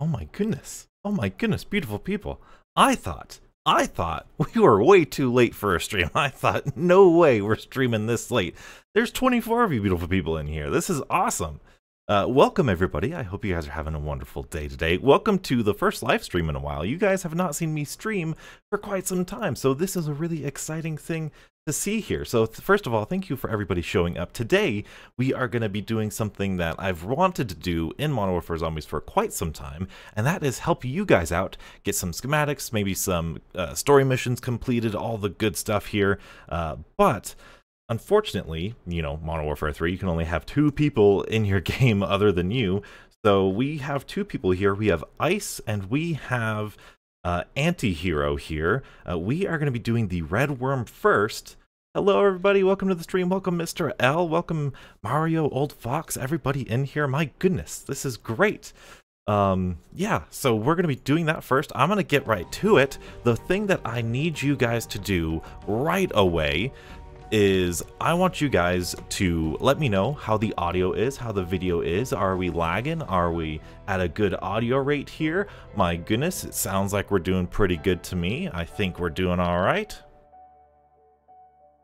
Oh my goodness. Oh my goodness, beautiful people. I thought, I thought we were way too late for a stream. I thought, no way we're streaming this late. There's 24 of you beautiful people in here. This is awesome. Uh, welcome, everybody. I hope you guys are having a wonderful day today. Welcome to the first live stream in a while. You guys have not seen me stream for quite some time, so this is a really exciting thing to see here. So first of all, thank you for everybody showing up. Today, we are going to be doing something that I've wanted to do in Modern Warfare Zombies for quite some time, and that is help you guys out, get some schematics, maybe some uh, story missions completed, all the good stuff here. Uh, but unfortunately, you know, Modern Warfare 3, you can only have two people in your game other than you. So we have two people here. We have Ice and we have uh, anti-hero here. Uh, we are going to be doing the Red Worm first. Hello, everybody. Welcome to the stream. Welcome, Mr. L. Welcome, Mario, Old Fox, everybody in here. My goodness, this is great. Um, yeah, so we're going to be doing that first. I'm going to get right to it. The thing that I need you guys to do right away is I want you guys to let me know how the audio is, how the video is. Are we lagging? Are we at a good audio rate here? My goodness, it sounds like we're doing pretty good to me. I think we're doing all right.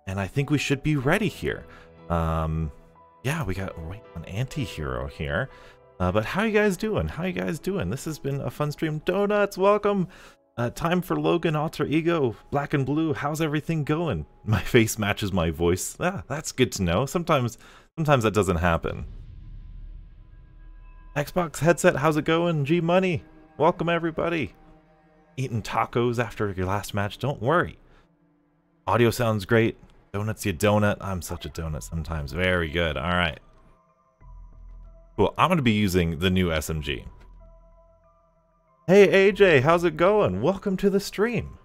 And I think we should be ready here. Um, yeah, we got wait, an anti-hero here. Uh, but how you guys doing? How you guys doing? This has been a fun stream. Donuts, welcome. Uh, time for Logan Alter Ego, Black and Blue. How's everything going? My face matches my voice. Ah, that's good to know. Sometimes, sometimes that doesn't happen. Xbox headset, how's it going? G Money, welcome everybody. Eating tacos after your last match? Don't worry. Audio sounds great. Donuts, you donut. I'm such a donut sometimes. Very good. All right. Well, I'm going to be using the new SMG. Hey AJ, how's it going? Welcome to the stream.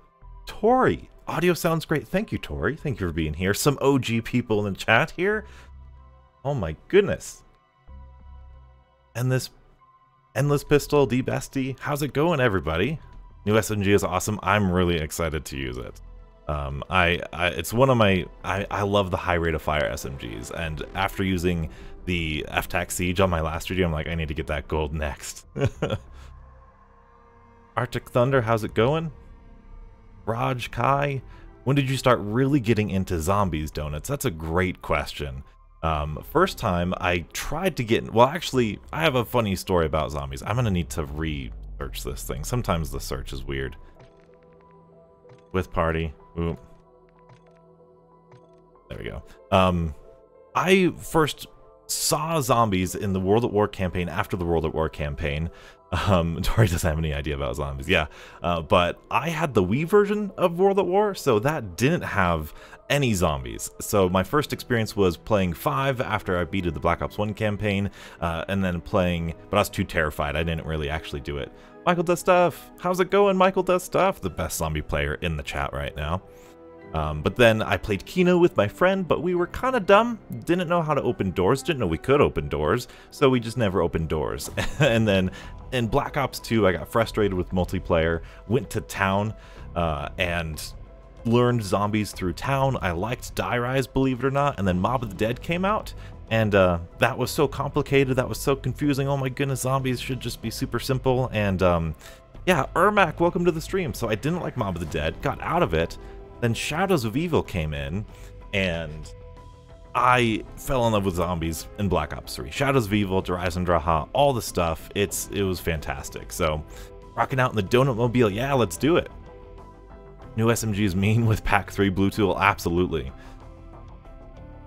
Tori, audio sounds great. Thank you, Tori. Thank you for being here. Some OG people in the chat here. Oh my goodness. And this Endless Pistol, D Bestie, how's it going, everybody? New SMG is awesome. I'm really excited to use it. Um, I, I, it's one of my I, I love the high rate of fire SMGs, and after using the FTAC Siege on my last video, I'm like, I need to get that gold next. Arctic Thunder, how's it going? Raj Kai, when did you start really getting into zombies donuts? That's a great question. Um, first time I tried to get, well actually, I have a funny story about zombies. I'm gonna need to research this thing. Sometimes the search is weird. With party, ooh. There we go. Um, I first saw zombies in the World at War campaign after the World at War campaign. Um, Tori doesn't have any idea about zombies, yeah. Uh, but I had the Wii version of World at War, so that didn't have any zombies. So my first experience was playing 5 after I beated the Black Ops 1 campaign, uh, and then playing, but I was too terrified, I didn't really actually do it. Michael Does Stuff, how's it going Michael Does Stuff? The best zombie player in the chat right now. Um, but then I played Kino with my friend, but we were kind of dumb, didn't know how to open doors, didn't know we could open doors, so we just never opened doors. and then in Black Ops 2, I got frustrated with multiplayer, went to town, uh, and learned zombies through town. I liked Die Rise, believe it or not, and then Mob of the Dead came out, and uh, that was so complicated, that was so confusing. Oh my goodness, zombies should just be super simple, and um, yeah, Ermac, welcome to the stream. So I didn't like Mob of the Dead, got out of it, then Shadows of Evil came in, and I fell in love with zombies in Black Ops 3. Shadows of Evil, Der Eisendrache, all the stuff. It's it was fantastic. So, rocking out in the Donut Mobile, yeah, let's do it. New SMGs mean with Pack 3 Blue Tool, absolutely.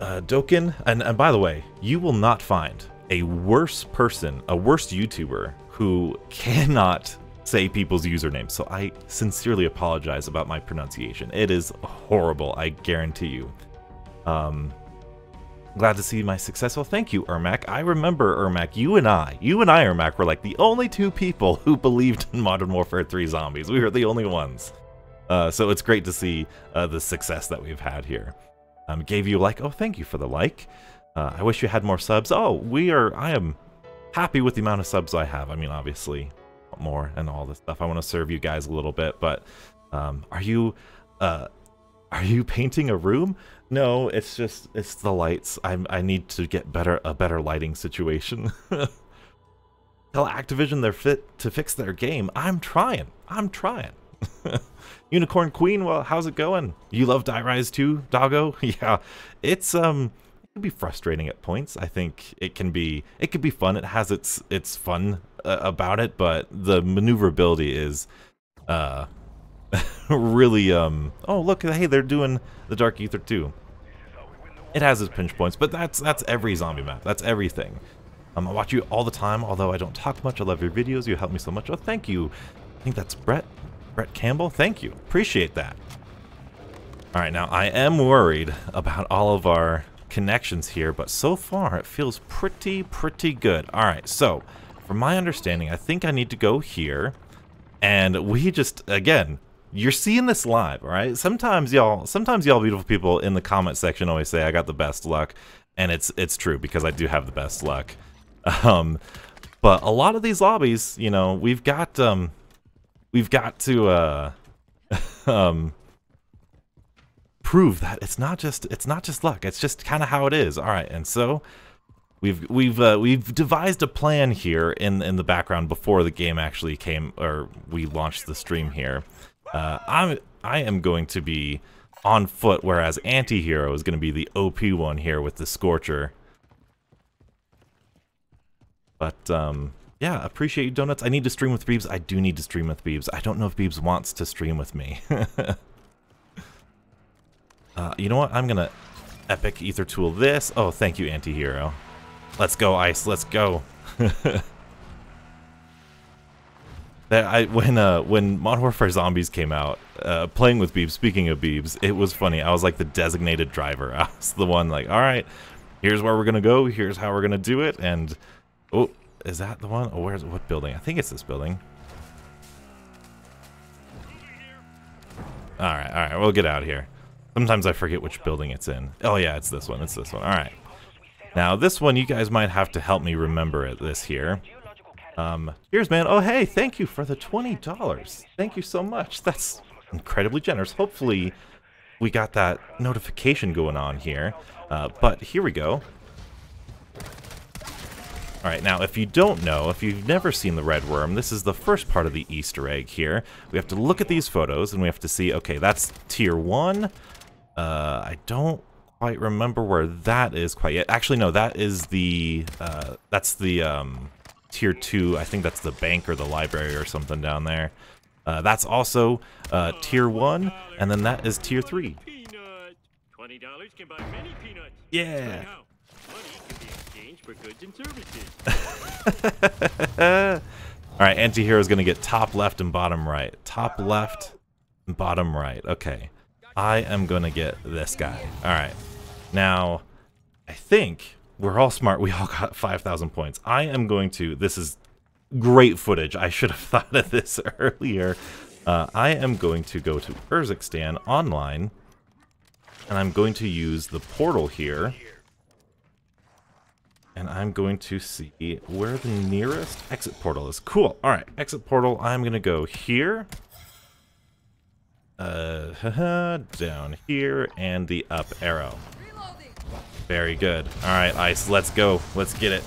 Uh, Dokin, and, and by the way, you will not find a worse person, a worse YouTuber who cannot say people's usernames. So I sincerely apologize about my pronunciation. It is horrible, I guarantee you. Um, glad to see my success. Well, thank you, Ermac. I remember, Ermac, you and I, you and I, Ermac, were like the only two people who believed in Modern Warfare 3 zombies. We were the only ones. Uh, so it's great to see uh, the success that we've had here. Um, gave you a like. Oh, thank you for the like. Uh, I wish you had more subs. Oh, we are, I am happy with the amount of subs I have. I mean, obviously, more and all this stuff. I want to serve you guys a little bit, but um, are you uh, are you painting a room? No, it's just it's the lights. I'm I need to get better a better lighting situation. tell Activision they're fit to fix their game. I'm trying. I'm trying. Unicorn Queen, well, how's it going? You love Die Rise 2, Doggo? yeah, it's um, it can be frustrating at points. I think it can be it can be fun. It has its its fun uh, about it, but the maneuverability is uh really um. Oh look, hey, they're doing the Dark Ether too. It has its pinch points, but that's that's every zombie map. That's everything. Um, I watch you all the time, although I don't talk much. I love your videos. You help me so much. Oh, thank you. I think that's Brett. Brett Campbell. Thank you. Appreciate that. All right, now I am worried about all of our connections here, but so far it feels pretty, pretty good. All right, so from my understanding, I think I need to go here. And we just, again, you're seeing this live, all right? Sometimes y'all, sometimes y'all beautiful people in the comment section always say I got the best luck, and it's it's true because I do have the best luck. Um, but a lot of these lobbies, you know, we've got um, we've got to uh, um, prove that it's not just it's not just luck. It's just kind of how it is. All right, and so we've we've uh, we've devised a plan here in in the background before the game actually came or we launched the stream here. Uh, I'm I am going to be on foot, whereas Antihero is going to be the OP one here with the Scorcher. But um, yeah, appreciate you donuts. I need to stream with Beebs. I do need to stream with Beebs. I don't know if Beebs wants to stream with me. uh, you know what? I'm gonna epic Aether Tool this. Oh, thank you, Antihero. Let's go, Ice. Let's go. that I when uh when Modern Warfare Zombies came out, uh, playing with Beebs. Speaking of Beebs, it was funny. I was like the designated driver. I was the one like, all right, here's where we're gonna go. Here's how we're gonna do it. And oh, is that the one? Oh, where's what building? I think it's this building. All right, all right, we'll get out of here. Sometimes I forget which building it's in. Oh yeah, it's this one. It's this one. All right. Now, this one, you guys might have to help me remember it, this here. Um, cheers, man. Oh, hey, thank you for the $20. Thank you so much. That's incredibly generous. Hopefully, we got that notification going on here. Uh, but here we go. Alright, now if you don't know, if you've never seen the red worm, this is the first part of the Easter egg here. We have to look at these photos and we have to see, okay, that's tier 1. Uh, I don't quite remember where that is quite yet. Actually, no, that is the, uh, that's the, um, tier 2. I think that's the bank or the library or something down there. Uh, that's also, uh, tier 1, and then that is tier 3. Yeah! for goods and services. Alright, anti-hero is going to get top left and bottom right. Top left and bottom right. Okay. I am going to get this guy. Alright. Now, I think we're all smart. We all got 5,000 points. I am going to... This is great footage. I should have thought of this earlier. Uh, I am going to go to Urzikstan online, and I'm going to use the portal here. And I'm going to see where the nearest exit portal is. Cool. All right, exit portal. I'm going to go here uh, down here, and the up arrow. Very good. All right, Ice, let's go. Let's get it.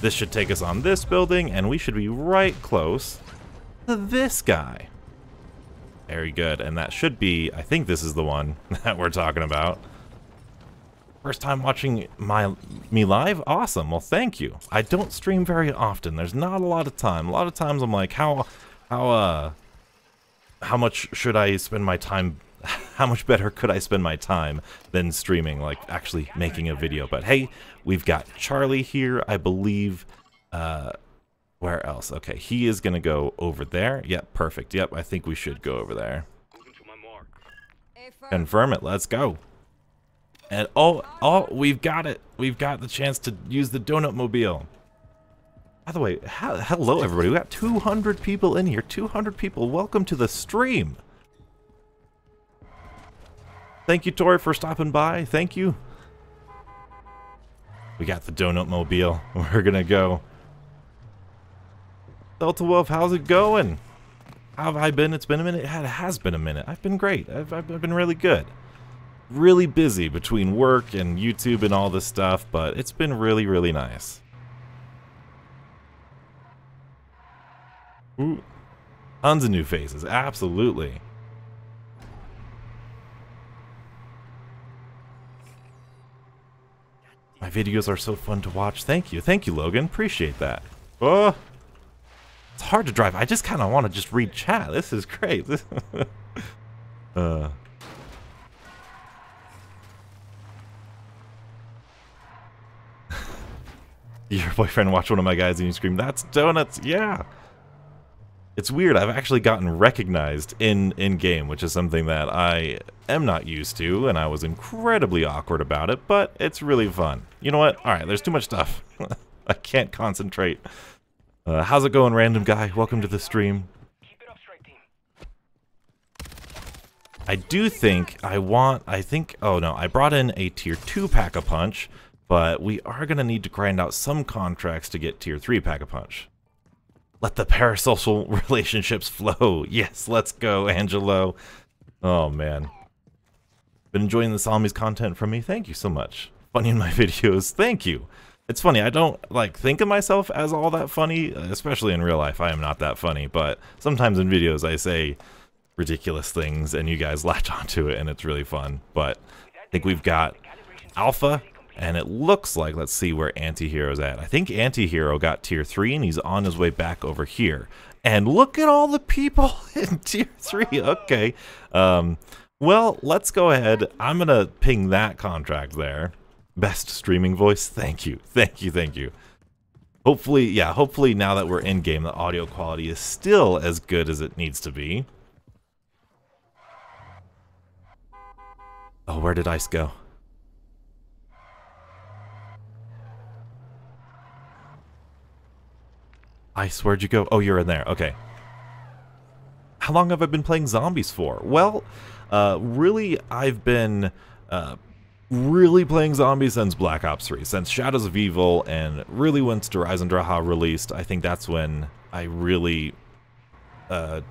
This should take us on this building, and we should be right close to this guy. Very good, and that should be, I think this is the one that we're talking about. First time watching my me live? Awesome, well thank you. I don't stream very often, there's not a lot of time. A lot of times I'm like, how, how, uh, how much should I spend my time how much better could I spend my time than streaming, like actually making a video? But hey, we've got Charlie here, I believe. Uh, where else? Okay, he is going to go over there. Yep, perfect. Yep, I think we should go over there. Confirm it. Let's go. And oh, oh, we've got it. We've got the chance to use the donut mobile. By the way, hello everybody. We got 200 people in here. 200 people. Welcome to the stream. Thank you, Tori, for stopping by. Thank you. We got the donut mobile. We're gonna go. Delta Wolf, how's it going? How have I been? It's been a minute. It has been a minute. I've been great. I've, I've been really good. Really busy between work and YouTube and all this stuff, but it's been really, really nice. Ooh. Tons of new faces, absolutely. My videos are so fun to watch. Thank you. Thank you, Logan. Appreciate that. Oh, it's hard to drive. I just kind of want to just read chat. This is great. uh. Your boyfriend watched one of my guys and you scream, that's donuts. Yeah. It's weird. I've actually gotten recognized in in game, which is something that I am not used to, and I was incredibly awkward about it. But it's really fun. You know what? All right, there's too much stuff. I can't concentrate. Uh, how's it going, random guy? Welcome to the stream. I do think I want, I think, oh no, I brought in a tier 2 Pack-a-Punch, but we are going to need to grind out some contracts to get tier 3 Pack-a-Punch. Let the parasocial relationships flow. Yes, let's go, Angelo. Oh, man. Been enjoying the zombies content from me? Thank you so much. Funny in my videos. Thank you. It's funny, I don't, like, think of myself as all that funny, especially in real life. I am not that funny, but sometimes in videos I say ridiculous things and you guys latch onto it and it's really fun. But I think we've got Alpha and it looks like, let's see where Antihero's at. I think Antihero got tier 3 and he's on his way back over here. And look at all the people in tier 3. Okay. Um, well, let's go ahead. I'm going to ping that contract there. Best streaming voice. Thank you. Thank you. Thank you. Hopefully, yeah, hopefully now that we're in game, the audio quality is still as good as it needs to be. Oh, where did Ice go? Ice, where'd you go? Oh, you're in there. Okay. How long have I been playing zombies for? Well, uh, really, I've been uh, really playing zombies since Black Ops 3, since Shadows of Evil, and really once Der Eisendrache released, I think that's when I really uh,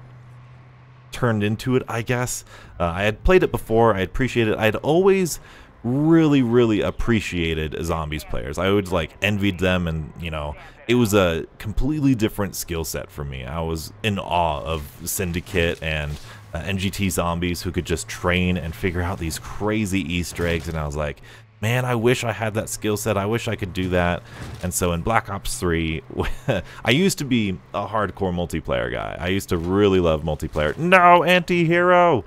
turned into it, I guess. Uh, I had played it before, I appreciated it. I had always really, really appreciated zombies players. I always like envied them, and you know, it was a completely different skill set for me. I was in awe of Syndicate and uh, NGT zombies who could just train and figure out these crazy Easter eggs, and I was like, man, I wish I had that skill set. I wish I could do that. And so in Black Ops 3, I used to be a hardcore multiplayer guy. I used to really love multiplayer. No, anti-hero!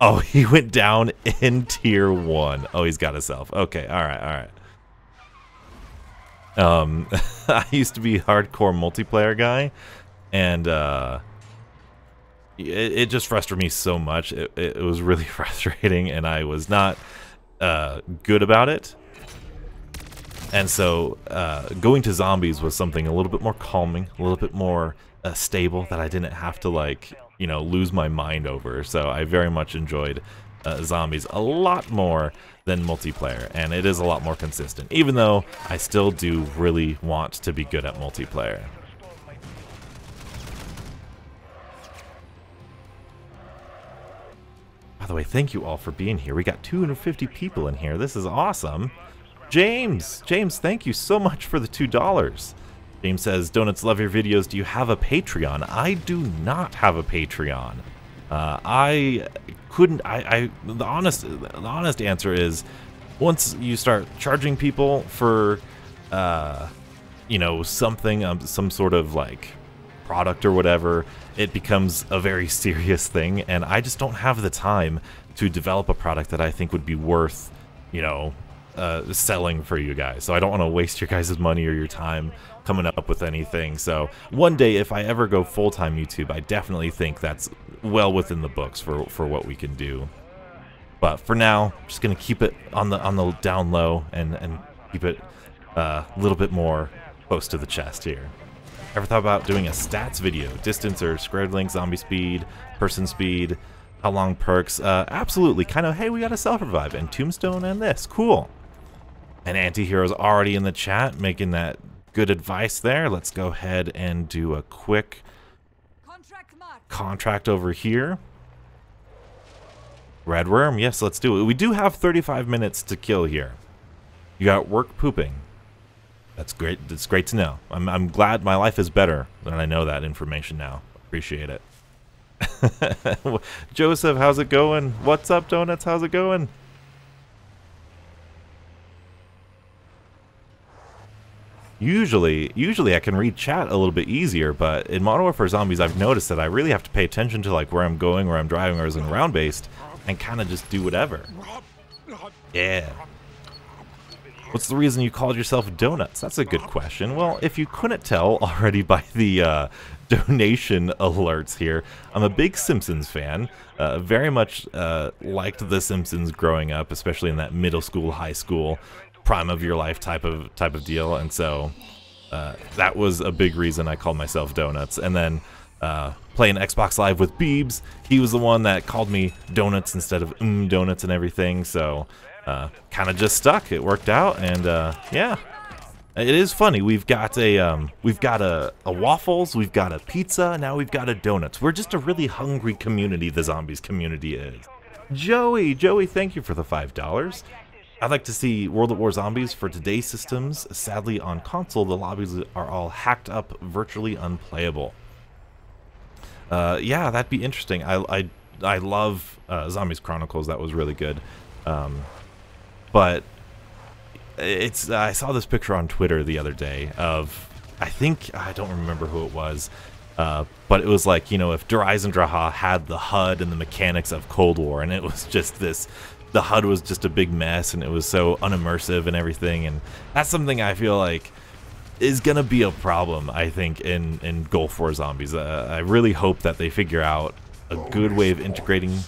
Oh, he went down in tier 1. Oh, he's got himself. Okay, alright, alright. Um, I used to be hardcore multiplayer guy, and uh, it, it just frustrated me so much. It, it was really frustrating, and I was not uh, good about it. And so uh, going to zombies was something a little bit more calming, a little bit more uh, stable that I didn't have to like, you know, lose my mind over. So I very much enjoyed uh, zombies a lot more than multiplayer, and it is a lot more consistent, even though I still do really want to be good at multiplayer. By the way, thank you all for being here. We got 250 people in here. This is awesome. James! James, thank you so much for the $2. James says, Donuts, love your videos. Do you have a Patreon? I do not have a Patreon. Uh, I couldn't, I, I, the honest, the honest answer is, once you start charging people for, uh, you know, something, um, some sort of like product or whatever, it becomes a very serious thing, and I just don't have the time to develop a product that I think would be worth, you know, uh, selling for you guys. So I don't want to waste your guys' money or your time coming up with anything. So one day, if I ever go full-time YouTube, I definitely think that's well within the books for, for what we can do. But for now, I'm just gonna keep it on the on the down low and and keep it uh, a little bit more close to the chest here. Ever thought about doing a stats video? Distance or squared length, zombie speed, person speed, how long perks? Uh, absolutely. Kind of, hey, we got a self-revive and tombstone and this. Cool. And anti-hero's already in the chat making that good advice there. Let's go ahead and do a quick contract, over here. Red worm, yes, let's do it. We do have 35 minutes to kill here. You got work pooping. That's great. That's great to know. I'm, I'm glad my life is better than I know that information now. Appreciate it. Joseph, how's it going? What's up, Donuts? How's it going? Usually, usually I can read chat a little bit easier, but in Modern Warfare Zombies, I've noticed that I really have to pay attention to like where I'm going, where I'm driving, or is in round based, and kind of just do whatever. Yeah. What's the reason you called yourself Donuts? That's a good question. Well, if you couldn't tell already by the uh, donation alerts here, I'm a big Simpsons fan. Uh, very much uh, liked The Simpsons growing up, especially in that middle school, high school, prime of your life type of type of deal. And so uh, that was a big reason I called myself Donuts. And then uh, playing Xbox Live with Beebs, he was the one that called me Donuts instead of mm, Donuts and everything. So uh, kind of just stuck. It worked out, and uh, yeah, it is funny. We've got a um, we've got a, a, waffles, we've got a pizza, now we've got a donuts. We're just a really hungry community. The zombies community is. Joey, Joey, thank you for the five dollars. I'd like to see World at War Zombies for today's systems. Sadly, on console, the lobbies are all hacked up, virtually unplayable. Uh, yeah, that'd be interesting. I I, I love uh, Zombies Chronicles. That was really good. Um, but it's I saw this picture on Twitter the other day of I think I don't remember who it was, uh, but it was like you know if Der had the HUD and the mechanics of Cold War, and it was just this. The HUD was just a big mess, and it was so unimmersive and everything, and that's something I feel like is gonna be a problem. I think in in Gulf War Zombies. Uh, I really hope that they figure out a good way of integrating.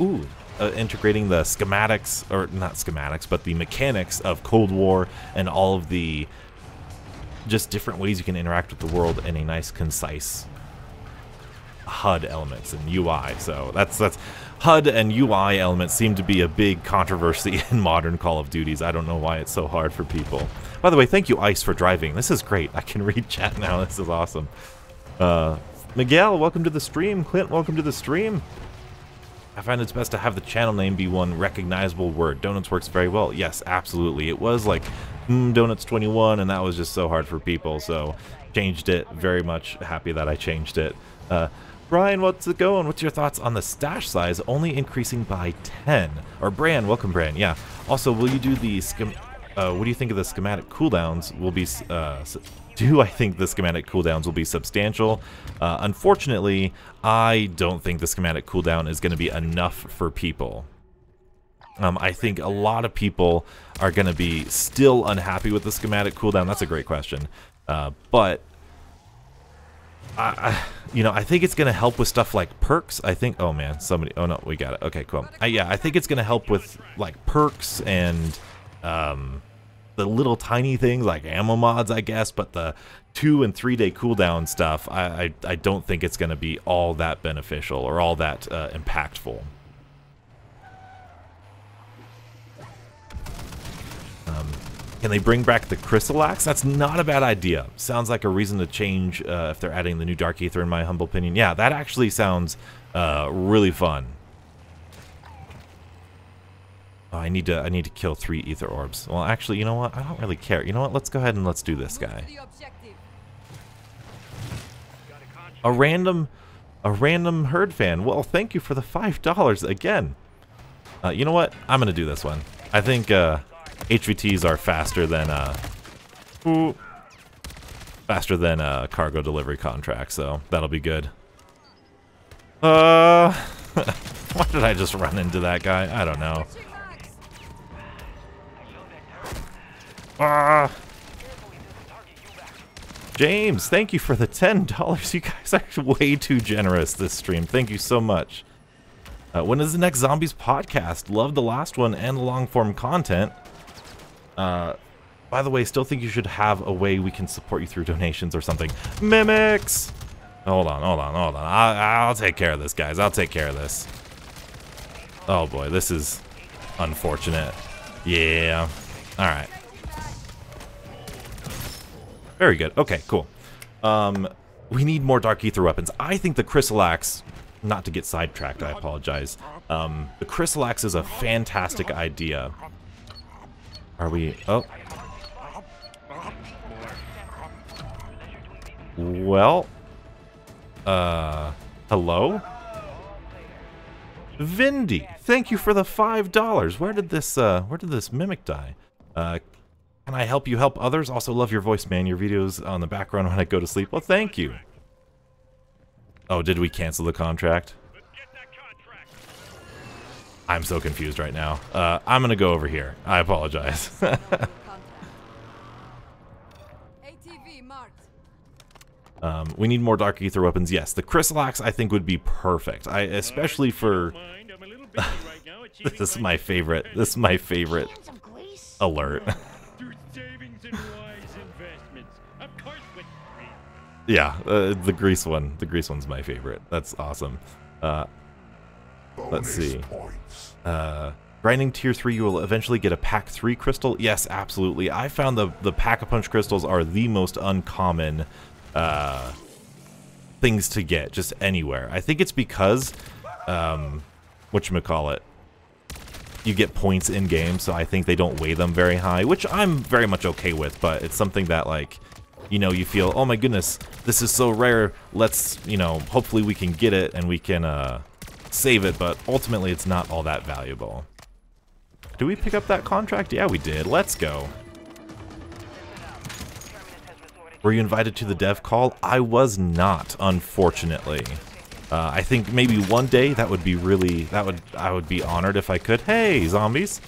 Ooh, uh, integrating the schematics, or not schematics, but the mechanics of Cold War and all of the just different ways you can interact with the world in a nice, concise HUD elements and UI. So that's that's HUD and UI elements seem to be a big controversy in modern Call of Duties. I don't know why it's so hard for people. By the way, thank you Ice for driving. This is great. I can read chat now. This is awesome. Uh, Miguel, welcome to the stream. Clint, welcome to the stream. I find it's best to have the channel name be one recognizable word. Donuts works very well. Yes, absolutely. It was like mm, Donuts 21, and that was just so hard for people, so changed it. Very much happy that I changed it. Uh, Brian, what's it going? What's your thoughts on the stash size only increasing by 10? Or Bran, welcome Bran. Yeah. Also, will you do the schem... Uh, what do you think of the schematic cooldowns will be uh, do I think the schematic cooldowns will be substantial. Uh, unfortunately, I don't think the schematic cooldown is going to be enough for people. Um, I think a lot of people are going to be still unhappy with the schematic cooldown. That's a great question. Uh, but, I, I, you know, I think it's going to help with stuff like perks. I think, oh man, somebody, oh no, we got it. Okay, cool. Uh, yeah, I think it's going to help with like perks and, um, the little tiny things like ammo mods, I guess, but the two and three day cooldown stuff, I, I, I don't think it's going to be all that beneficial or all that uh, impactful. Um, can they bring back the Crystal Axe? That's not a bad idea. Sounds like a reason to change uh, if they're adding the new Dark Aether, in my humble opinion. Yeah, that actually sounds uh, really fun. Oh, I need to I need to kill three Aether orbs. Well, actually, you know what? I don't really care. You know what? Let's go ahead and let's do this guy. A random a random herd fan. Well, thank you for the five dollars again. Uh, you know what? I'm gonna do this one. I think uh, HVTs are faster than uh, ooh, faster than uh, cargo delivery contracts, so that'll be good. Uh, why did I just run into that guy? I don't know. Ah! James, thank you for the $10. You guys are way too generous this stream. Thank you so much. Uh, when is the next Zombies podcast? Love the last one and the long-form content. Uh, by the way, still think you should have a way we can support you through donations or something. Mimics! Hold on, hold on, hold on. I, I'll take care of this, guys. I'll take care of this. Oh boy, this is unfortunate. Yeah. Alright. Very good. Okay, cool. Um, we need more Dark Aether weapons. I think the Crystal Axe, not to get sidetracked, I apologize. Um, the Crystal Axe is a fantastic idea. Are we... Oh. Well, uh, hello? Vindy, thank you for the five dollars. Where did this uh where did this mimic die? Uh can I help you help others? Also love your voice, man. Your videos on the background when I go to sleep. Well, thank you. Oh, did we cancel the contract? I'm so confused right now. Uh, I'm gonna go over here. I apologize. um, we need more Dark Aether weapons. Yes, the Crystal I think would be perfect. I especially for. this is my favorite. This is my favorite alert. yeah, uh, the grease one. The grease one's my favorite. That's awesome. Uh, let's see. Uh, grinding tier 3, you will eventually get a pack 3 crystal. Yes, absolutely. I found the, the pack-a-punch crystals are the most uncommon uh, things to get just anywhere. I think it's because, um, whatchamacallit, you get points in game, so I think they don't weigh them very high, which I'm very much okay with, but it's something that, like, you know, you feel, oh my goodness, this is so rare, let's, you know, hopefully we can get it and we can uh, save it, but ultimately it's not all that valuable. Do we pick up that contract? Yeah, we did. Let's go. Were you invited to the dev call? I was not, unfortunately. Uh, I think maybe one day that would be really that would I would be honored if I could. Hey, zombies!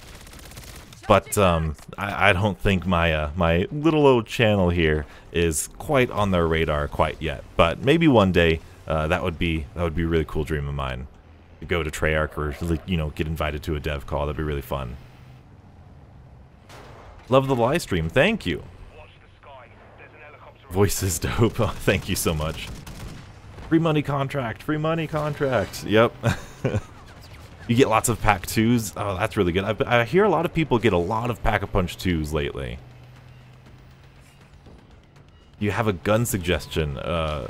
But um, I, I, don't think my uh, my little old channel here is quite on their radar quite yet. But maybe one day uh, that would be that would be a really cool dream of mine. To go to Treyarch or you know get invited to a dev call. That'd be really fun. Love the live stream. Thank you. Voice is dope. Oh, thank you so much. Free money contract, free money contract. Yep. you get lots of pack twos. Oh, that's really good. I, I hear a lot of people get a lot of pack-a-punch twos lately. You have a gun suggestion. Uh,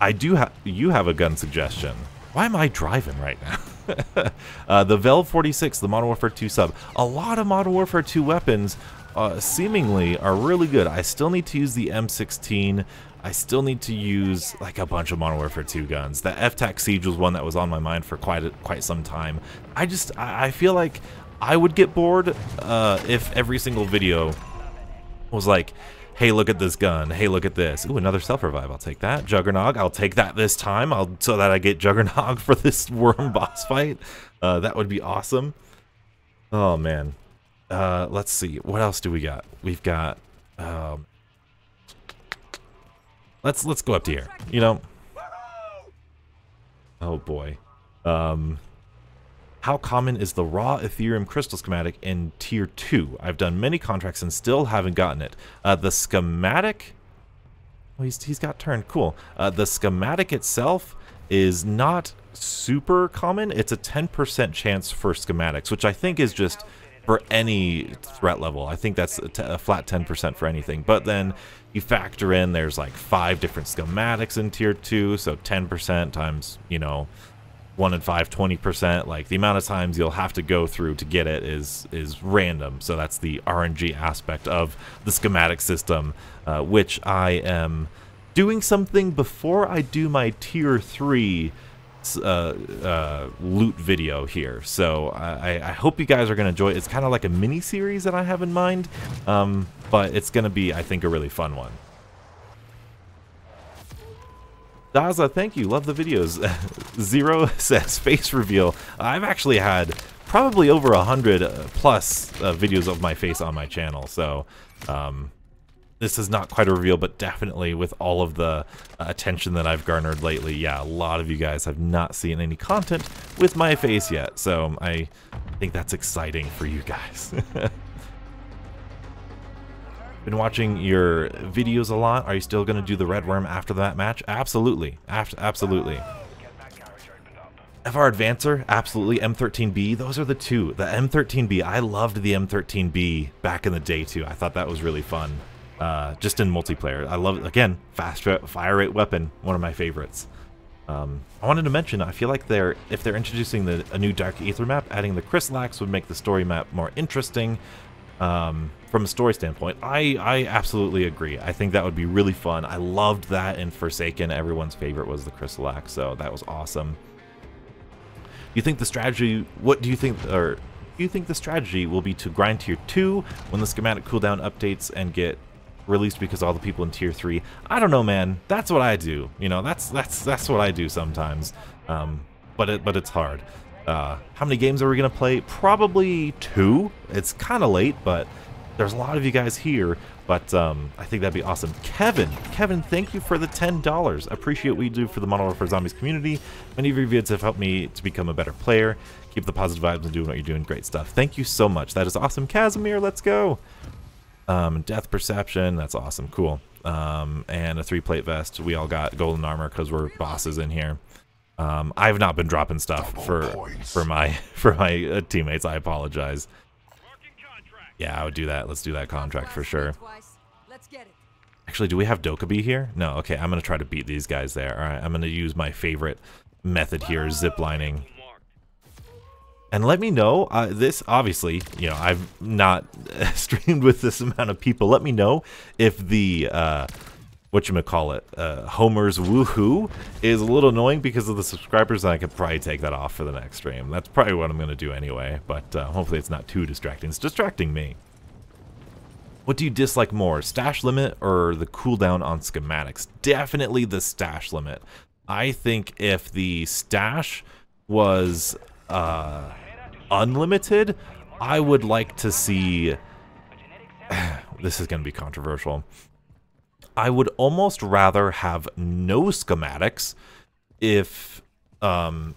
I do have. You have a gun suggestion. Why am I driving right now? uh, the Vel 46, the Modern Warfare 2 sub. A lot of Modern Warfare 2 weapons uh, seemingly are really good. I still need to use the M16. I still need to use like a bunch of Modern Warfare 2 guns. The F-Tac Siege was one that was on my mind for quite a, quite some time. I just I feel like I would get bored uh, if every single video was like, hey, look at this gun. Hey, look at this. Ooh, another self-revive. I'll take that. Juggernog. I'll take that this time. I'll so that I get Juggernog for this worm boss fight. Uh, that would be awesome. Oh man. Uh, let's see. What else do we got? We've got um, Let's let's go up to here. You know. Oh boy. Um, how common is the raw Aetherium crystal schematic in tier 2? I've done many contracts and still haven't gotten it. Uh, the schematic... Oh, he's, he's got turned. Cool. Uh, the schematic itself is not super common. It's a 10% chance for schematics, which I think is just for any threat level. I think that's a, a flat 10% for anything. But then you factor in there's like five different schematics in tier 2, so 10% times, you know, 1 in 5, 20%. Like the amount of times you'll have to go through to get it is is random. So that's the RNG aspect of the schematic system, uh, which I am doing something before I do my tier 3 uh, uh, loot video here. So I, I, hope you guys are going to enjoy it. It's kind of like a mini series that I have in mind, um, but it's going to be, I think, a really fun one. Daza, thank you. Love the videos. Zero says face reveal. I've actually had probably over a hundred uh, plus uh, videos of my face on my channel, so um, this is not quite a reveal, but definitely with all of the uh, attention that I've garnered lately, yeah, a lot of you guys have not seen any content with my face yet, so I think that's exciting for you guys. Been watching your videos a lot. Are you still going to do the Red Worm after that match? Absolutely. After, absolutely. FR Avancer, absolutely. M13B, those are the two. The M13B, I loved the M13B back in the day too. I thought that was really fun uh, just in multiplayer. I love. Again, fast fire rate weapon, one of my favorites. Um, I wanted to mention, I feel like they're if they're introducing the, a new Dark Aether map, adding the Axe would make the story map more interesting. Um, from a story standpoint, I, I absolutely agree. I think that would be really fun. I loved that in Forsaken. Everyone's favorite was the Crystal Axe, so that was awesome. You think the strategy, what do you think, or do you think the strategy will be to grind tier 2 when the schematic cooldown updates and get released because all the people in tier 3? I don't know, man. That's what I do. You know, that's that's that's what I do sometimes. Um, but it, but it's hard. Uh, how many games are we going to play? Probably two. It's kind of late, but there's a lot of you guys here, but um, I think that'd be awesome. Kevin, Kevin, thank you for the $10. Appreciate what you do for the Modern Warfare Zombies community. Many of your vids have helped me to become a better player. Keep the positive vibes and doing what you're doing. Great stuff. Thank you so much. That is awesome. Casimir, let's go. Um, death perception, that's awesome. Cool. Um, and a three-plate vest. We all got golden armor because we're bosses in here. Um, I've not been dropping stuff for for my for my uh, teammates. I apologize. Yeah, I would do that. Let's do that contract for sure. Actually, do we have Dokkaebi here? No, okay, I'm going to try to beat these guys there. Alright, I'm going to use my favorite method here, ziplining. And let me know, uh, this, obviously, you know, I've not streamed with this amount of people. Let me know if the, uh, what you gonna call it, uh, Homer's woohoo is a little annoying because of the subscribers. And I could probably take that off for the next stream. That's probably what I'm going to do anyway. But uh, hopefully it's not too distracting. It's distracting me. What do you dislike more, stash limit or the cooldown on schematics? Definitely the stash limit. I think if the stash was uh, unlimited, I would like to see. this is going to be controversial. I would almost rather have no schematics if um,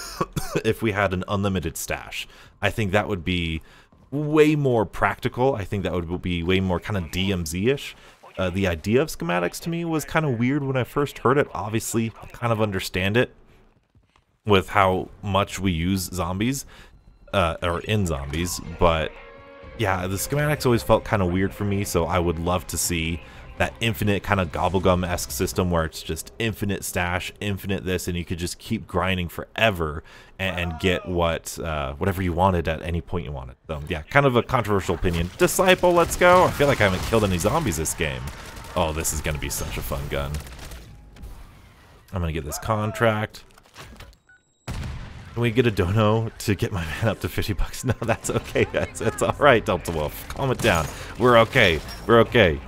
if we had an unlimited stash. I think that would be way more practical. I think that would be way more kind of DMZ-ish. Uh, the idea of schematics to me was kind of weird when I first heard it. Obviously, I kind of understand it with how much we use zombies, uh, or in zombies, but yeah, the schematics always felt kind of weird for me, so I would love to see that infinite kind of gobblegum-esque system where it's just infinite stash, infinite this, and you could just keep grinding forever and, and get what uh, whatever you wanted at any point you wanted. So yeah, kind of a controversial opinion. Disciple, let's go. I feel like I haven't killed any zombies this game. Oh, this is going to be such a fun gun. I'm going to get this contract. Can we get a dono to get my man up to 50 bucks? No, that's okay. That's, that's all right, Delta Wolf. Calm it down. We're okay. We're okay.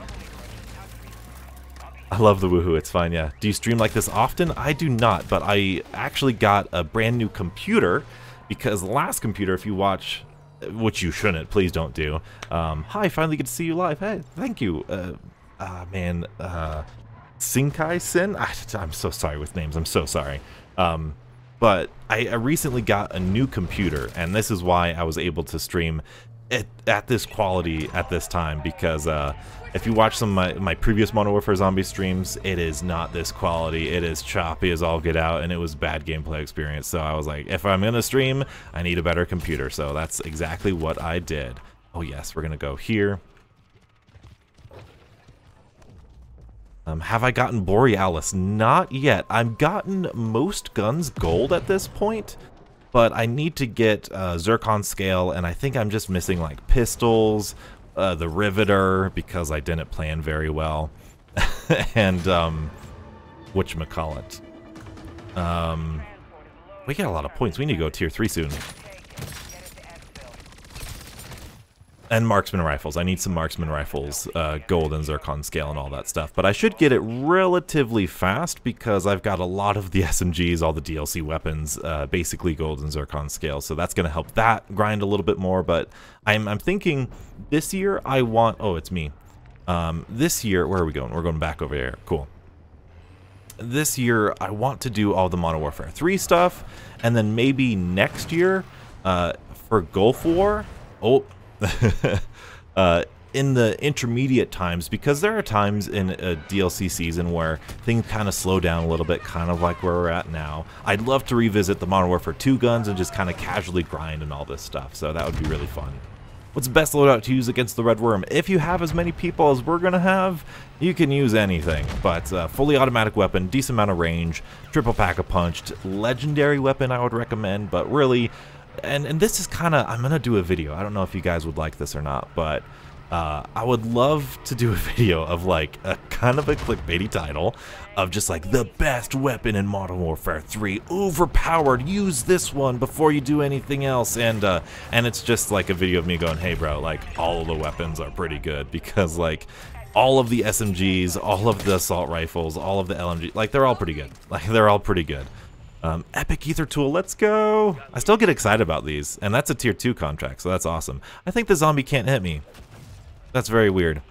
I love the woohoo, it's fine, yeah. Do you stream like this often? I do not, but I actually got a brand new computer because last computer, if you watch, which you shouldn't, please don't do. Um, hi, finally get to see you live. Hey, thank you. Uh, uh man, uh, Sinkai Sin? I, am so sorry with names, I'm so sorry. Um, but I, I recently got a new computer, and this is why I was able to stream at, at this quality at this time because uh, if you watch some of my, my previous Modern Warfare Zombie streams, it is not this quality. It is choppy as all get out, and it was bad gameplay experience. So I was like, if I'm going to stream, I need a better computer. So that's exactly what I did. Oh yes, we're going to go here. Um, have I gotten Borealis? Not yet. I've gotten most guns gold at this point, but I need to get uh, Zircon scale, and I think I'm just missing like pistols, uh, the Riveter because I didn't plan very well, and um, whatchamacallit. Um, we got a lot of points. We need to go tier 3 soon. And marksman rifles. I need some marksman rifles, uh, gold and zircon scale and all that stuff. But I should get it relatively fast because I've got a lot of the SMGs, all the DLC weapons, uh, basically gold and zircon scale. So that's going to help that grind a little bit more. But I'm, I'm thinking this year I want... Oh, it's me. Um, this year... Where are we going? We're going back over here. Cool. This year I want to do all the Modern Warfare 3 stuff. And then maybe next year uh, for Gulf War... Oh, uh, in the intermediate times, because there are times in a DLC season where things kind of slow down a little bit, kind of like where we're at now. I'd love to revisit the Modern Warfare 2 guns and just kind of casually grind and all this stuff, so that would be really fun. What's the best loadout to use against the Red Worm? If you have as many people as we're going to have, you can use anything. But uh, fully automatic weapon, decent amount of range, triple pack-a-punched, legendary weapon I would recommend, but really and and this is kind of I'm gonna do a video. I don't know if you guys would like this or not, but uh, I would love to do a video of like a kind of a clickbaity title of just like the best weapon in Modern Warfare 3, overpowered. Use this one before you do anything else, and uh, and it's just like a video of me going, hey bro, like all the weapons are pretty good because like all of the SMGs, all of the assault rifles, all of the LMG, like they're all pretty good. Like they're all pretty good. Um, Epic Aether Tool, let's go! I still get excited about these, and that's a tier 2 contract, so that's awesome. I think the zombie can't hit me. That's very weird.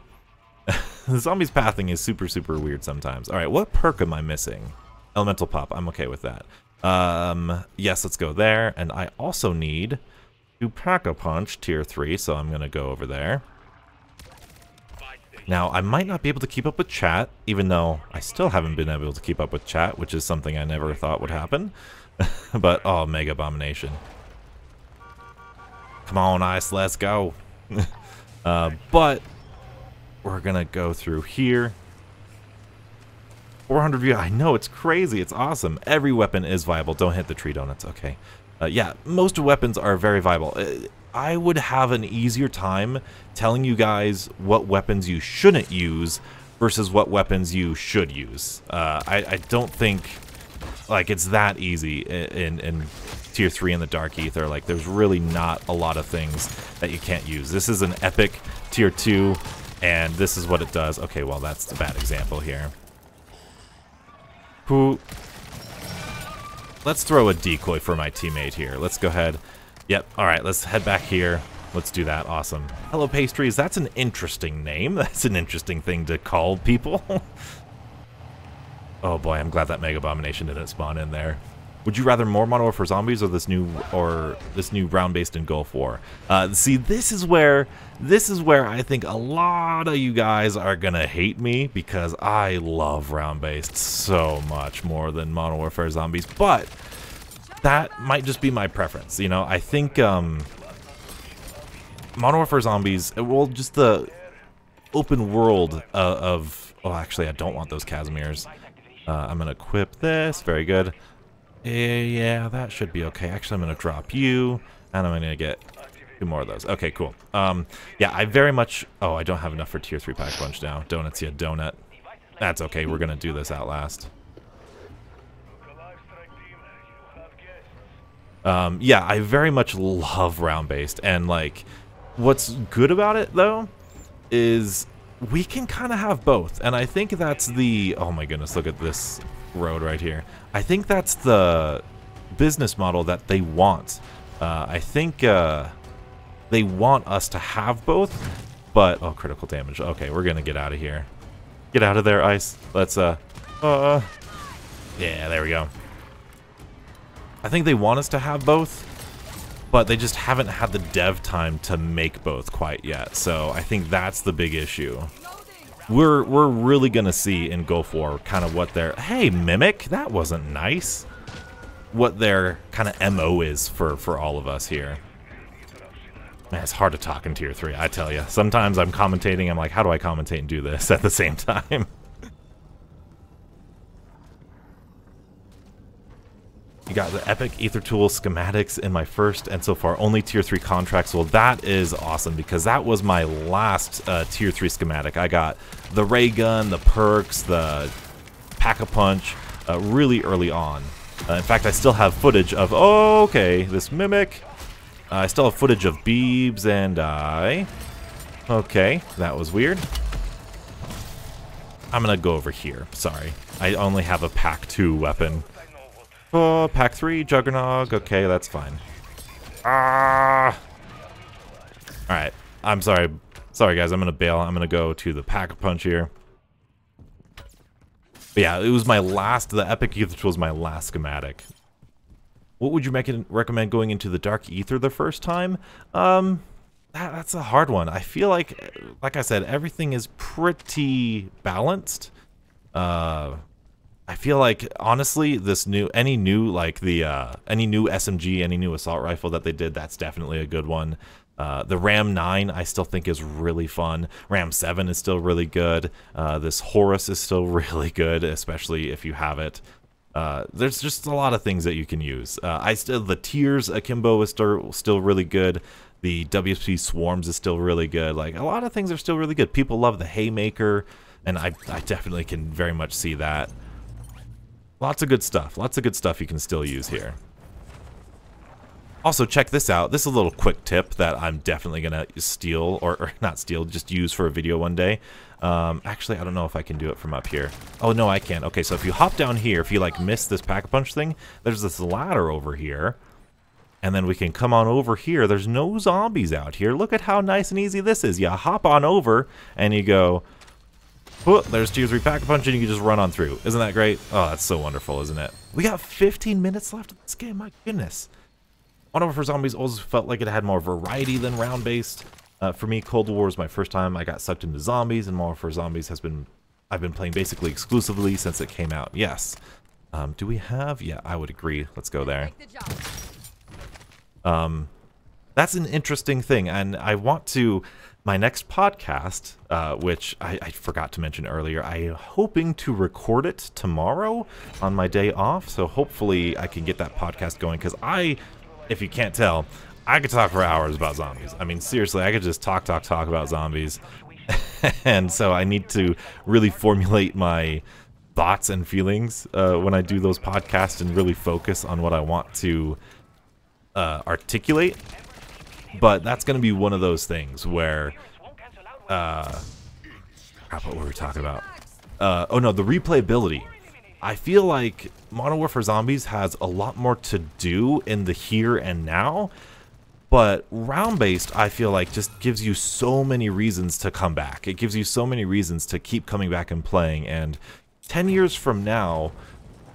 The zombie's pathing is super, super weird sometimes. Alright, what perk am I missing? Elemental Pop, I'm okay with that. Um, yes, let's go there, and I also need to Pack-a-Punch tier 3, so I'm going to go over there. Now, I might not be able to keep up with chat, even though I still haven't been able to keep up with chat, which is something I never thought would happen. but, oh, Mega Abomination. Come on, Ice, let's go. uh, but, we're going to go through here. 400 view. I know, it's crazy. It's awesome. Every weapon is viable. Don't hit the tree donuts. Okay. Uh, yeah, most weapons are very viable. Uh, I would have an easier time telling you guys what weapons you shouldn't use versus what weapons you should use. Uh, I, I, don't think like it's that easy in, in tier 3 in the Dark Aether. Like there's really not a lot of things that you can't use. This is an epic tier 2 and this is what it does. Okay, well that's a bad example here. Who... Let's throw a decoy for my teammate here. Let's go ahead Yep, alright, let's head back here. Let's do that, awesome. Hello Pastries, that's an interesting name. That's an interesting thing to call people. oh boy, I'm glad that Mega Abomination didn't spawn in there. Would you rather more Modern Warfare Zombies or this new or this new round based in Gulf War? Uh, see, this is where this is where I think a lot of you guys are gonna hate me because I love round based so much more than Modern Warfare Zombies, but that might just be my preference. You know, I think um, Modern Warfare Zombies, uh, well, just the open world uh, of. Oh, actually, I don't want those Kazimirs. Uh, I'm gonna equip this. Very good. Yeah, that should be okay. Actually, I'm gonna drop you, and I'm gonna get two more of those. Okay, cool. Um, yeah, I very much. Oh, I don't have enough for tier three pack punch now. Donuts, yeah, donut. That's okay. We're gonna do this out last. Um, yeah, I very much love round-based, and like, what's good about it though, is we can kind of have both, and I think that's the, oh my goodness, look at this road right here. I think that's the business model that they want. Uh, I think uh, they want us to have both, but, oh, critical damage. Okay, we're gonna get out of here. Get out of there, Ice. Let's, uh, uh, yeah, there we go. I think they want us to have both, but they just haven't had the dev time to make both quite yet. So I think that's the big issue. We're we're really gonna see in Gulf War kind of what their hey mimic that wasn't nice. What their kind of mo is for for all of us here. Man, it's hard to talk in tier three. I tell you. Sometimes I'm commentating. I'm like, how do I commentate and do this at the same time? You got the Epic Aether Tool schematics in my first and so far only Tier 3 contracts. Well, that is awesome because that was my last uh, Tier 3 schematic. I got the ray gun, the perks, the pack-a-punch uh, really early on. Uh, in fact, I still have footage of, oh, okay, this Mimic. Uh, I still have footage of Beebs and I. Okay, that was weird. I'm gonna go over here, sorry. I only have a pack 2 weapon. Oh, pack three, Juggernog. Okay, that's fine. Ah! Alright, I'm sorry. Sorry, guys, I'm gonna bail. I'm gonna go to the Pack-a-Punch here. But yeah, it was my last, the Epic Aether was my last schematic. What would you make it, recommend going into the Dark Aether the first time? Um, that, that's a hard one. I feel like, like I said, everything is pretty balanced. Uh, I feel like honestly, this new any new like the uh, any new SMG, any new assault rifle that they did, that's definitely a good one. Uh, the Ram 9 I still think is really fun. Ram 7 is still really good. Uh, this Horus is still really good, especially if you have it. Uh, there's just a lot of things that you can use. Uh, I still the Tears Akimbo is still still really good. The WSP Swarms is still really good. Like, a lot of things are still really good. People love the Haymaker, and I, I definitely can very much see that. Lots of good stuff. Lots of good stuff you can still use here. Also, check this out. This is a little quick tip that I'm definitely going to steal, or, or, not steal, just use for a video one day. Um, actually, I don't know if I can do it from up here. Oh, no, I can't. Okay, so if you hop down here, if you, like, miss this Pack-a-Punch thing, there's this ladder over here. And then we can come on over here. There's no zombies out here. Look at how nice and easy this is. You hop on over, and you go... Oh, there's tier 3 Pack-a-Punch, and you can just run on through. Isn't that great? Oh, that's so wonderful, isn't it? We got 15 minutes left of this game. My goodness. Modern Warfare Zombies always felt like it had more variety than round-based. Uh, for me, Cold War was my first time I got sucked into zombies, and Modern Warfare Zombies has been I've been playing basically exclusively since it came out. Yes. Um, do we have? Yeah, I would agree. Let's go there. Um, that's an interesting thing, and I want to my next podcast, uh, which I, I, forgot to mention earlier, I'm hoping to record it tomorrow on my day off. So hopefully I can get that podcast going because I if you can't tell, I could talk for hours about zombies. I mean, seriously, I could just talk, talk, talk about zombies. and so I need to really formulate my thoughts and feelings uh, when I do those podcasts and really focus on what I want to uh, articulate. But that's going to be one of those things where, uh, crap, what were we talking about? Uh, oh no, the replayability. I feel like Modern Warfare Zombies has a lot more to do in the here and now, but round-based, I feel like, just gives you so many reasons to come back. It gives you so many reasons to keep coming back and playing, and 10 years from now,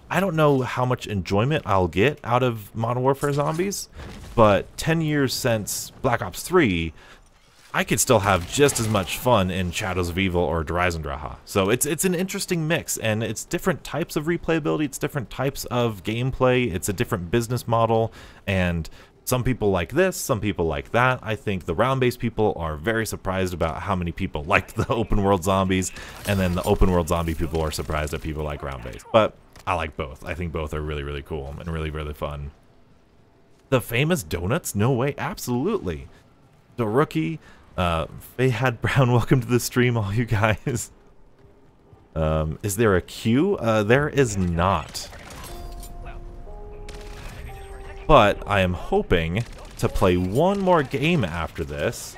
I don't know how much enjoyment I'll get out of Modern Warfare Zombies, but 10 years since Black Ops 3, I could still have just as much fun in Shadows of Evil or Der Eisendrache. So it's it's an interesting mix, and it's different types of replayability, it's different types of gameplay, it's a different business model, and some people like this, some people like that. I think the round-based people are very surprised about how many people like the open world zombies, and then the open world zombie people are surprised that people like round-based. But I like both. I think both are really, really cool and really, really fun. The famous donuts? No way, absolutely. The rookie, uh, Fayhad Brown, welcome to the stream, all you guys. Um, is there a queue? Uh, there is not. But I am hoping to play one more game after this.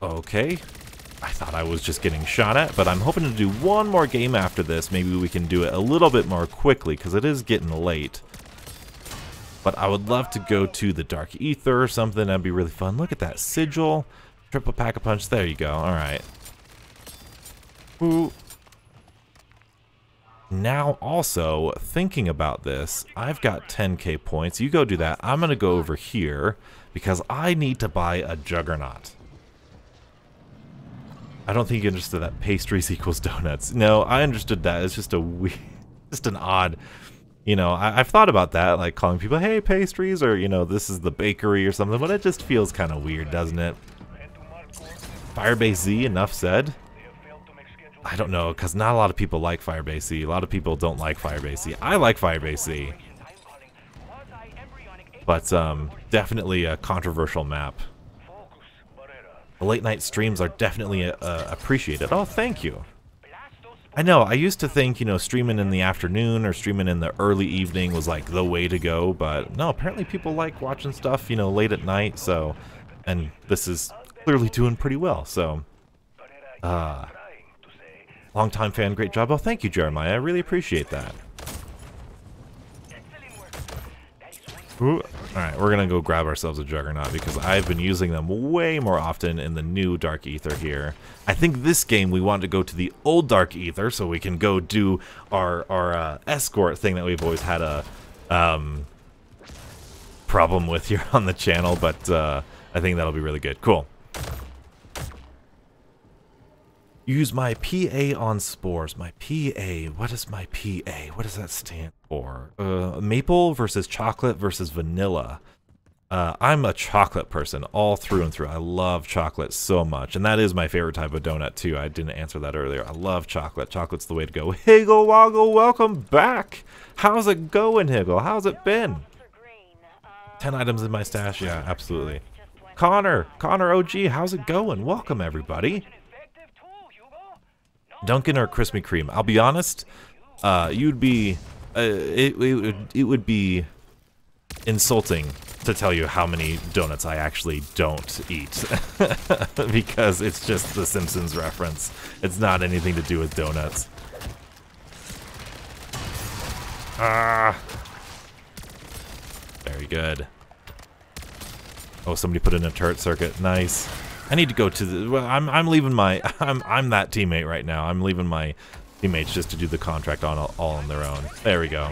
Okay. I thought I was just getting shot at, but I'm hoping to do one more game after this. Maybe we can do it a little bit more quickly, because it is getting late. But I would love to go to the Dark Aether or something. That'd be really fun. Look at that sigil. Triple pack a punch. There you go. All right. Ooh. Now, also, thinking about this, I've got 10k points. You go do that. I'm going to go over here because I need to buy a Juggernaut. I don't think you understood that pastries equals donuts. No, I understood that. It's just a weird, just an odd you know, I, have thought about that, like calling people, hey, pastries, or, you know, this is the bakery or something, but it just feels kind of weird, doesn't it? Firebase Z, enough said. I don't know, because not a lot of people like Firebase Z. A lot of people don't like Firebase Z. I like Firebase Z. But, um, definitely a controversial map. The late night streams are definitely uh, appreciated. Oh, thank you. I know, I used to think, you know, streaming in the afternoon or streaming in the early evening was like the way to go, but no, apparently people like watching stuff, you know, late at night, so, and this is clearly doing pretty well, so, uh, long time fan, great job. Oh, thank you, Jeremiah, I really appreciate that. Ooh. Alright, we're gonna go grab ourselves a Juggernaut because I've been using them way more often in the new Dark Aether here. I think this game we want to go to the old Dark Aether so we can go do our, our uh, escort thing that we've always had a um, problem with here on the channel, but uh, I think that'll be really good. Cool. Use my PA on spores. My PA. What is my PA? What does that stand for? Uh, maple versus chocolate versus vanilla. Uh, I'm a chocolate person all through and through. I love chocolate so much. And that is my favorite type of donut, too. I didn't answer that earlier. I love chocolate. Chocolate's the way to go. Higgle Woggle, welcome back. How's it going, Higgle? How's it been? 10 items in my stash? Yeah, absolutely. Connor, Connor OG, how's it going? Welcome, everybody. Dunkin' or Krispy Kreme? I'll be honest, uh, you'd be, uh, it, it, would, it would be insulting to tell you how many donuts I actually don't eat. because it's just the Simpsons reference. It's not anything to do with donuts. Ah. Very good. Oh, somebody put in a turret circuit. Nice. I need to go to the. Well, I'm I'm leaving my. I'm I'm that teammate right now. I'm leaving my teammates just to do the contract on all on their own. There we go.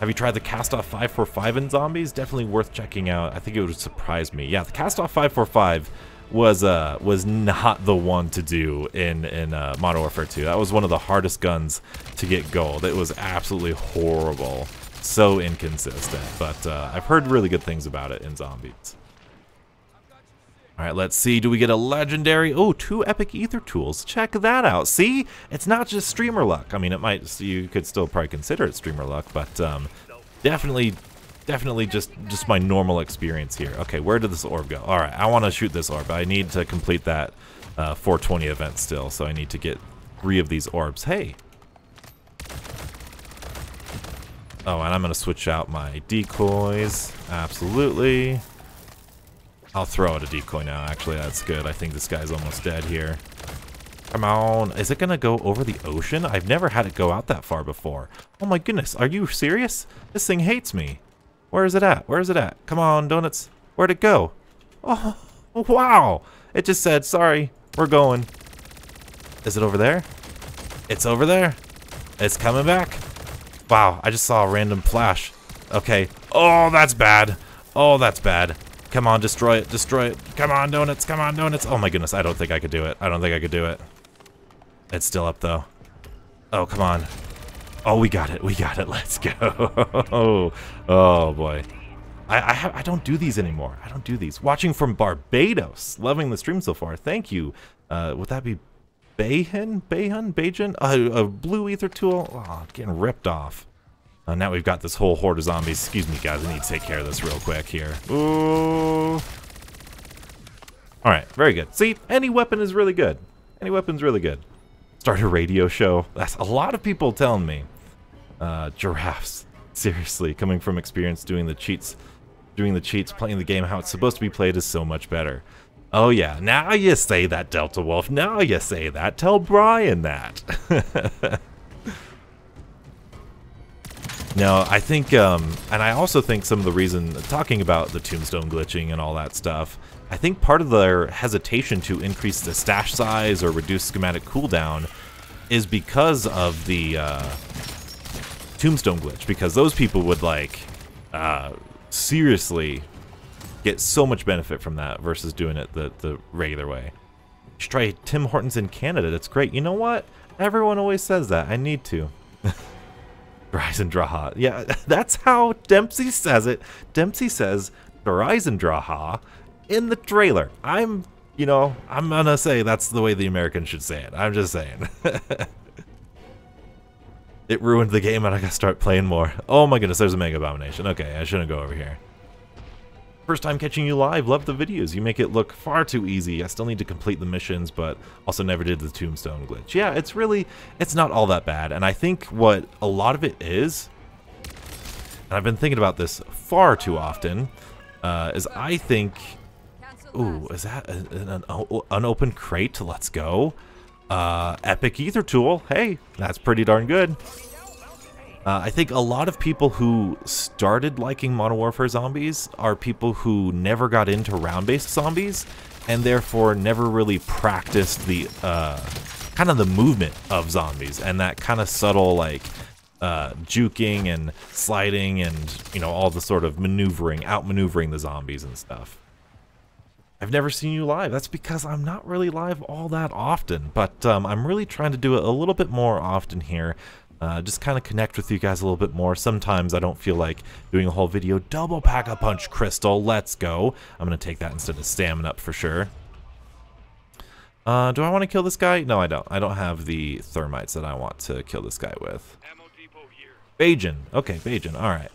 Have you tried the Kastov 545 in Zombies? Definitely worth checking out. I think it would surprise me. Yeah, the Kastov 545 was uh was not the one to do in in uh, Modern Warfare 2. That was one of the hardest guns to get gold. It was absolutely horrible, so inconsistent. But uh, I've heard really good things about it in Zombies. All right, let's see. Do we get a legendary? Oh, two epic aether tools. Check that out. See, it's not just streamer luck. I mean, it might. You could still probably consider it streamer luck, but um, definitely, definitely just just my normal experience here. Okay, where did this orb go? All right, I want to shoot this orb. I need to complete that uh, 420 event still, so I need to get three of these orbs. Hey. Oh, and I'm gonna switch out my decoys. Absolutely. I'll throw out a decoy now, actually. That's good. I think this guy's almost dead here. Come on. Is it going to go over the ocean? I've never had it go out that far before. Oh my goodness. Are you serious? This thing hates me. Where is it at? Where is it at? Come on, donuts. Where'd it go? Oh, wow. It just said, sorry, we're going. Is it over there? It's over there. It's coming back. Wow, I just saw a random flash. Okay. Oh, that's bad. Oh, that's bad. Come on, destroy it, destroy it. Come on, donuts, come on, donuts. Oh my goodness, I don't think I could do it. I don't think I could do it. It's still up though. Oh, come on. Oh, we got it, we got it, let's go. oh boy. I, I, I don't do these anymore. I don't do these. Watching from Barbados. Loving the stream so far. Thank you. Uh, would that be Bayhan? Bayhan? Bajan? Uh, a blue aether tool? Oh, getting ripped off. Uh, now we've got this whole horde of zombies. Excuse me, guys. I need to take care of this real quick here. Ooh. Alright, very good. See, any weapon is really good. Any weapon's really good. Start a radio show. That's a lot of people telling me. Uh, giraffes. Seriously, coming from experience doing the cheats, doing the cheats, playing the game how it's supposed to be played is so much better. Oh yeah, now you say that, Delta Wolf. Now you say that. Tell Brian that. No, I think, um, and I also think some of the reason, talking about the tombstone glitching and all that stuff, I think part of their hesitation to increase the stash size or reduce schematic cooldown is because of the uh, tombstone glitch, because those people would, like, uh, seriously get so much benefit from that versus doing it the, the regular way. You should try Tim Hortons in Canada, that's great. You know what? Everyone always says that. I need to. Draha. Yeah, that's how Dempsey says it. Dempsey says Draha in the trailer. I'm, you know, I'm gonna say that's the way the Americans should say it. I'm just saying. it ruined the game and I gotta start playing more. Oh my goodness, there's a Mega Abomination. Okay, I shouldn't go over here. First time catching you live, love the videos. You make it look far too easy. I still need to complete the missions, but also never did the tombstone glitch. Yeah, it's really, it's not all that bad. And I think what a lot of it is, and I've been thinking about this far too often, uh, is I think, ooh, is that an, an, open crate? Let's go. Uh, Epic Aether Tool. Hey, that's pretty darn good. Uh, I think a lot of people who started liking Modern Warfare zombies are people who never got into round-based zombies and therefore never really practiced the uh, kind of the movement of zombies and that kind of subtle like uh, juking and sliding and you know all the sort of maneuvering, outmaneuvering the zombies and stuff. I've never seen you live. That's because I'm not really live all that often, but um, I'm really trying to do it a little bit more often here uh, just kind of connect with you guys a little bit more. Sometimes I don't feel like doing a whole video. Double Pack-a-Punch Crystal, let's go. I'm going to take that instead of stamina up for sure. Uh, do I want to kill this guy? No, I don't. I don't have the thermites that I want to kill this guy with. Bajan. Okay, Bajan. All right.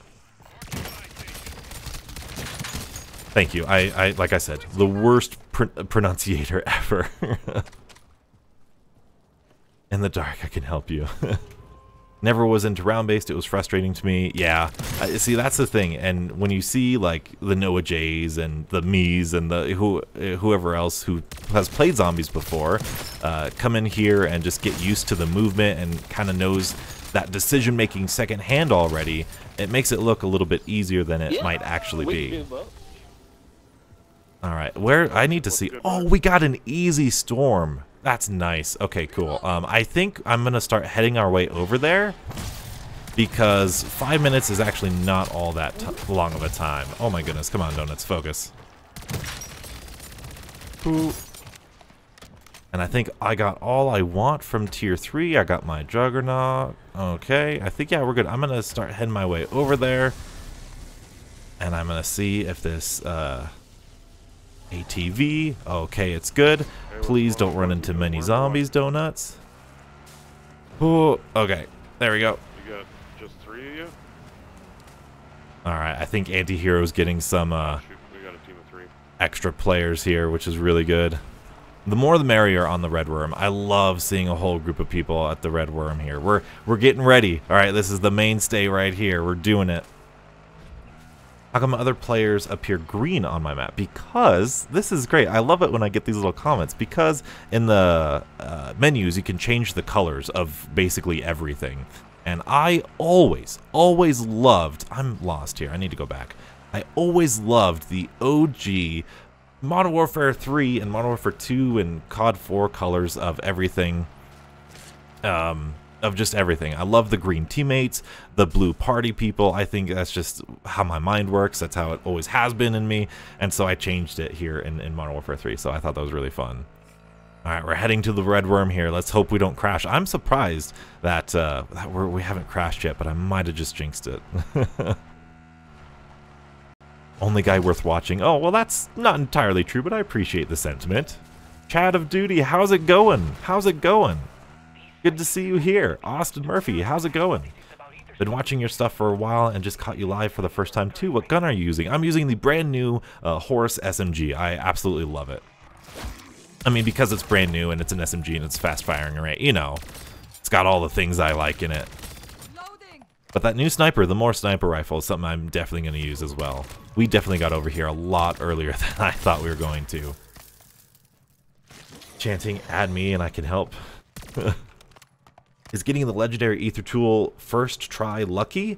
Thank you. I, I like I said, the worst pr pronunciator ever. In the dark, I can help you. Never was into round-based. It was frustrating to me. Yeah. I, see, that's the thing. And when you see, like, the Noah Jays and the Mees and the who whoever else who has played zombies before uh, come in here and just get used to the movement and kind of knows that decision-making secondhand already, it makes it look a little bit easier than it yeah, might actually be. All right, where I need to see. Oh, we got an easy storm. That's nice. Okay, cool. Um, I think I'm gonna start heading our way over there because five minutes is actually not all that long of a time. Oh my goodness! Come on, donuts, focus. Ooh. And I think I got all I want from tier three. I got my juggernaut. Okay, I think yeah, we're good. I'm gonna start heading my way over there, and I'm gonna see if this. Uh, ATV. Okay, it's good. Please don't run into many zombies, donuts. Oh, okay. There we go. You got just three of you? Alright, I think Anti-Hero's getting some uh, extra players here, which is really good. The more the merrier on the Red Worm. I love seeing a whole group of people at the Red Worm here. We're we're getting ready. Alright, this is the mainstay right here. We're doing it. How come other players appear green on my map? Because, this is great, I love it when I get these little comments, because in the uh, menus you can change the colors of basically everything. And I always, always loved, I'm lost here, I need to go back. I always loved the OG Modern Warfare 3 and Modern Warfare 2 and COD 4 colors of everything. Um, of just everything. I love the green teammates, the blue party people. I think that's just how my mind works. That's how it always has been in me. And so I changed it here in, in Modern Warfare 3. So I thought that was really fun. All right, we're heading to the Red Worm here. Let's hope we don't crash. I'm surprised that, uh, that we haven't crashed yet, but I might have just jinxed it. Only guy worth watching. Oh, well, that's not entirely true, but I appreciate the sentiment. Chad of Duty, how's it going? How's it going? Good to see you here. Austin Murphy, how's it going? Been watching your stuff for a while and just caught you live for the first time too. What gun are you using? I'm using the brand new uh, Horus SMG. I absolutely love it. I mean, because it's brand new and it's an SMG and it's fast firing array, you know, it's got all the things I like in it. But that new sniper, the more sniper rifle, is something I'm definitely going to use as well. We definitely got over here a lot earlier than I thought we were going to. Chanting, add me and I can help. Is getting the legendary aether Tool first try lucky?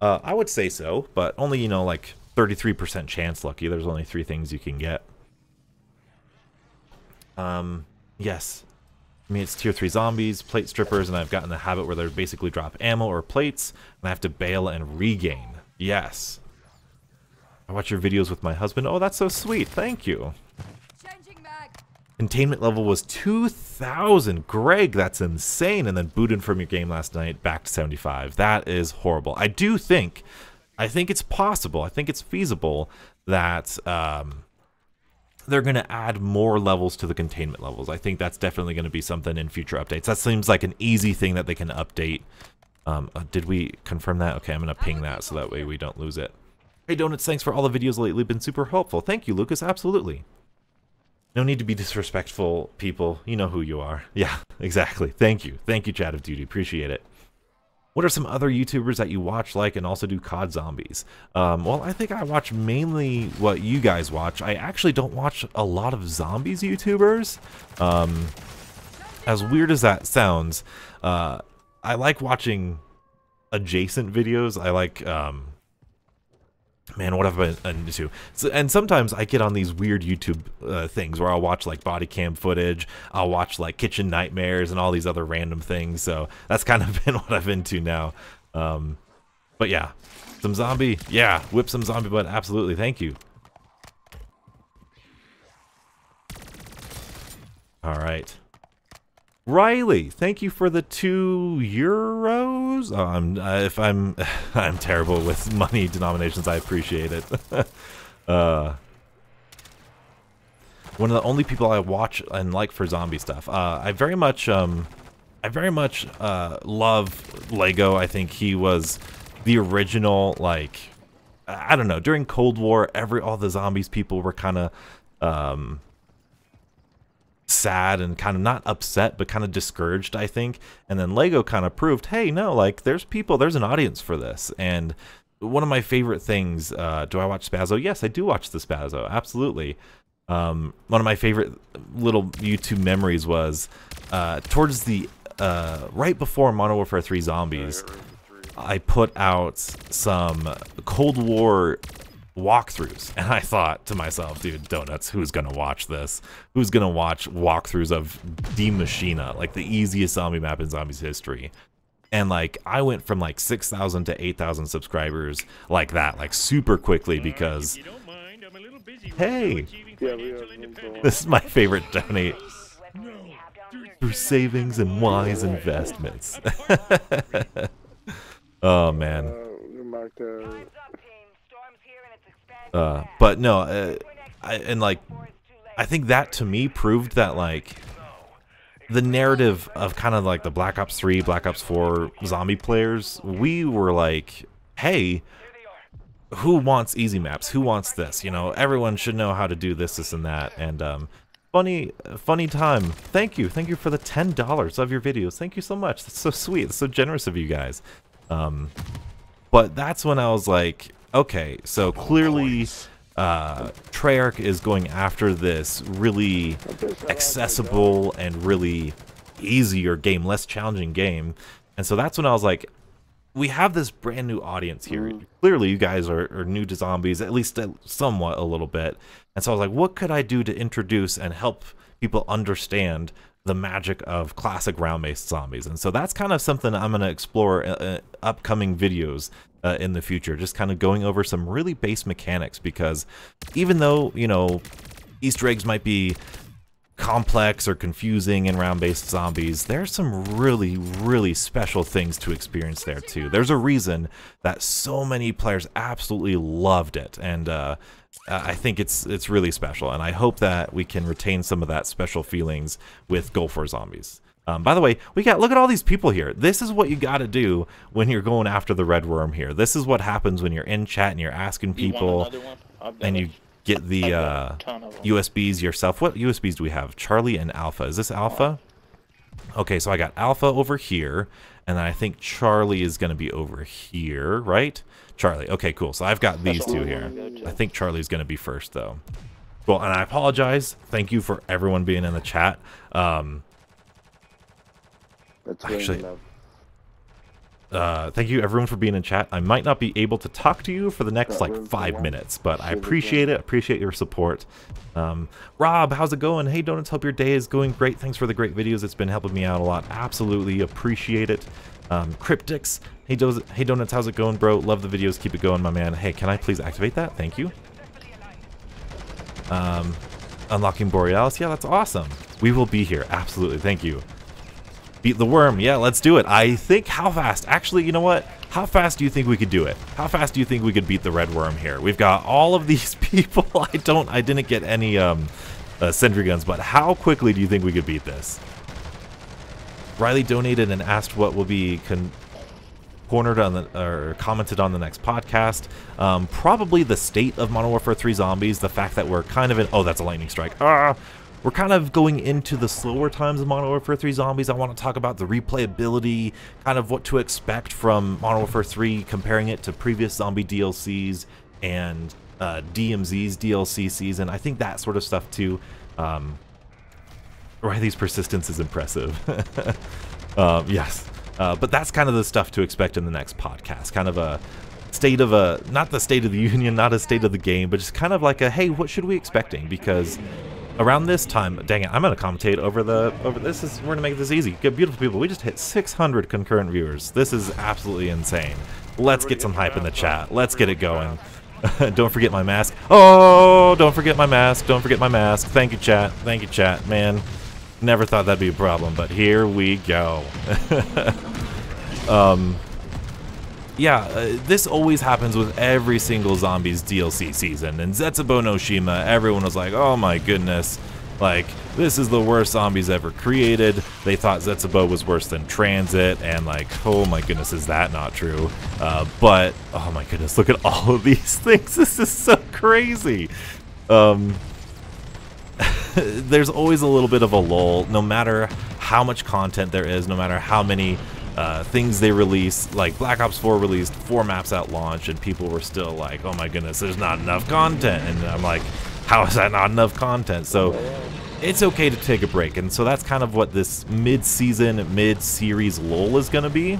Uh, I would say so, but only, you know, like 33% chance lucky. There's only three things you can get. Um, yes. I mean, it's tier 3 zombies, plate strippers, and I've gotten the habit where they basically drop ammo or plates, and I have to bail and regain. Yes. I watch your videos with my husband. Oh, that's so sweet. Thank you. Containment level was 2,000. Greg, that's insane. And then booted from your game last night back to 75. That is horrible. I do think, I think it's possible, I think it's feasible that um, they're going to add more levels to the containment levels. I think that's definitely going to be something in future updates. That seems like an easy thing that they can update. Um, uh, did we confirm that? Okay, I'm going to ping that so that way we don't lose it. Hey Donuts, thanks for all the videos lately. Been super helpful. Thank you, Lucas. Absolutely. No need to be disrespectful, people. You know who you are. Yeah, exactly. Thank you. Thank you, Chat of Duty. Appreciate it. What are some other YouTubers that you watch, like, and also do COD Zombies? Um, well, I think I watch mainly what you guys watch. I actually don't watch a lot of Zombies YouTubers. Um, as weird as that sounds, uh, I like watching adjacent videos. I like um, man, what have I been into? So, and sometimes I get on these weird YouTube uh, things where I'll watch like body cam footage, I'll watch like kitchen nightmares and all these other random things. So that's kind of been what I've been into now. Um, but yeah, some zombie, yeah, whip some zombie butt, absolutely. Thank you. All right. Riley, thank you for the two euros. Oh, I'm uh, if I'm I'm terrible with money denominations. I appreciate it. uh, one of the only people I watch and like for zombie stuff. Uh, I very much um, I very much uh, love Lego. I think he was the original like I don't know. During Cold War, every all the zombies people were kind of um, sad and kind of not upset, but kind of discouraged, I think. And then Lego kind of proved, hey, no, like there's people, there's an audience for this. And one of my favorite things, uh, do I watch Spazzo? Yes, I do watch the Spazzo, absolutely. Um, one of my favorite little YouTube memories was uh, towards the uh, right before Modern Warfare 3 Zombies. I put out some Cold War walkthroughs and I thought to myself, dude, donuts, who's gonna watch this? Who's gonna watch walkthroughs of Die Maschine, like the easiest zombie map in zombies history? And like I went from like 6,000 to 8,000 subscribers like that, like super quickly because Hey, this is my favorite donate. Through savings and wise investments. oh man. Uh, but no, uh, I, and like, I think that to me proved that like the narrative of kind of like the Black Ops 3, Black Ops 4 zombie players, we were like, hey, who wants easy maps? Who wants this? You know, everyone should know how to do this, this, and that. And um, funny, funny time. Thank you, thank you for the ten dollars of your videos. Thank you so much. That's so sweet. That's so generous of you guys. Um, but that's when I was like, okay, so clearly uh, Treyarch is going after this really accessible and really easier game, less challenging game. And so that's when I was like, we have this brand new audience here. Mm. Clearly, you guys are, are, new to zombies, at least somewhat a little bit. And so I was like, what could I do to introduce and help people understand the magic of classic round-based zombies? And so that's kind of something I'm going to explore in, in upcoming videos uh, in the future, just kind of going over some really base mechanics because even though, you know, Easter eggs might be complex or confusing in round-based zombies, there's some really, really special things to experience there too. There's a reason that so many players absolutely loved it, and uh, I think it's it's really special. And I hope that we can retain some of that special feelings with Go for Zombies. Um, by the way, we got look at all these people here. This is what you got to do when you're going after the red worm here. This is what happens when you're in chat and you're asking people, you and you get the uh, USBs yourself. What USBs do we have? Charlie and Alpha. Is this Alpha? Okay, so I got Alpha over here, and I think Charlie is going to be over here, right? Charlie. Okay, cool. So I've got these two here. I think Charlie's going to be first, though. Well, and I apologize. Thank you for everyone being in the chat. Um, actually, uh, thank you everyone for being in chat. I might not be able to talk to you for the next like five minutes, but I appreciate it. Appreciate your support. Um, Rob, how's it going? Hey Donuts, hope your day is going great. Thanks for the great videos. It's been helping me out a lot. Absolutely appreciate it. Um, Cryptics, hey, Do hey Donuts, how's it going, bro? Love the videos. Keep it going, my man. Hey, can I please activate that? Thank you. Um, unlocking Borealis. Yeah, that's awesome. We will be here. Absolutely. Thank you. Beat the worm. Yeah, let's do it. I think how fast? Actually, you know what? How fast do you think we could do it? How fast do you think we could beat the red worm here? We've got all of these people. I don't I didn't get any um uh, sentry guns, but how quickly do you think we could beat this? Riley donated and asked what will be cornered on the or commented on the next podcast. Um, probably the state of Modern Warfare 3 Zombies, the fact that we're kind of in oh that's a lightning strike. Ah, we're kind of going into the slower times of Modern Warfare 3 Zombies. I want to talk about the replayability, kind of what to expect from Modern Warfare 3, comparing it to previous zombie DLCs and uh, DMZ's DLC season. I think that sort of stuff too. Um, Riley's persistence is impressive. um, yes. Uh, but that's kind of the stuff to expect in the next podcast. Kind of a state of a, not the state of the union, not a state of the game, but just kind of like a, hey, what should we expecting? Because around this time, dang it, I'm gonna commentate over the over this is we're gonna make this easy. Good beautiful people, we just hit 600 concurrent viewers. This is absolutely insane. Let's get some hype in the chat. Let's get it going. don't forget my mask. Oh, don't forget my mask. Don't forget my mask. Thank you, chat. Thank you, chat. Man, never thought that'd be a problem, but here we go. um, yeah, uh, this always happens with every single Zombies DLC season. And Zetsubou no Shima, everyone was like, oh my goodness, Like, this is the worst zombies ever created. They thought Zetsubou was worse than TranZit, and like, oh my goodness, is that not true? Uh, but, oh my goodness, look at all of these things. This is so crazy. Um, there's always a little bit of a lull, no matter how much content there is, no matter how many uh, things they release. Like Black Ops 4 released four maps at launch, and people were still like, "Oh my goodness, there's not enough content," and I'm like, "How is that not enough content?" So it's okay to take a break, and so that's kind of what this mid-season, mid-series lull is going to be.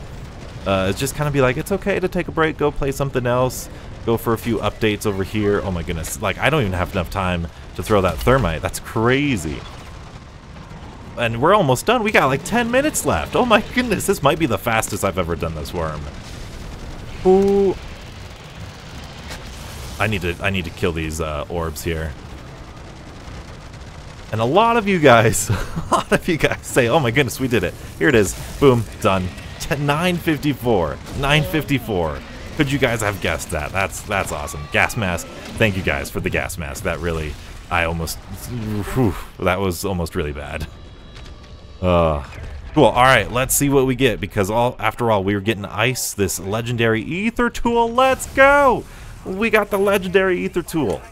Uh, it's just kind of be like, it's okay to take a break, go play something else, go for a few updates over here. Oh my goodness, like I don't even have enough time to throw that thermite. That's crazy. And we're almost done. We got like 10 minutes left. Oh my goodness, this might be the fastest I've ever done this worm. Ooh. I need to I need to kill these uh, orbs here. And a lot of you guys, a lot of you guys say, oh my goodness, we did it. Here it is. Boom, done. 954. 954. Could you guys have guessed that? That's that's awesome. Gas mask. Thank you guys for the gas mask. That really, I almost, whew, that was almost really bad. Uh, cool. All right, let's see what we get because all after all, we were getting ice, this legendary aether tool. Let's go. We got the legendary aether tool.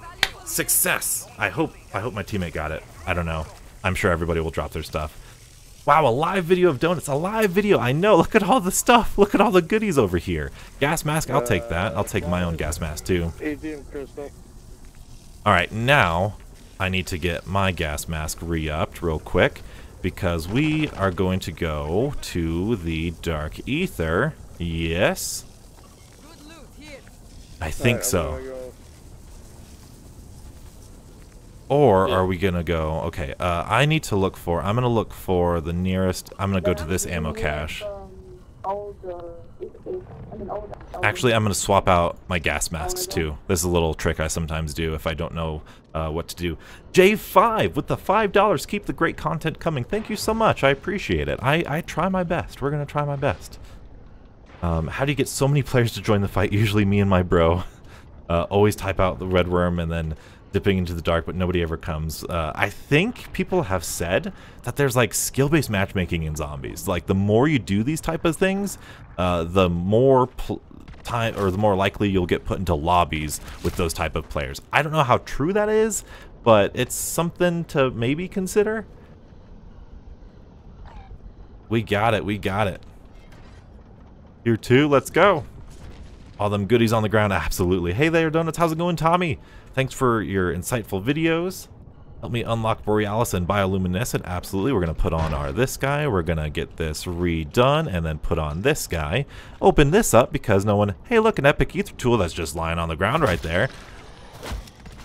Success. I hope I hope my teammate got it. I don't know. I'm sure everybody will drop their stuff. Wow, a live video of donuts. A live video. I know. Look at all the stuff. Look at all the goodies over here. Gas mask. I'll take that. I'll take my own gas mask too. All right, now I need to get my gas mask re-upped real quick because we are going to go to the Dark Aether. Yes? I think so. Or are we gonna go, okay, uh, I need to look for, I'm gonna look for the nearest, I'm gonna go to this ammo cache. Actually, I'm going to swap out my gas masks too. This is a little trick I sometimes do if I don't know uh, what to do. J5 with the $5. Keep the great content coming. Thank you so much. I appreciate it. I, I try my best. We're going to try my best. Um, how do you get so many players to join the fight? Usually me and my bro. Uh, always type out the red worm and then dipping into the dark, but nobody ever comes. Uh, I think people have said that there's like skill-based matchmaking in zombies. Like the more you do these type of things, uh, the more time or the more likely you'll get put into lobbies with those type of players. I don't know how true that is, but it's something to maybe consider. We got it. We got it. Here too. Let's go. All them goodies on the ground. Absolutely. Hey there, Donuts. How's it going, Tommy? Thanks for your insightful videos. Help me unlock Borealis and Bioluminescent. Absolutely. We're going to put on our this guy. We're going to get this redone and then put on this guy. Open this up because no one... Hey, look, an Epic Aether tool that's just lying on the ground right there.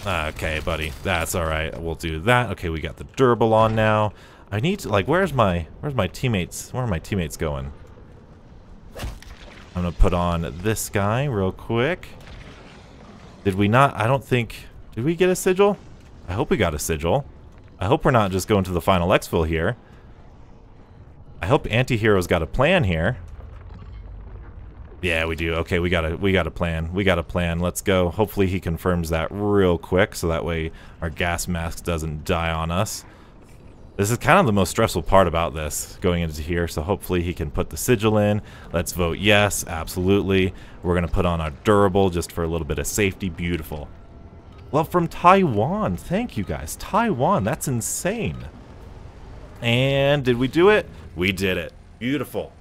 Okay, buddy. That's all right. We'll do that. Okay, we got the durable on now. I need to... Like, where's my... Where's my teammates? Where are my teammates going? I'm going to put on this guy real quick. Did we not? I don't think... Did we get a sigil? I hope we got a sigil. I hope we're not just going to the final exfil here. I hope Antihero's got a plan here. Yeah, we do. Okay, we got a we got a plan. We got a plan. Let's go. Hopefully he confirms that real quick so that way our gas mask doesn't die on us. This is kind of the most stressful part about this, going into here, so hopefully he can put the sigil in. Let's vote yes, absolutely. We're going to put on our durable just for a little bit of safety. Beautiful. Love from Taiwan. Thank you, guys. Taiwan, that's insane. And did we do it? We did it. Beautiful.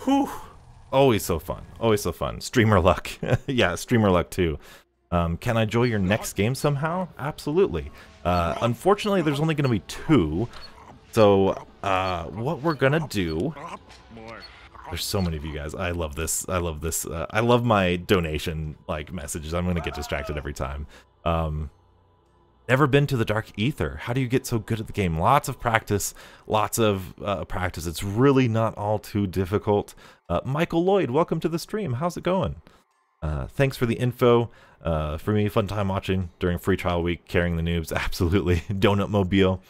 Whew. Always so fun. Always so fun. Streamer luck. yeah, streamer luck too. Um, can I join your next game somehow? Absolutely. Uh, unfortunately, there's only going to be two. So, uh, what we're going to do... There's so many of you guys. I love this. I love this. Uh, I love my donation like messages. I'm going to get distracted every time. Um, never been to the Dark Aether. How do you get so good at the game? Lots of practice. Lots of uh, practice. It's really not all too difficult. Uh, Michael Lloyd, welcome to the stream. How's it going? Thanks for the info. Uh, for me, fun time watching during free trial week, carrying the noobs. Absolutely. Donut Mobile.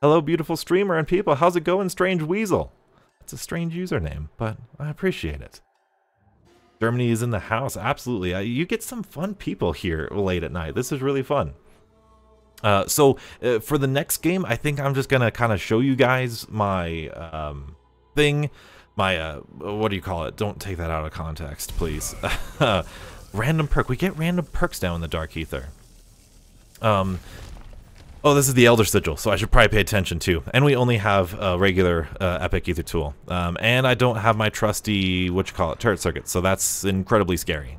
Hello, beautiful streamer and people. How's it going, Strange Weasel? It's a strange username, but I appreciate it. Germany is in the house. Absolutely. Uh, you get some fun people here late at night. This is really fun. Uh, so uh, for the next game, I think I'm just gonna kind of show you guys my um, thing, my uh, what do you call it? Don't take that out of context, please. random perk. We get random perks now in the Dark Aether. Um, oh, this is the Elder Sigil, so I should probably pay attention too. And we only have a regular uh, Epic Aether tool. Um, and I don't have my trusty, what you call it, turret circuit, so that's incredibly scary.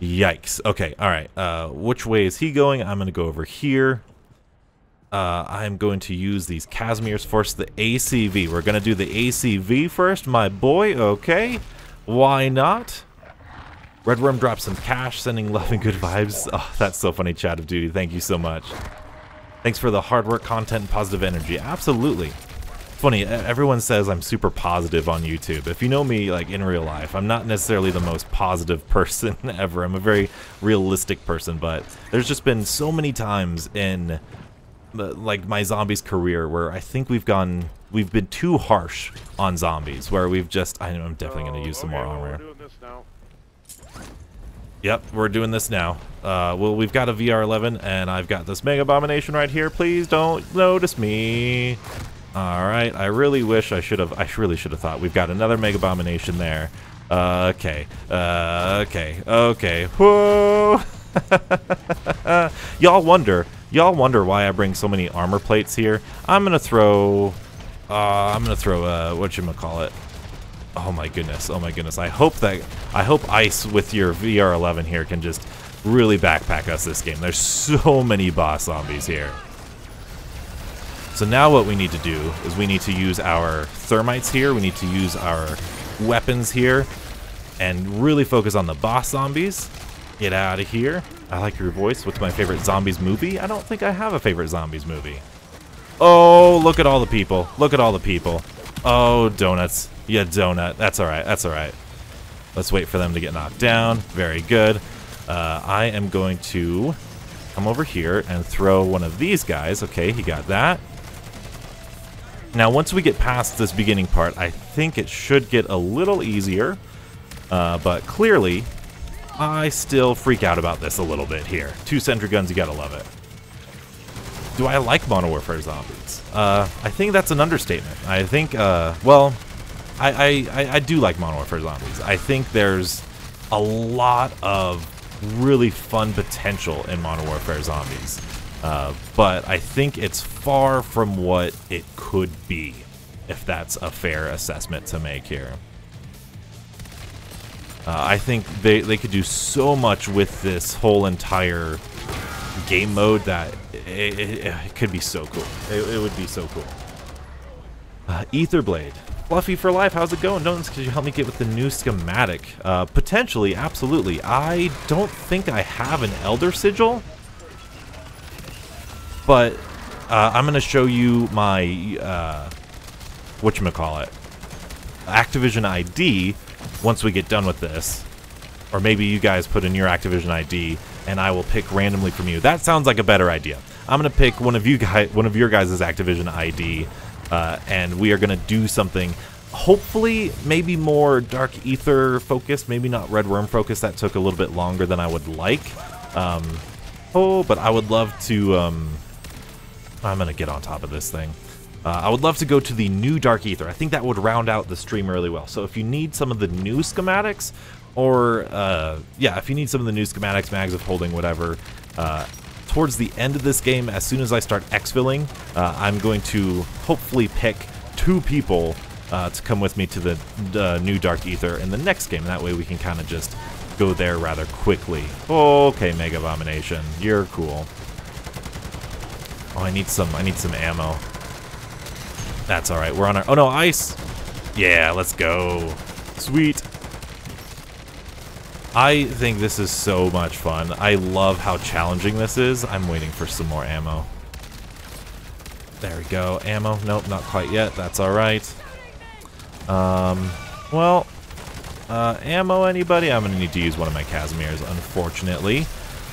Yikes. Okay, alright. Uh, which way is he going? I'm going to go over here. Uh, I'm going to use these Kazimirs first, the ACV. We're going to do the ACV first, my boy. Okay. Why not? Redworm dropped some cash, sending love and good vibes. Oh, that's so funny, Chat of Duty. Thank you so much. Thanks for the hard work, content, and positive energy. Absolutely. Funny, everyone says I'm super positive on YouTube. If you know me, like, in real life, I'm not necessarily the most positive person ever. I'm a very realistic person, but there's just been so many times in, uh, like, my zombies career where I think we've gone, we've been too harsh on zombies, where we've just, I'm definitely going to use some oh, more armor. Yep, we're doing this now. Uh, well, we've got a VR11, and I've got this Mega Abomination right here. Please don't notice me. All right, I really wish I should have. I really should have thought. We've got another Mega Abomination there. Uh, okay. Uh, okay. Okay. Whoa. y'all wonder. Y'all wonder why I bring so many armor plates here. I'm gonna throw. Uh, I'm gonna throw. Uh, what you call it? Oh my goodness, oh my goodness. I hope that, I hope Ice with your VR11 here can just really backpack us this game. There's so many boss zombies here. So now what we need to do is we need to use our thermites here, we need to use our weapons here, and really focus on the boss zombies. Get out of here. I like your voice. What's my favorite zombies movie? I don't think I have a favorite zombies movie. Oh, look at all the people. Look at all the people. Oh, donuts. Yeah, donut. That's alright. That's alright. Let's wait for them to get knocked down. Very good. Uh, I am going to come over here and throw one of these guys. Okay, he got that. Now, once we get past this beginning part, I think it should get a little easier. Uh, but clearly, I still freak out about this a little bit here. Two sentry guns, you gotta love it. Do I like Modern Warfare Zombies? Uh, I think that's an understatement. I think, uh, well, I, I, I do like Modern Warfare Zombies. I think there's a lot of really fun potential in Modern Warfare Zombies. Uh, but I think it's far from what it could be, if that's a fair assessment to make here. Uh, I think they, they could do so much with this whole entire game mode that it, it, it could be so cool. It, it would be so cool. Uh, Aetherblade. Fluffy for life, how's it going? Don't could you help me get with the new schematic? Uh, potentially, absolutely. I don't think I have an Elder Sigil, but uh, I'm gonna show you my uh, what you call it, Activision ID. Once we get done with this, or maybe you guys put in your Activision ID, and I will pick randomly from you. That sounds like a better idea. I'm gonna pick one of you guys, one of your guys' Activision ID uh, and we are to do something hopefully maybe more dark Aether focused maybe not red worm focused that took a little bit longer than i would like um, oh but i would love to um, i'm gonna get on top of this thing uh, i would love to go to the new dark Aether. i think that would round out the stream really well so if you need some of the new schematics or uh, yeah if you need some of the new schematics mags of holding whatever uh, towards the end of this game, as soon as I start exfilling, uh, I'm going to hopefully pick two people uh, to come with me to the, the new Dark Aether in the next game. That way we can kind of just go there rather quickly. okay, Mega Abomination, you're cool. Oh, I need some, I need some ammo. That's alright, we're on our, oh no, ice! Yeah, let's go. Sweet. I think this is so much fun. I love how challenging this is. I'm waiting for some more ammo. There we go. Ammo. Nope, not quite yet. That's alright. Um, well, uh, ammo, anybody? I'm going to need to use one of my Kazimirs, unfortunately.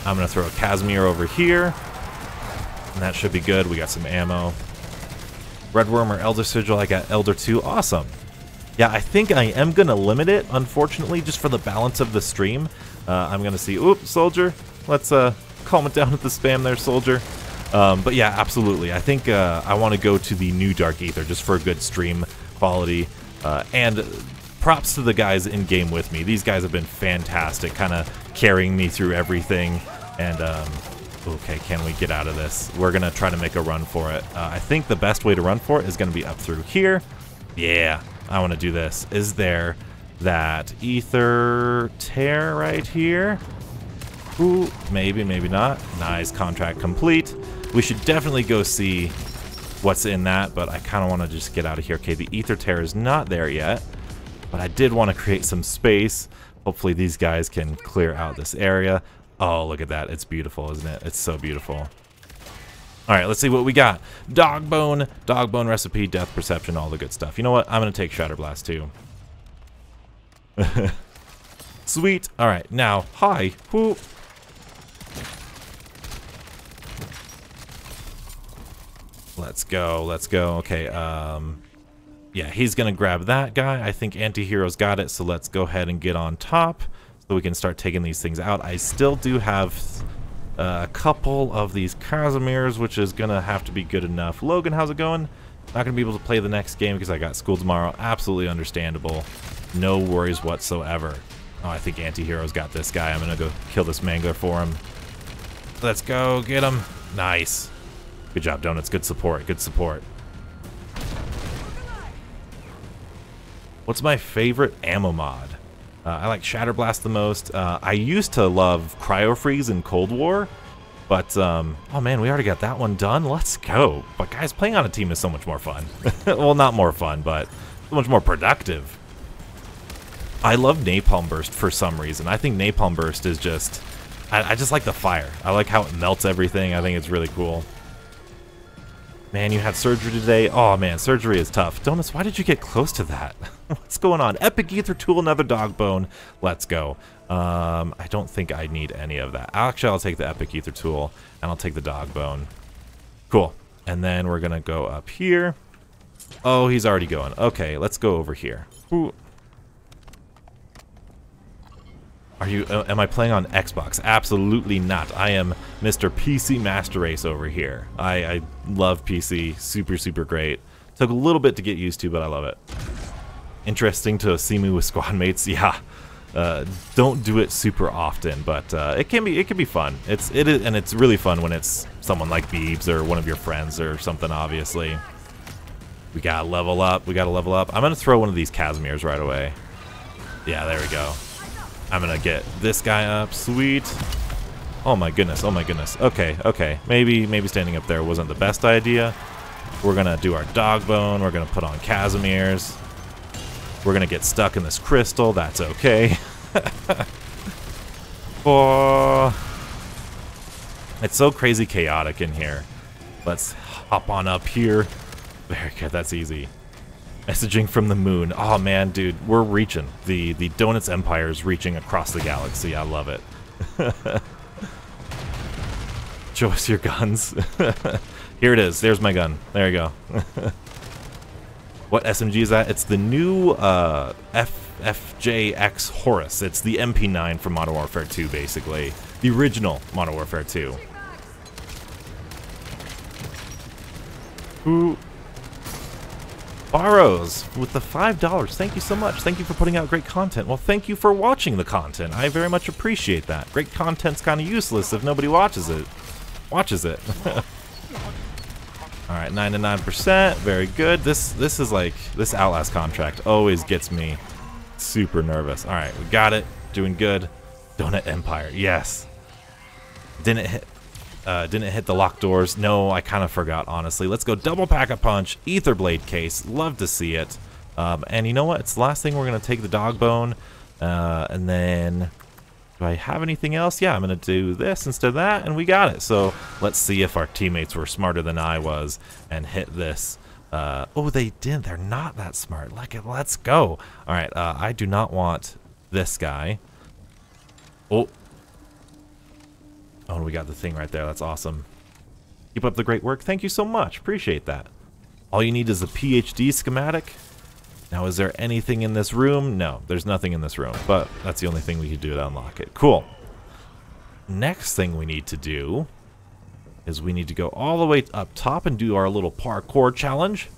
I'm going to throw a Kazimir over here. And that should be good. We got some ammo. Red Worm or Elder Sigil, I got Elder 2. Awesome. Yeah, I think I am going to limit it, unfortunately, just for the balance of the stream. Uh, I'm going to see... Oop, soldier. Let's, uh, calm it down with the spam there, soldier. Um, but yeah, absolutely. I think uh, I want to go to the new Dark Aether just for a good stream quality. Uh, and props to the guys in game with me. These guys have been fantastic, kind of carrying me through everything. And um, okay, can we get out of this? We're gonna try to make a run for it. Uh, I think the best way to run for it is gonna be up through here. Yeah, I want to do this. Is there that aether tear right here? Ooh, maybe, maybe not. Nice, contract complete. We should definitely go see what's in that, but I kind of want to just get out of here. Okay, the aether tear is not there yet, but I did want to create some space. Hopefully these guys can clear out this area. Oh, look at that. It's beautiful, isn't it? It's so beautiful. All right, let's see what we got. Dog bone, dog bone recipe, death perception, all the good stuff. You know what? I'm going to take Shatter Blast too. Sweet. All right, now, hi. Whoop. Let's go, let's go. Okay, um, yeah, he's gonna grab that guy. I think Antihero's got it, so let's go ahead and get on top so we can start taking these things out. I still do have a couple of these Kazimirs, which is gonna have to be good enough. Logan, how's it going? Not gonna be able to play the next game because I got school tomorrow. Absolutely understandable. No worries whatsoever. Oh, I think Antihero's got this guy. I'm gonna go kill this Mangler for him. Let's go, get him. Nice. Good job, Donuts. Good support. Good support. What's my favorite ammo mod? Uh, I like Shatterblast the most. Uh, I used to love Cryo Freeze in Cold War, but, um, oh man, we already got that one done. Let's go. But guys, playing on a team is so much more fun. well, not more fun, but so much more productive. I love Napalm Burst for some reason. I think Napalm Burst is just, I, I just like the fire. I like how it melts everything. I think it's really cool. Man, you had surgery today. Oh man, surgery is tough. Donuts, why did you get close to that? What's going on? Epic Aether Tool, another dog bone. Let's go. Um, I don't think I need any of that. Actually, I'll take the Epic Aether Tool, and I'll take the dog bone. Cool. And then we're going to go up here. Oh, he's already going. Okay, let's go over here. Ooh. Are you? Uh, am I playing on Xbox? Absolutely not. I am Mr. PC Master Race over here. I, I love PC. Super, super great. Took a little bit to get used to, but I love it. Interesting to see me with squad mates. Yeah. Uh, don't do it super often, but uh, it can be it can be fun. It's it is, and it's really fun when it's someone like Beebs or one of your friends or something. Obviously, we gotta level up. We gotta level up. I'm gonna throw one of these Kazimirs right away. Yeah, there we go. I'm gonna get this guy up. Sweet. Oh my goodness, oh my goodness. Okay, okay. Maybe maybe standing up there wasn't the best idea. We're gonna do our dog bone. We're gonna put on Kazimirs. We're gonna get stuck in this crystal. That's okay. oh, it's so crazy chaotic in here. Let's hop on up here. Very good. That's easy. Messaging from the moon. Oh man, dude, we're reaching. The the Donuts Empire is reaching across the galaxy. I love it. Show us your guns. Here it is. There's my gun. There you go. what SMG is that? It's the new uh, F FJX Horus. It's the MP9 from Modern Warfare 2, basically. The original Modern Warfare 2. Who Barrows with the $5. Thank you so much. Thank you for putting out great content. Well, thank you for watching the content. I very much appreciate that. Great content's kind of useless if nobody watches it. Watches it. All right, 99%. Very good. This this is like this Outlast contract always gets me super nervous. All right, we got it. Doing good. Donut Empire. Yes. Didn't hit uh, didn't hit the locked doors. No, I kind of forgot, honestly. Let's go double pack a punch. Aether Blade case. Love to see it. Um, and you know what? It's the last thing we're going to take the dog bone. Uh, and then... Do I have anything else? Yeah, I'm going to do this instead of that, and we got it. So let's see if our teammates were smarter than I was and hit this. Uh, oh, they did. They're not that smart. Like, let's go. All right, uh, I do not want this guy. Oh, Oh, we got the thing right there. That's awesome. Keep up the great work. Thank you so much. Appreciate that. All you need is a PhD schematic. Now, is there anything in this room? No, there's nothing in this room, but that's the only thing we could do to unlock it. Cool. next thing we need to do is we need to go all the way up top and do our little parkour challenge.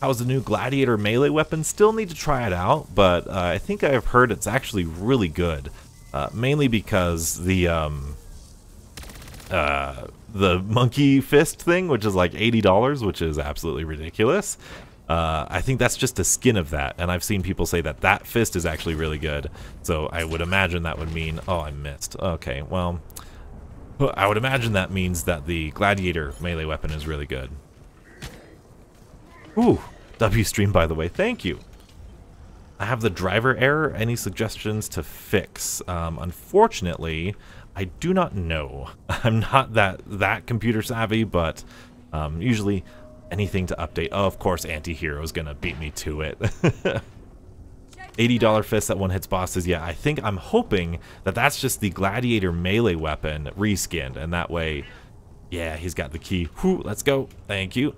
How's the new Gladiator melee weapon? Still need to try it out, but uh, I think I've heard it's actually really good. Uh, mainly because the um, uh, the monkey fist thing, which is like $80, which is absolutely ridiculous. Uh, I think that's just a skin of that, and I've seen people say that that fist is actually really good. So I would imagine that would mean, oh, I missed. Okay, well, I would imagine that means that the Gladiator melee weapon is really good. Ooh, W stream, by the way, thank you. I have the driver error. Any suggestions to fix? Um, unfortunately, I do not know. I'm not that that computer savvy, but um, usually anything to update. Oh, of course, anti-hero is gonna beat me to it. $80 fist that one hits bosses. Yeah, I think I'm hoping that that's just the gladiator melee weapon reskinned, and that way, yeah, he's got the key. Whew, let's go. Thank you.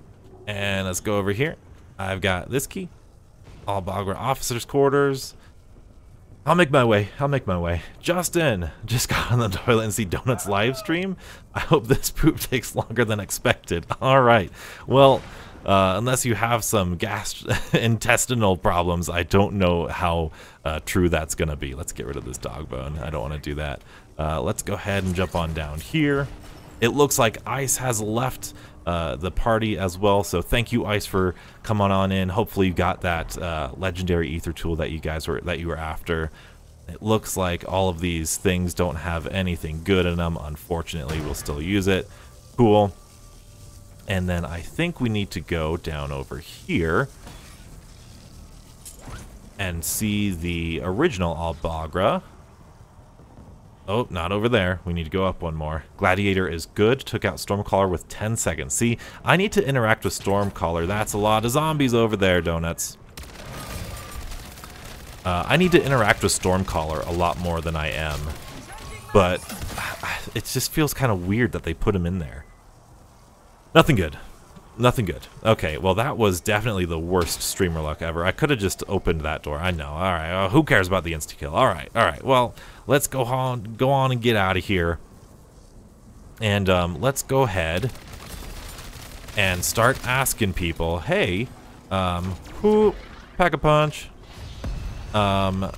And let's go over here. I've got this key. Al Bagra officers' quarters. I'll make my way. I'll make my way. Justin just got on the toilet and see Donuts live stream. I hope this poop takes longer than expected. All right. Well, uh, unless you have some gastrointestinal problems, I don't know how uh, true that's going to be. Let's get rid of this dog bone. I don't want to do that. Uh, let's go ahead and jump on down here. It looks like Ice has left uh, the party as well. So thank you, Ice, for coming on in. Hopefully you got that uh, legendary aether tool that you guys were that you were after. It looks like all of these things don't have anything good in them. Unfortunately, we'll still use it. Cool. And then I think we need to go down over here and see the original Al Bagra. Oh, not over there. We need to go up one more. Gladiator is good. Took out Stormcaller with 10 seconds. See, I need to interact with Stormcaller. That's a lot of zombies over there, Donuts. Uh, I need to interact with Stormcaller a lot more than I am. But it just feels kind of weird that they put him in there. Nothing good. Nothing good. Okay, well that was definitely the worst streamer luck ever. I could have just opened that door. I know. All right. Uh, who cares about the insta kill? All right. All right. Well, let's go on, go on and get out of here. And um, let's go ahead and start asking people, hey, um, who, pack a punch, um,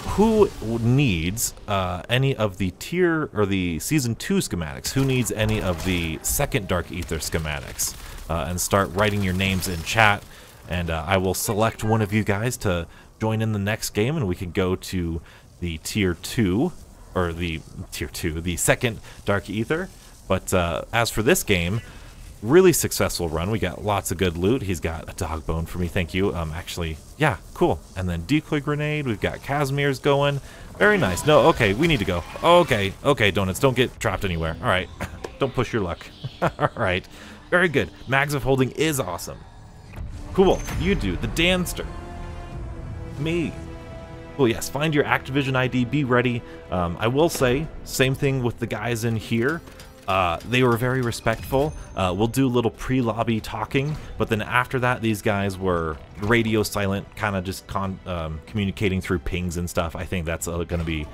who needs uh, any of the tier or the season two schematics? Who needs any of the second Dark Aether schematics? Uh, and start writing your names in chat, and uh, I will select one of you guys to join in the next game, and we can go to the tier 2, or the tier 2, the second Dark Aether. But uh, as for this game, really successful run. We got lots of good loot. He's got a dog bone for me, thank you. Um, actually, yeah, cool. And then decoy grenade. We've got Kazimir's going. Very nice. No, okay, we need to go. Okay, okay, donuts, don't get trapped anywhere. All right, don't push your luck. All right, very good. Mags of holding is awesome. Cool. You do the Danster. Me. Well, yes, find your Activision ID, be ready. Um, I will say, same thing with the guys in here. Uh, they were very respectful. Uh, we'll do a little pre-lobby talking, but then after that, these guys were radio silent, kind of just um, communicating through pings and stuff. I think that's uh, going to be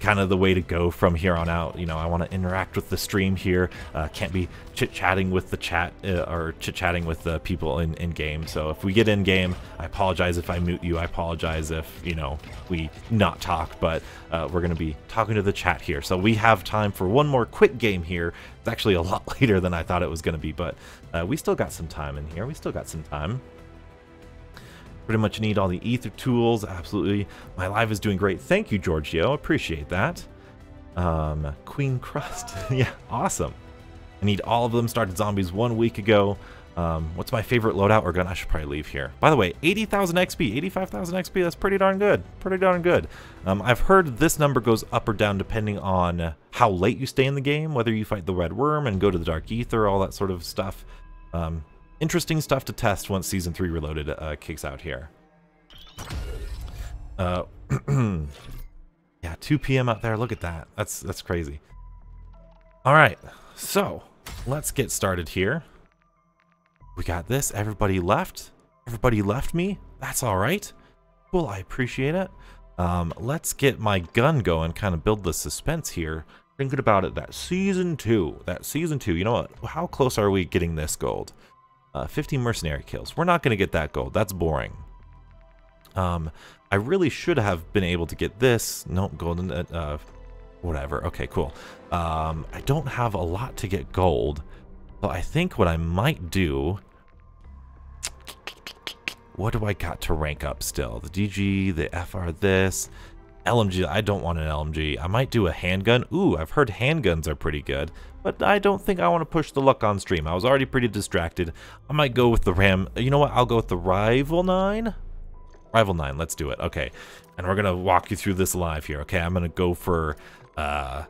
kind of the way to go from here on out. You know, I want to interact with the stream here. Uh, can't be chit-chatting with the chat uh, or chit-chatting with the people in, in game. So if we get in game, I apologize if I mute you. I apologize if, you know, we not talk, but uh, we're going to be talking to the chat here. So we have time for one more quick game here. It's actually a lot later than I thought it was going to be, but uh, we still got some time in here. We still got some time. Pretty much need all the aether tools. Absolutely. My live is doing great. Thank you, Giorgio. Appreciate that. Um, Queen Crust. yeah, awesome. I need all of them. Started zombies one week ago. Um, what's my favorite loadout or gun? I should probably leave here. By the way, 80,000 XP, 85,000 XP, that's pretty darn good. Pretty darn good. Um, I've heard this number goes up or down depending on how late you stay in the game, whether you fight the Red Worm and go to the Dark Aether, all that sort of stuff. Um, interesting stuff to test once Season 3 Reloaded uh, kicks out here. Uh, yeah, 2 p.m. out there. Look at that. That's that's crazy. All right, so let's get started here. We got this. Everybody left. Everybody left me. That's all right. Cool. I appreciate it. Um, let's get my gun going. Kind of build the suspense here. thinking about it, that season two, that season two, you know what? How close are we getting this gold? Uh, 50 mercenary kills. We're not going to get that gold. That's boring. Um, I really should have been able to get this. No, golden, uh, uh, whatever. Okay, cool. Um, I don't have a lot to get gold. But I think what I might do... What do I got to rank up still? The DG, the FR this, LMG. I don't want an LMG. I might do a handgun. Ooh, I've heard handguns are pretty good. But I don't think I want to push the luck on stream. I was already pretty distracted. I might go with the RAM. You know what? I'll go with the Rival 9. Rival 9, let's do it. Okay. And we're going to walk you through this live here. Okay, I'm going to go for uh,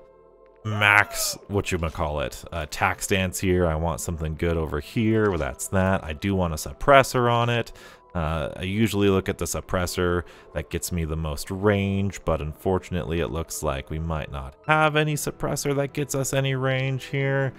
max, what you gonna call it, uh, tac stance here. I want something good over here. Well, that's that. I do want a suppressor on it. Uh, I usually look at the suppressor that gets me the most range, but unfortunately it looks like we might not have any suppressor that gets us any range here.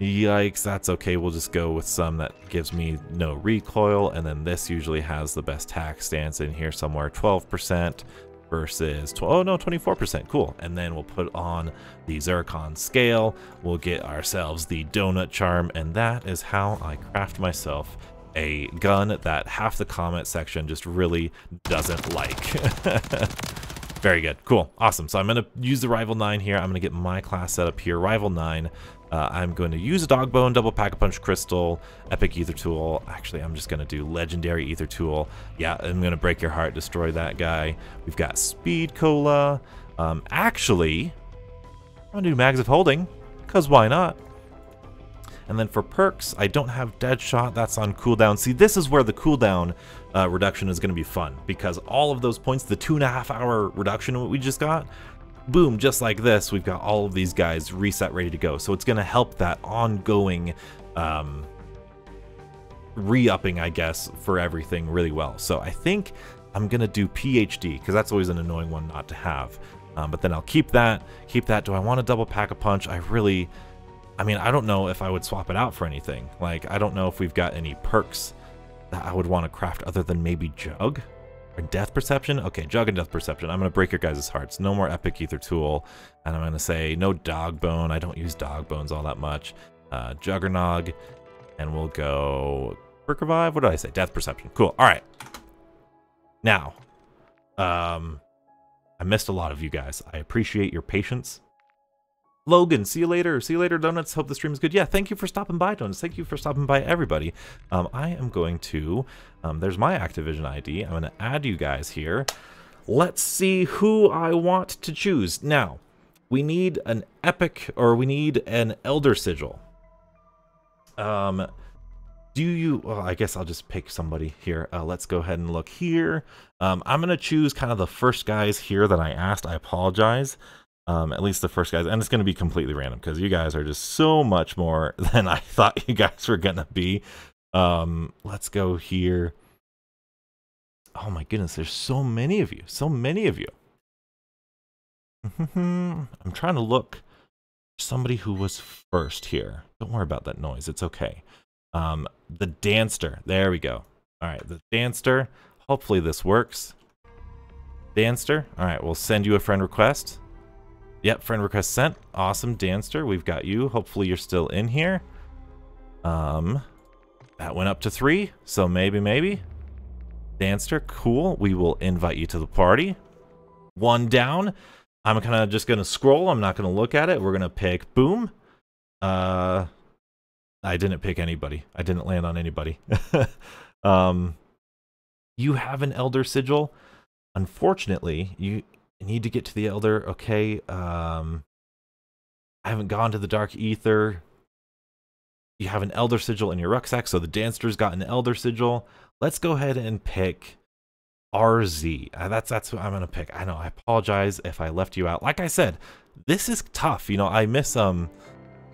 Yikes, that's okay. We'll just go with some that gives me no recoil, and then this usually has the best tac stance in here somewhere, 12% versus, oh no, 24%, cool. And then we'll put on the Zircon scale, we'll get ourselves the donut charm, and that is how I craft myself a gun that half the comment section just really doesn't like. Very good. Cool. Awesome. So I'm going to use the Rival 9 here. I'm going to get my class set up here. Rival 9. Uh, I'm going to use a dog bone, double pack-a-punch crystal, epic aether tool. Actually, I'm just going to do legendary aether tool. Yeah, I'm going to break your heart, destroy that guy. We've got speed cola. Um, actually, I'm going to do mags of holding, because why not? And then for perks, I don't have dead shot. That's on cooldown. See, this is where the cooldown uh, reduction is going to be fun because all of those points, the two and a half hour reduction what we just got, boom, just like this, we've got all of these guys reset, ready to go. So it's going to help that ongoing um, re-upping, I guess, for everything really well. So I think I'm going to do PhD, because that's always an annoying one not to have. Um, but then I'll keep that, keep that. Do I want to double pack a punch? I really, I mean, I don't know if I would swap it out for anything. Like, I don't know if we've got any perks that I would want to craft other than maybe Jug. Or death perception? Okay, jug and death perception. I'm going to break your guys' hearts. No more epic aether tool. And I'm going to say no dog bone. I don't use dog bones all that much. Uh, Juggernog. And we'll go quick revive. What did I say? Death perception. Cool. All right. Now, um, I missed a lot of you guys. I appreciate your patience. Logan, see you later. See you later, Donuts. Hope the stream is good. Yeah, thank you for stopping by, Donuts. Thank you for stopping by, everybody. Um, I am going to, um, there's my Activision ID. I'm going to add you guys here. Let's see who I want to choose. Now, we need an epic, or we need an Elder Sigil. Um, do you, well, I guess I'll just pick somebody here. Uh, let's go ahead and look here. Um, I'm going to choose kind of the first guys here that I asked. I apologize. Um, at least the first guys, and it's going to be completely random because you guys are just so much more than I thought you guys were going to be. Um, let's go here. Oh my goodness, there's so many of you, so many of you. I'm trying to look somebody who was first here. Don't worry about that noise, it's okay. Um, the Danster, there we go. All right, the Danster. Hopefully this works. Danster, all right, we'll send you a friend request. Yep, friend request sent. Awesome, Danster. We've got you. Hopefully you're still in here. Um, that went up to three, so maybe, maybe. Danster, cool. We will invite you to the party. One down. I'm kind of just going to scroll. I'm not going to look at it. We're going to pick Boom. Uh, I didn't pick anybody. I didn't land on anybody. um, you have an Elder Sigil. Unfortunately, you I need to get to the Elder. Okay. Um, I haven't gone to the Dark Aether. You have an Elder Sigil in your rucksack, so the Danster's got an Elder Sigil. Let's go ahead and pick RZ. Uh, that's that's what I'm gonna pick. I know. I apologize if I left you out. Like I said, this is tough. You know, I miss um.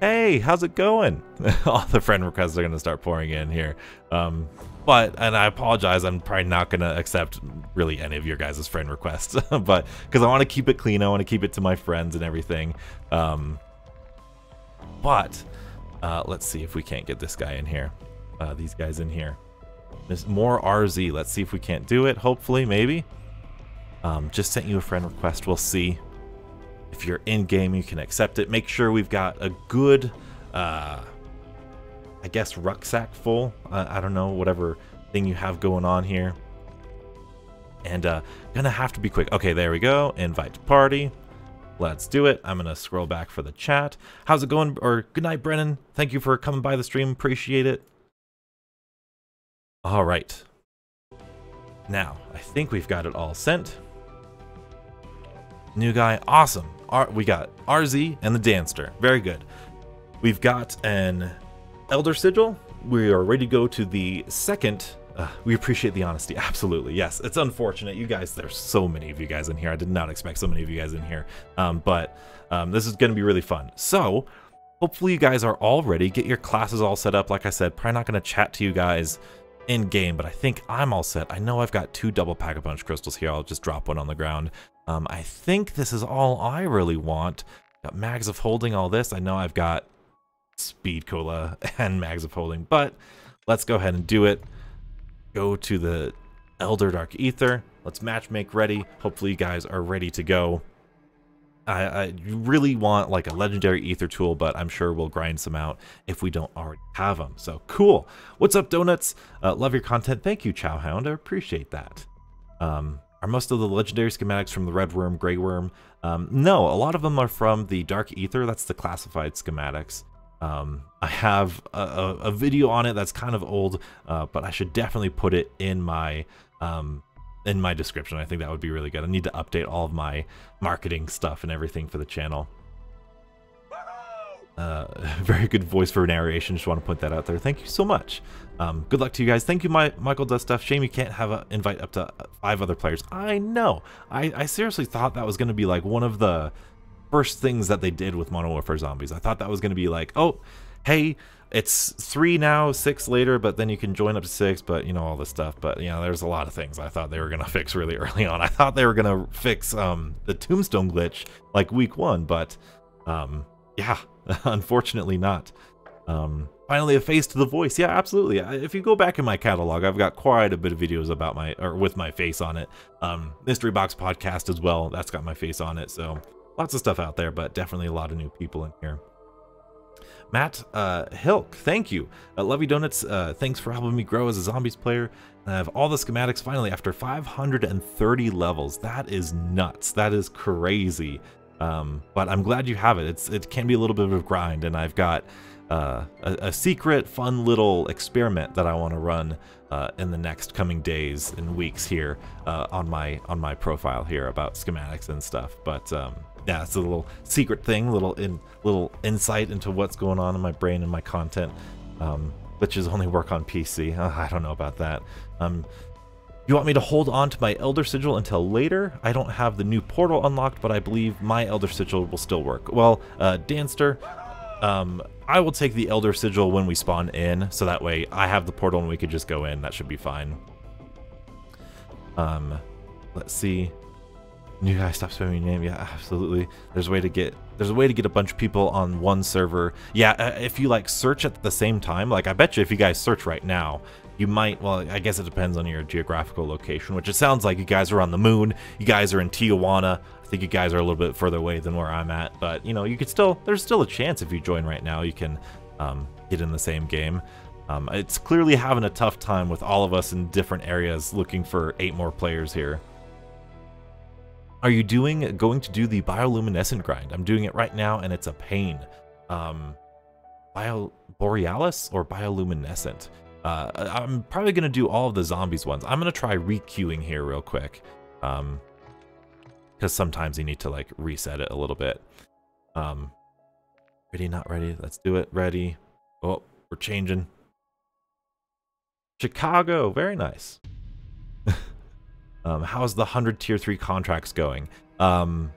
Hey, how's it going? All the friend requests are gonna start pouring in here. Um, but, and I apologize, I'm probably not going to accept really any of your guys' friend requests, but because I want to keep it clean, I want to keep it to my friends and everything. Um, but uh, let's see if we can't get this guy in here, uh, these guys in here. There's more RZ. Let's see if we can't do it. Hopefully, maybe. Um, just sent you a friend request. We'll see. If you're in game, you can accept it. Make sure we've got a good, uh, I guess, rucksack full. Uh, I don't know, whatever thing you have going on here. And uh, gonna have to be quick. Okay, there we go. Invite to party. Let's do it. I'm gonna scroll back for the chat. How's it going? Or good night, Brennan. Thank you for coming by the stream. Appreciate it. All right. Now, I think we've got it all sent. New guy, awesome. We got RZ and the Danster. Very good. We've got an Elder Sigil. We are ready to go to the second. Uh, we appreciate the honesty. Absolutely. Yes. It's unfortunate. You guys, there's so many of you guys in here. I did not expect so many of you guys in here. Um, but um, this is going to be really fun. So hopefully you guys are all ready. Get your classes all set up. Like I said, probably not going to chat to you guys in game, but I think I'm all set. I know I've got two double pack a punch crystals here. I'll just drop one on the ground. Um, I think this is all I really want. Got mags of holding all this. I know I've got speed cola and mags of holding, but let's go ahead and do it. Go to the Elder Dark Aether. Let's match make ready. Hopefully you guys are ready to go. I, I really want like a legendary aether tool, but I'm sure we'll grind some out if we don't already have them. So cool. What's up, donuts? Uh, love your content. Thank you, Chowhound. I appreciate that. Um, are most of the legendary schematics from the Red Worm, Grey Worm? Um, no, a lot of them are from the Dark Aether. That's the classified schematics. Um, I have a, a, a, video on it that's kind of old, uh, but I should definitely put it in my um, in my description. I think that would be really good. I need to update all of my marketing stuff and everything for the channel. Uh, very good voice for narration. Just want to point that out there. Thank you so much. Um, good luck to you guys. Thank you, my Michael Does Stuff. Shame you can't have an invite up to five other players. I know. I, I seriously thought that was going to be like one of the first things that they did with Modern Warfare Zombies. I thought that was going to be like, oh, hey, it's three now, six later, but then you can join up to six, but you know, all this stuff. But you know, there's a lot of things I thought they were gonna fix really early on. I thought they were gonna fix um the tombstone glitch like week one, but um yeah, unfortunately not. Um finally a face to the voice. Yeah, absolutely. If you go back in my catalog, I've got quite a bit of videos about my or with my face on it. Um Mystery Box podcast as well. That's got my face on it. So lots of stuff out there, but definitely a lot of new people in here. Matt uh, Hilk, thank you. Uh, Lovey Donuts, uh, thanks for helping me grow as a Zombies player. I have all the schematics finally after 530 levels. That is nuts. That is crazy. Um, but I'm glad you have it. It's It can be a little bit of a grind, and I've got uh, a, a, secret, fun little experiment that I want to run uh, in the next coming days and weeks here uh, on my on my profile here about schematics and stuff. But um, yeah, it's a little secret thing, little in little insight into what's going on in my brain and my content, um, which is only work on PC. Uh, I don't know about that. Um, you want me to hold on to my Elder Sigil until later? I don't have the new portal unlocked, but I believe my Elder Sigil will still work. Well, uh, Danster, um, I will take the Elder Sigil when we spawn in, so that way I have the portal and we could just go in. That should be fine. Um, let's see. New guy, stop spamming your name. Yeah, absolutely. There's a way to get there's a way to get a bunch of people on one server. Yeah, uh, if you like search at the same time, like I bet you if you guys search right now, you might. Well, I guess it depends on your geographical location. Which it sounds like you guys are on the moon. You guys are in Tijuana. I think you guys are a little bit further away than where I'm at. But you know, you could still. There's still a chance if you join right now, you can um, get in the same game. Um, it's clearly having a tough time with all of us in different areas looking for eight more players here. Are you doing going to do the bioluminescent grind? I'm doing it right now and it's a pain. Um, Bio Borealis or bioluminescent? Uh, I'm probably to do all of the zombies ones. I'm to try re-queuing here real quick. Um, because sometimes you need to like reset it a little bit. Um, ready, not ready. Let's do it. Ready. Oh, we're changing. Chicago. Very nice. Um, how's the 100 tier 3 contracts going? Um,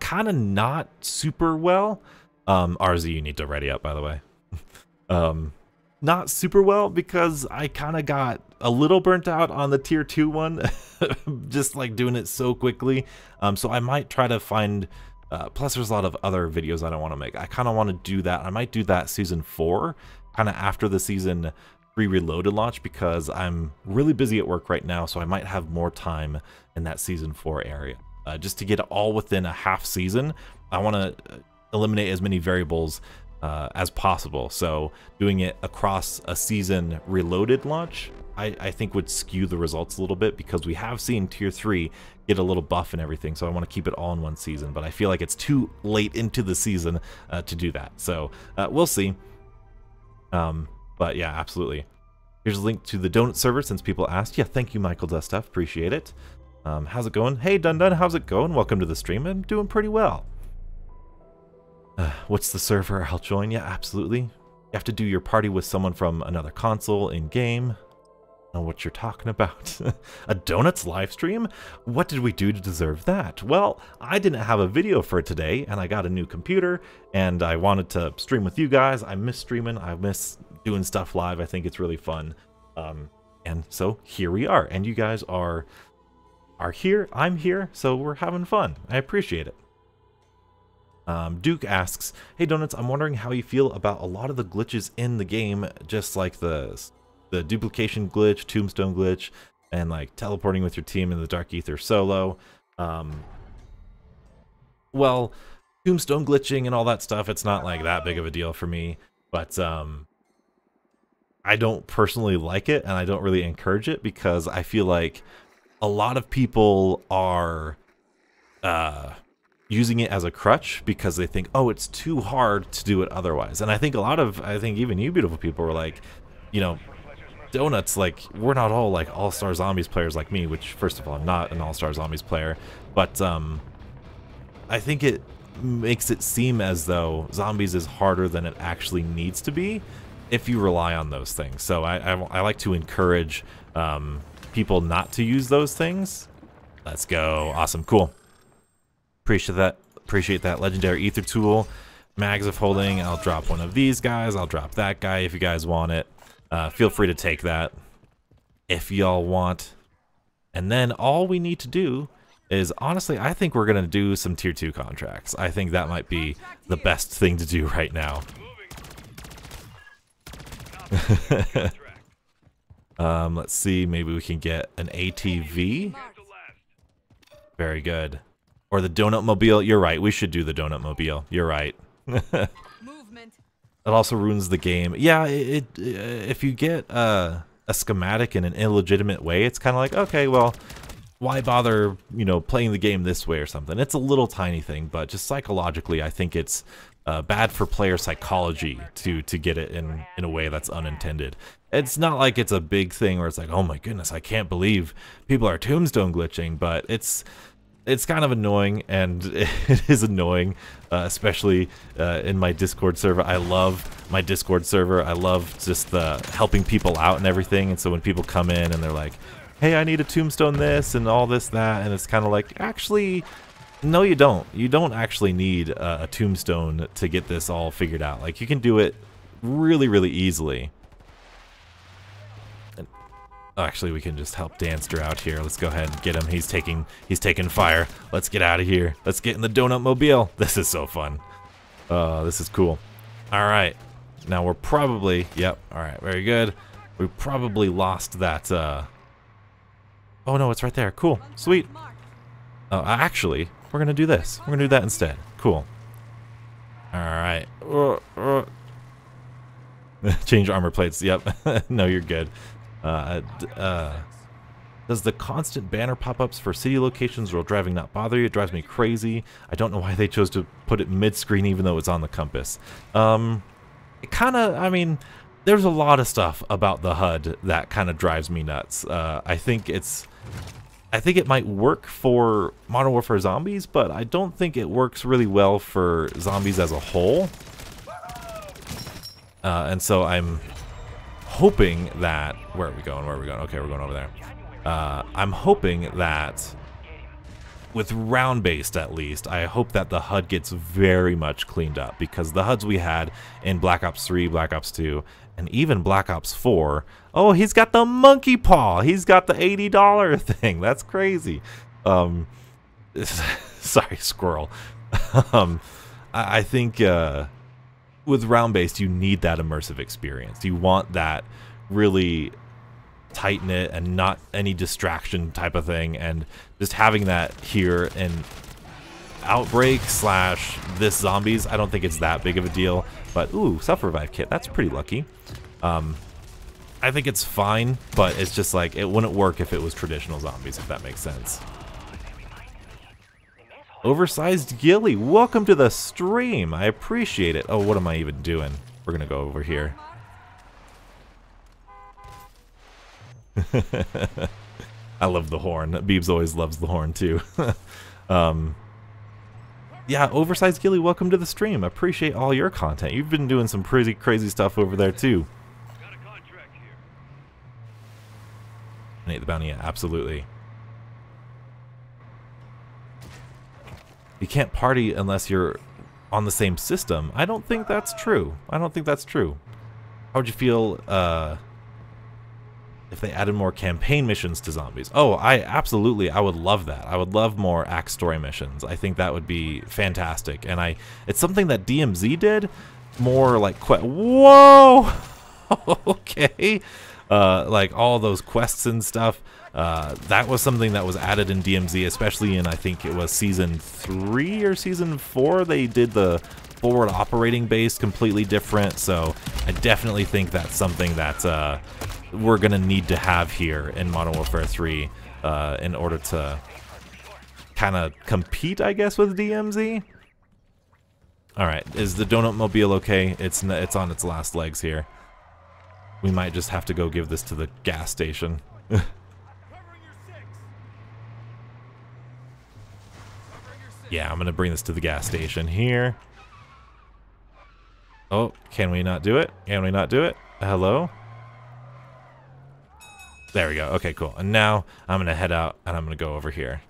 kind of not super well. Um, RZ, you need to ready up, by the way. um, not super well because I kind of got a little burnt out on the tier 2 one. just like doing it so quickly. Um, so I might try to find... Uh, plus, there's a lot of other videos I don't want to make. I kind of want to do that. I might do that season 4, kind of after the season reloaded launch because I'm really busy at work right now, so I might have more time in that season four area. uh, just to get it all within a half season. I want to eliminate as many variables uh, as possible. So doing it across a season reloaded launch, I, I, think would skew the results a little bit because we have seen tier three get a little buff and everything. So I want to keep it all in one season, but I feel like it's too late into the season uh, to do that. So uh, we'll see. Um, but yeah, absolutely. Here's a link to the donut server since people asked. Yeah, thank you, Michael Does Stuff. Appreciate it. Um, how's it going? Hey, Dun Dun, how's it going? Welcome to the stream. I'm doing pretty well. Uh, what's the server? I'll join. Yeah, absolutely. You have to do your party with someone from another console in game. Know what you're talking about. a donuts live stream? What did we do to deserve that? Well, I didn't have a video for today, and I got a new computer, and I wanted to stream with you guys. I miss streaming. I miss doing stuff live. I think it's really fun. Um, and so here we are, and you guys are are here. I'm here, so we're having fun. I appreciate it. Um, Duke asks, Hey Donuts, I'm wondering how you feel about a lot of the glitches in the game, just like the the duplication glitch, tombstone glitch, and like teleporting with your team in the Dark Aether solo. Um, well, tombstone glitching and all that stuff, it's not like that big of a deal for me, but um, I don't personally like it and I don't really encourage it because I feel like a lot of people are uh, using it as a crutch because they think, oh, it's too hard to do it otherwise. And I think a lot of, I think even you beautiful people were like, you know, donuts, like, we're not all like all-star zombies players like me, which first of all, I'm not an all-star zombies player, but um, I think it makes it seem as though zombies is harder than it actually needs to be if you rely on those things. So I, I, I like to encourage um, people not to use those things. Let's go. Awesome. Cool. Appreciate that. Appreciate that legendary aether tool. Mags of holding. I'll drop one of these guys. I'll drop that guy if you guys want it. Uh, feel free to take that if y'all want. And then all we need to do is honestly, I think we're going to do some tier 2 contracts. I think that might be the best thing to do right now. um, let's see, maybe we can get an ATV. Very good. Or the donut mobile. You're right. We should do the donut mobile. You're right. it also ruins the game. Yeah, it, it if you get uh, a schematic in an illegitimate way, it's kind of like, okay, well, why bother, you know, playing the game this way or something? It's a little tiny thing, but just psychologically, I think it's uh, bad for player psychology to to get it in in a way that's unintended. It's not like it's a big thing where it's like, oh my goodness, I can't believe people are tombstone glitching, but it's it's kind of annoying, and it is annoying, uh, especially uh, in my Discord server. I love my Discord server. I love just the helping people out and everything. And so when people come in and they're like, "Hey, I need a tombstone this and all this that," and it's kind of like, actually, no, you don't. You don't actually need a, a tombstone to get this all figured out. Like you can do it really, really easily. Oh, actually, we can just help Danster out here. Let's go ahead and get him. He's taking he's taking fire. Let's get out of here. Let's get in the donut mobile. This is so fun. Uh, this is cool. All right. Now we're probably yep. All right, very good. We probably lost that. Uh... Oh no, it's right there. Cool, sweet. Oh, actually, we're gonna do this. We're gonna do that instead. Cool. All right. Uh. Change armor plates. Yep. no, you're good. Uh, uh, does the constant banner pop-ups for city locations while driving not bother you? It drives me crazy. I don't know why they chose to put it mid-screen even though it's on the compass. Um, it kind of, I mean, there's a lot of stuff about the HUD that kind of drives me nuts. Uh, I think it's, I think it might work for Modern Warfare Zombies, but I don't think it works really well for zombies as a whole. Uh, and so I'm hoping that... Where are we going? Where are we going? Okay, we're going over there. Uh, I'm hoping that with round-based at least, I hope that the HUD gets very much cleaned up because the HUDs we had in Black Ops 3, Black Ops 2, and even Black Ops 4, oh, he's got the monkey paw. He's got the $80 thing. That's crazy. Um, sorry, squirrel. um, I, I think uh, with round based, you need that immersive experience. You want that really tighten it and not any distraction type of thing. And just having that here in Outbreak slash this zombies, I don't think it's that big of a deal. But ooh, self revive kit, that's pretty lucky. Um, I think it's fine, but it's just like it wouldn't work if it was traditional zombies, if that makes sense. Oversized Gilly, welcome to the stream. I appreciate it. Oh, what am I even doing? We're gonna go over here. I love the horn. Beebs always loves the horn too. um, yeah, Oversized Gilly, welcome to the stream. Appreciate all your content. You've been doing some pretty crazy stuff over there too. Nate the Bounty, absolutely. You can't party unless you're on the same system. I don't think that's true. I don't think that's true. How would you feel uh, if they added more campaign missions to zombies. Oh, I absolutely, I would love that. I would love more act story missions. I think that would be fantastic. And I, it's something that DMZ did, more like, whoa, okay, uh, like all those quests and stuff. Uh, that was something that was added in DMZ, especially in I think it was season three or season four. They did the forward operating base completely different. So I definitely think that's something that uh, we're to need to have here in Modern Warfare 3 uh, in order to kind of compete, I guess, with DMZ. All right, is the Donut Mobile okay? It's it's on its last legs here. We might just have to go give this to the gas station. yeah, I'm gonna bring this to the gas station here. Oh, can we not do it? Can we not do it? Hello? There we go. Okay, cool. And now I'm going to head out and I'm going to go over here.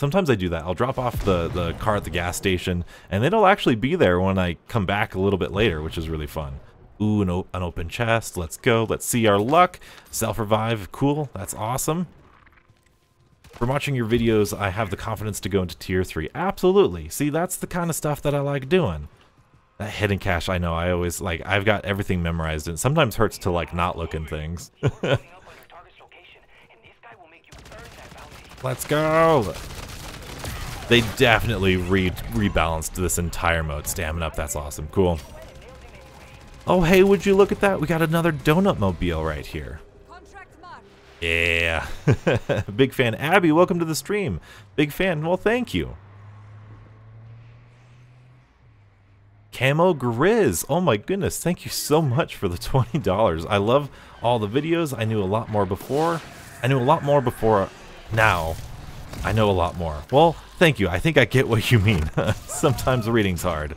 Sometimes I do that. I'll drop off the, the car at the gas station and it'll actually be there when I come back a little bit later, which is really fun. Ooh, an, an open chest. Let's go. Let's see our luck. Self-revive. Cool. That's awesome. From watching your videos, I have the confidence to go into tier 3. Absolutely. See, that's the kind of stuff that I like doing. That hidden cache, I know, I always, like, I've got everything memorized, and sometimes hurts to, like, not look in things. Let's go! They definitely re rebalanced this entire mode. Stamina up, that's awesome. Cool. Oh, hey, would you look at that? We got another Donut Mobile right here. Yeah. Big fan. Abby, welcome to the stream. Big fan. Well, thank you. Camo Grizz. Oh my goodness, thank you so much for the $20. I love all the videos. I knew a lot more before. I knew a lot more before now. I know a lot more. Well, thank you. I think I get what you mean. Sometimes reading's hard.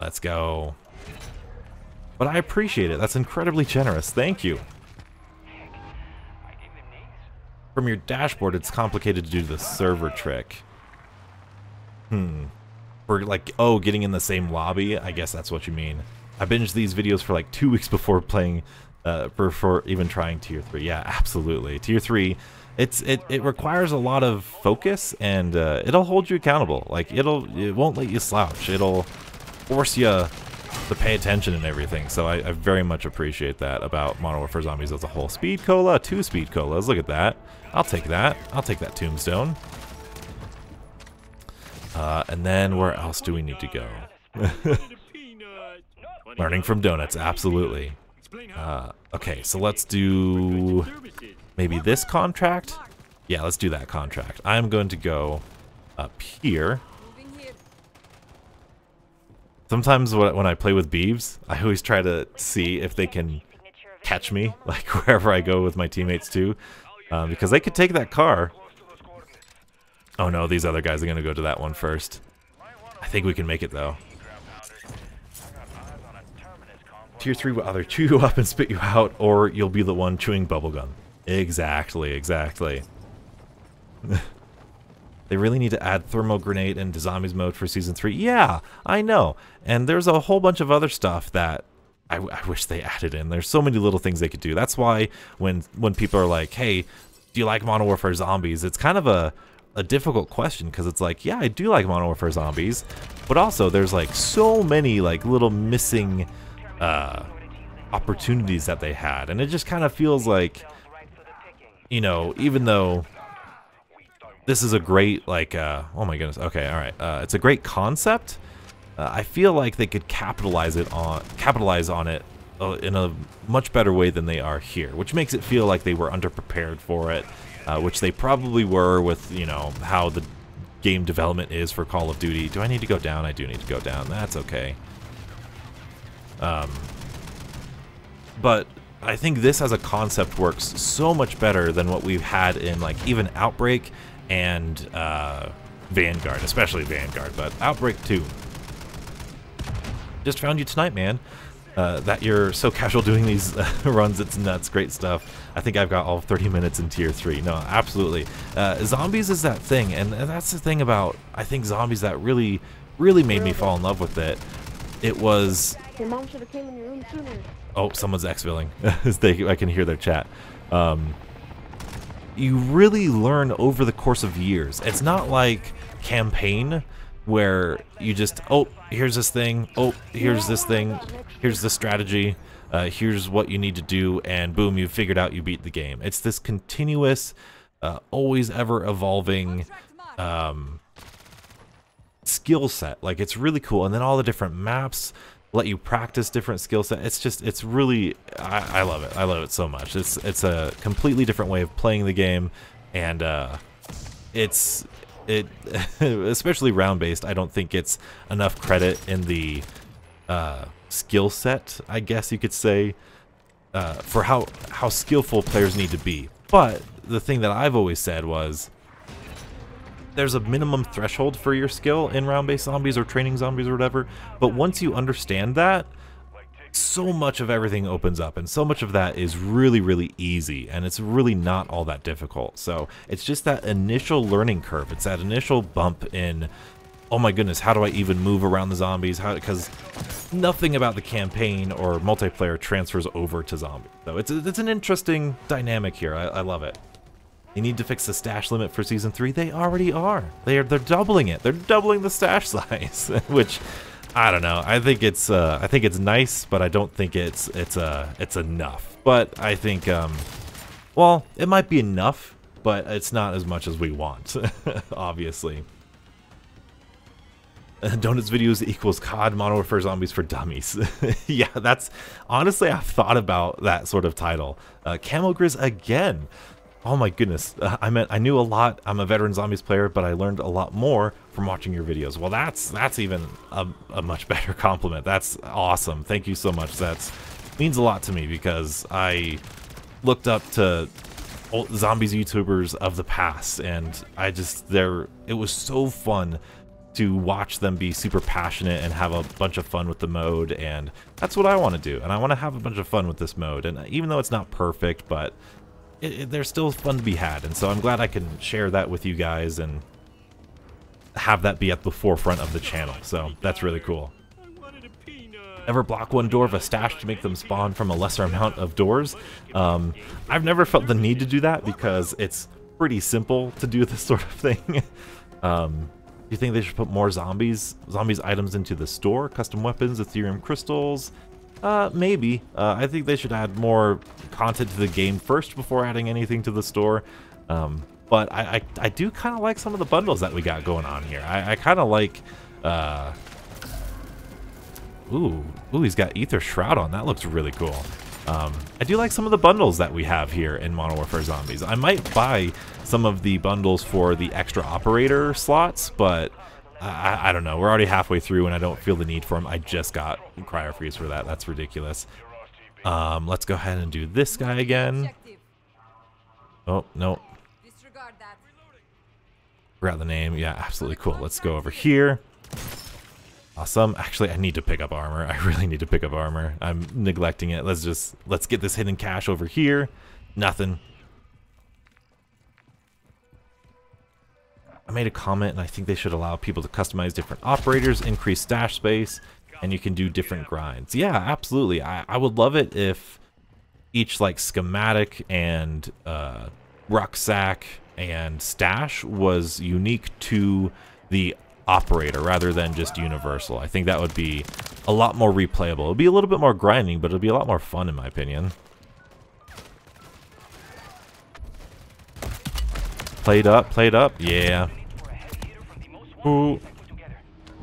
Let's go. But I appreciate it. That's incredibly generous. Thank you. From your dashboard, it's complicated to do the server trick. Hmm for like, oh, getting in the same lobby. I guess that's what you mean. I binged these videos for like two weeks before playing, uh, for, for even trying Tier 3. Yeah, absolutely. Tier 3, it's it, it requires a lot of focus and uh, it'll hold you accountable. Like, it'll, it won't let you slouch. It'll force you to pay attention and everything. So I, I very much appreciate that about Modern Warfare Zombies as a whole. Speed Cola, two Speed Colas. Look at that. I'll take that. I'll take that Tombstone. Uh, and then where else do we need to go? Learning from donuts, absolutely. Uh, okay, so let's do maybe this contract. Yeah, let's do that contract. I'm going to go up here. Sometimes when I play with Beeves, I always try to see if they can catch me, like wherever I go with my teammates too, uh, because they could take that car Oh no, these other guys are gonna go to that one first. I think we can make it though. Tier 3 will either chew you up and spit you out, or you'll be the one chewing bubblegum. Exactly, exactly. they really need to add thermal grenade into zombies mode for season 3. Yeah, I know. And there's a whole bunch of other stuff that I, I wish they added in. There's so many little things they could do. That's why when when people are like, hey, do you like Modern Warfare Zombies? It's kind of a a difficult question because it's like, yeah, I do like Modern Warfare Zombies, but also there's like so many like little missing uh, opportunities that they had. And it just kind of feels like, you know, even though this is a great, like, uh, oh my goodness, okay, all right, uh, it's a great concept. Uh, I feel like they could capitalize it on capitalize on it uh, in a much better way than they are here, which makes it feel like they were underprepared for it, uh, which they probably were with you know how the game development is for Call of Duty. Do I need to go down? I do need to go down. That's okay. Um, but I think this as a concept works so much better than what we've had in like even Outbreak and uh, Vanguard, especially Vanguard, but Outbreak too. Just found you tonight, man. Uh, that you're so casual doing these uh, runs, it's nuts. Great stuff. I think I've got all 30 minutes in tier 3. No, absolutely. Uh, zombies is that thing, and that's the thing about, I think, zombies that really, really made me fall in love with it. It was... Your mom should have came in your room sooner. Oh, someone's exfilling. they, I can hear their chat. Um, you really learn over the course of years. It's not like campaign where you just, oh, here's this thing, oh, here's this thing, here's the strategy, uh, here's what you need to do, and boom, you figured out you beat the game. It's this continuous, uh, always ever evolving um, skill set. Like, it's really cool. And then all the different maps let you practice different skill set. It's just, it's really, I, I, love it. I love it so much. It's, it's a completely different way of playing the game, and uh, it's, it, especially round based. I don't think it's enough credit in the uh, skill set, I guess you could say, uh, for how how skillful players need to be. But the thing that I've always said was there's a minimum threshold for your skill in round-based zombies or training zombies or whatever, but once you understand that, so much of everything opens up and so much of that is really really easy and it's really not all that difficult. So it's just that initial learning curve. It's that initial bump in oh my goodness how do i even move around the zombies? How because nothing about the campaign or multiplayer transfers over to zombies so it's it's an interesting dynamic here. I, I love it you need to fix the stash limit for season three. They already are. They are. They're doubling it. They're doubling the stash size, which I don't know. I think it's. Uh, I think it's nice, but I don't think it's. It's. Uh. It's enough. But I think. Um. Well, it might be enough, but it's not as much as we want. obviously. Donuts videos equals COD Modern Warfare Zombies for Dummies. yeah, that's honestly I've thought about that sort of title. Uh, Camo Grizz again. Oh my goodness, uh, I meant I knew a lot. I'm a veteran zombies player, but I learned a lot more from watching your videos. Well, that's that's even a, a much better compliment. That's awesome. Thank you so much. That means a lot to me because I looked up to old zombies YouTubers of the past, and I just there it was so fun to watch them be super passionate and have a bunch of fun with the mode and that's what I want to do and I want to have a bunch of fun with this mode and even though it's not perfect but it, it, they're still fun to be had, and so I'm glad I can share that with you guys and have that be at the forefront of the channel. So that's really cool. Ever block one door of a stash to make them spawn from a lesser amount of doors? Um, I've never felt the need to do that because it's pretty simple to do this sort of thing. um, do you think they should put more zombies, zombies items into the store? Custom weapons, Aetherium crystals, uh, maybe. Uh, I think they should add more content to the game first before adding anything to the store. Um, but I, I, I do kind of like some of the bundles that we got going on here. I, I kind of like... Uh, ooh, ooh, he's got Aether Shroud on. That looks really cool. Um, I do like some of the bundles that we have here in Modern Warfare Zombies. I might buy some of the bundles for the extra operator slots, but I, I, don't know. We're already halfway through, and I don't feel the need for them. I just got Cryo Freeze for that. That's ridiculous. Um, let's go ahead and do this guy again. Oh, no. Forgot the name. Yeah, absolutely cool. Let's go over here. Awesome. Actually, I need to pick up armor. I really need to pick up armor. I'm neglecting it. Let's just, let's get this hidden cache over here. Nothing. I made a comment and I think they should allow people to customize different operators, increase stash space, and you can do different grinds. Yeah, absolutely. I, I would love it if each like schematic and uh, rucksack and stash was unique to the operator rather than just universal. I think that would be a lot more replayable. It would be a little bit more grinding, but it would be a lot more fun in my opinion. Played up, played up, yeah. Ooh.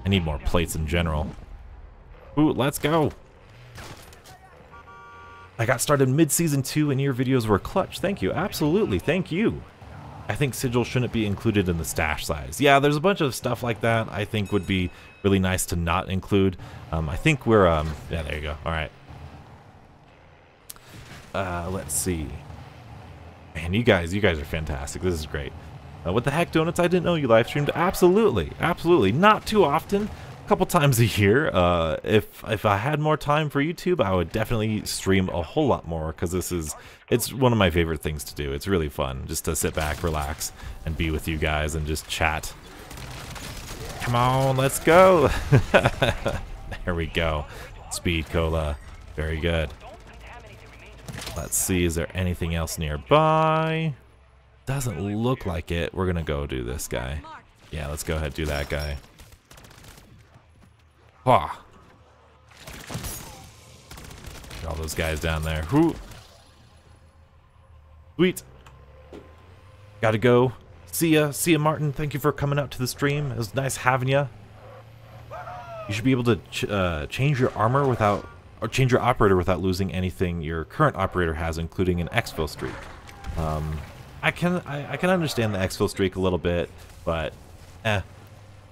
I need more plates in general. Ooh, let's go. I got started mid-season 2 and your videos were clutch. Thank you. Absolutely. Thank you. I think sigil shouldn't be included in the stash size. Yeah, there's a bunch of stuff like that I think would be really nice to not include. Um, I think we're, um, yeah, there you go. All right. Uh, let's see. Man, you guys, you guys are fantastic. This is great. Uh, what the heck, Donuts? I didn't know you live streamed. Absolutely, absolutely. Not too often, a couple times a year. Uh, if if I had more time for YouTube, I would definitely stream a whole lot more because this is it's one of my favorite things to do. It's really fun just to sit back, relax, and be with you guys and just chat. Come on, let's go. there we go. Speed cola. Very good. Let's see, is there anything else nearby? Doesn't look like it. We're gonna go do this guy. Yeah, let's go ahead do that guy. Ah. All those guys down there. Whoo. Sweet. Gotta go. See ya. See ya, Martin. Thank you for coming out to the stream. It was nice having ya. You should be able to ch uh, change your armor without or change your operator without losing anything your current operator has, including an exfil streak. Um, I can I, I, can understand the exfil streak a little bit, but eh.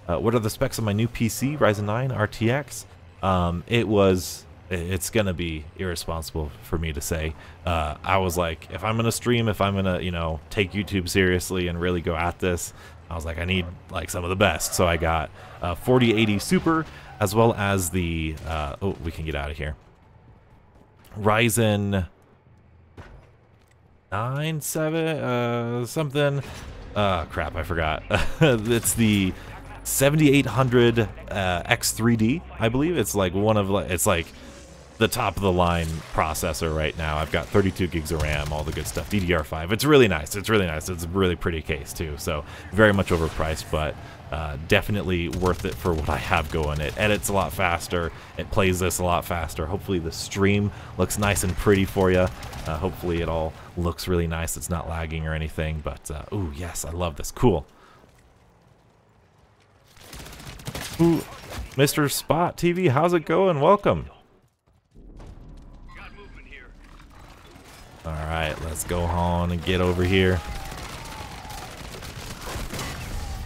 Uh, what are the specs of my new PC, Ryzen 9 RTX? Um, it was it's gonna be irresponsible for me to say. Uh, I was like, if I'm gonna stream, if I'm gonna you know take YouTube seriously and really go at this, I was like, I need like some of the best. So I got uh, 4080 Super as well as the, uh, oh, we can get out of here. Ryzen 9, 7, uh, something. Uh, crap, I forgot. it's the 7800 uh, X3D, I believe. It's like one of, it's like the top of the line processor right now. I've got 32 gigs of RAM, all the good stuff. DDR5. It's really nice. It's really nice. It's a really pretty case too. So very much overpriced, but uh, definitely worth it for what I have going. It edits a lot faster. It plays this a lot faster. Hopefully the stream looks nice and pretty for you. Uh, hopefully it all looks really nice. It's not lagging or anything. But, uh, ooh, yes, I love this. Cool. Ooh, Mr. Spot TV, how's it going? Welcome. Alright, let's go on and get over here.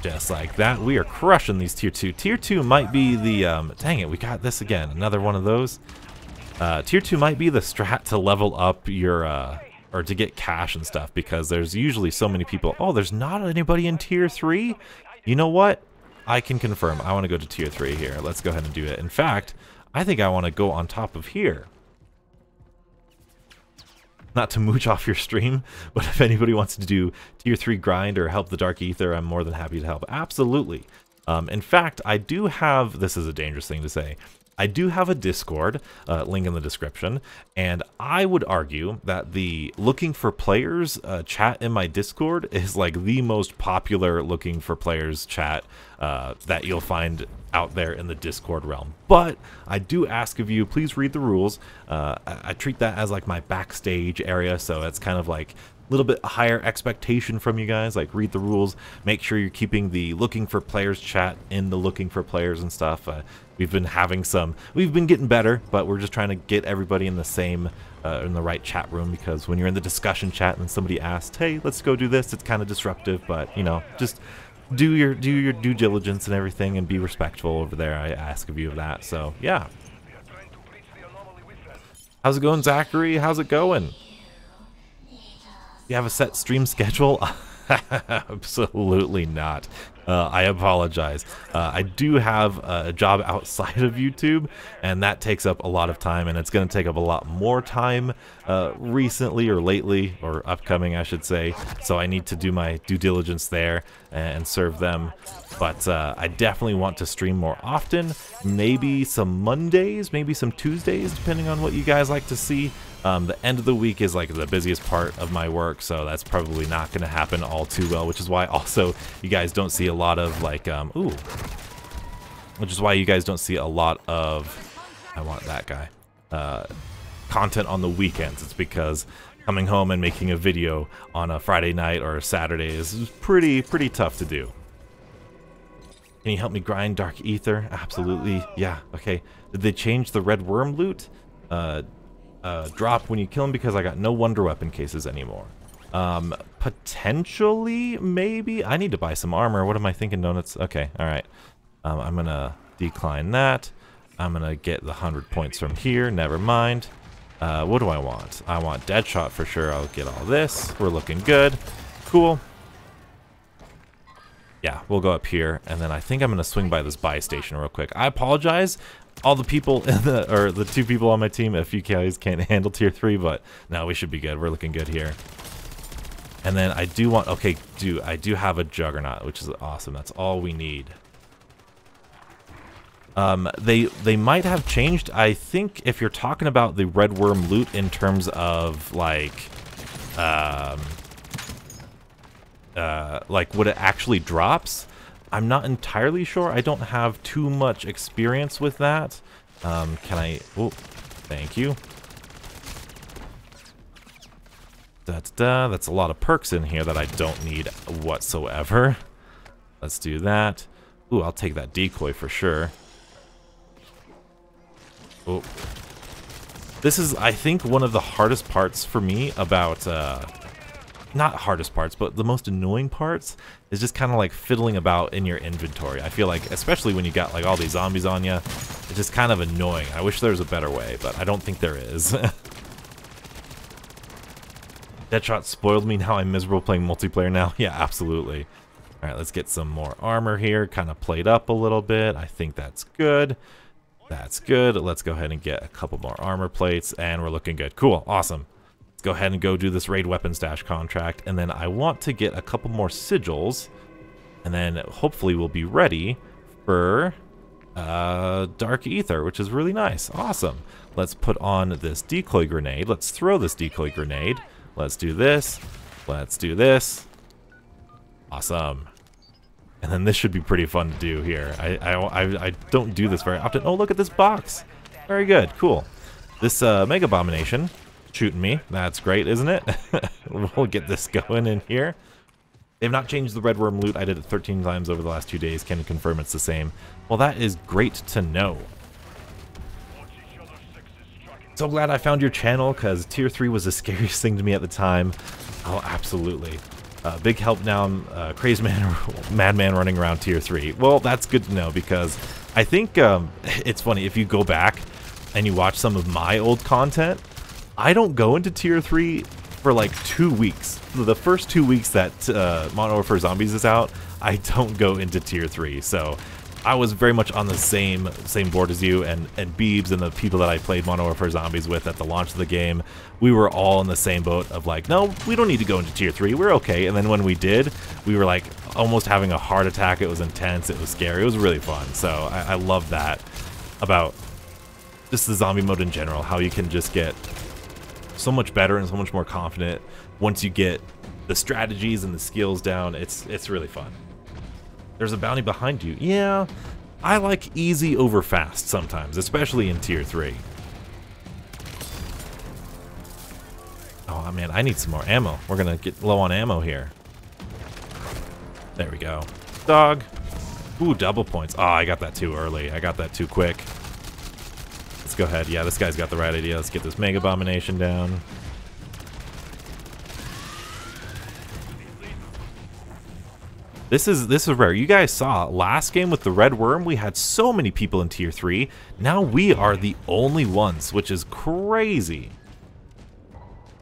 Just like that. We are crushing these tier 2. Tier 2 might be the... Um, dang it, we got this again. Another one of those. Uh, tier 2 might be the strat to level up your... Uh, or to get cash and stuff because there's usually so many people. Oh, there's not anybody in tier 3? You know what? I can confirm. I want to go to tier 3 here. Let's go ahead and do it. In fact, I think I want to go on top of here not to mooch off your stream, but if anybody wants to do tier 3 grind or help the Dark Aether, I'm more than happy to help. Absolutely. Um, in fact, I do have, this is a dangerous thing to say, I do have a Discord, uh, link in the description, and I would argue that the looking for players uh, chat in my Discord is like the most popular looking for players chat uh, that you'll find out there in the Discord realm. But I do ask of you, please read the rules. Uh, I, I treat that as like my backstage area, so it's kind of like a little bit higher expectation from you guys like read the rules make sure you're keeping the looking for players chat in the looking for players and stuff uh, we've been having some. We've been getting better but we're just trying to get everybody in the same uh, in the right chat room because when you're in the discussion chat and somebody asks hey let's go do this it's kind of disruptive but you know just do your do your due diligence and everything and be respectful over there. I ask of you of that. So yeah. How's it going zachary? How's it going? You have a set stream schedule? Absolutely not. Uh, I apologize. Uh, I do have a job outside of YouTube, and that takes up a lot of time, and it's going to take up a lot more time uh, recently or lately, or upcoming, I should say. So I need to do my due diligence there and serve them. But uh, I definitely want to stream more often. Maybe some Mondays, maybe some Tuesdays, depending on what you guys like to see. Um, the end of the week is like the busiest part of my work, so that's probably not going to happen all too well, which is why also you guys don't see a lot of like, um, ooh, which is why you guys don't see a lot of, I want that guy, uh, content on the weekends. It's because coming home and making a video on a Friday night or a Saturday is pretty, pretty tough to do. Can you help me grind Dark Aether? Absolutely. Yeah, okay. Did they change the Red Worm loot? Uh, uh, drop when you kill him because I got no Wonder Weapon cases anymore. Um, potentially, maybe? I need to buy some armor. What am I thinking, donuts? Okay, alright. Um, I'm gonna decline that. I'm gonna get the 100 points from here. Never mind. Uh, what do I want? I want Deadshot for sure. I'll get all this. We're looking good. Cool. Yeah, we'll go up here, and then I think I'm gonna swing by this buy station real quick. I apologize, all the people the or the two people on my team, a few guys can't handle tier three, but now we should be good. We're looking good here. And then I do want, okay, do I do have a Juggernaut, which is awesome. That's all we need. Um, they they might have changed. I think if you're talking about the Red Worm loot in terms of like, um, uh, like what it actually drops, I'm not entirely sure. I don't have too much experience with that. Um, can I? Oh, thank you. Da, da, da. That's a lot of perks in here that I don't need whatsoever. Let's do that. Ooh, I'll take that decoy for sure. Oh. This is, I think, one of the hardest parts for me about, uh, not hardest parts, but the most annoying parts is just kind of like fiddling about in your inventory. I feel like, especially when you got like all these zombies on you, it's just kind of annoying. I wish there was a better way, but I don't think there is. Deadshot spoiled me, now I'm miserable playing multiplayer now. Yeah, absolutely. Alright, let's get some more armor here, kind of played up a little bit. I think that's good. That's good. Let's go ahead and get a couple more armor plates, and we're looking good. Cool, awesome. Go ahead and go do this raid weapon stash contract, and then I want to get a couple more sigils, and then hopefully we'll be ready for uh, Dark Aether, which is really nice. Awesome. Let's put on this decoy grenade. Let's throw this decoy grenade. Let's do this. Let's do this. Awesome. And then this should be pretty fun to do here. I, I, I, don't do this very often. Oh, look at this box. Very good. Cool. This uh, Mega Abomination shooting me. That's great, isn't it? we'll get this going in here. They've not changed the Red Worm loot. I did it 13 times over the last two days. Can confirm it's the same. Well, that is great to know. So glad I found your channel, because Tier 3 was the scariest thing to me at the time. Oh, absolutely. Uh, big help now, I'm uh, Crazed Man, Madman running around Tier 3. Well, that's good to know, because I think um, it's funny, if you go back and you watch some of my old content, I don't go into Tier 3 for like two weeks. The first two weeks that uh, Modern Warfare Zombies is out, I don't go into Tier 3, so I was very much on the same same board as you and and Beebs and the people that I played Modern Warfare Zombies with at the launch of the game. We were all in the same boat of like, no, we don't need to go into tier three. We're okay. And then when we did, we were like almost having a heart attack. It was intense. It was scary. It was really fun. So I, I love that about just the zombie mode in general. How you can just get so much better and so much more confident once you get the strategies and the skills down. It's it's really fun. There's a bounty behind you. Yeah, I like easy over fast sometimes, especially in tier 3. Oh man, I need some more ammo. We're gonna get low on ammo here. There we go. Dog. Ooh, double points. Oh, I got that too early. I got that too quick. Let's go ahead. Yeah, this guy's got the right idea. Let's get this Mega Abomination down. This is this is rare. You guys saw last game with the Red Worm, we had so many people in Tier 3. Now we are the only ones, which is crazy.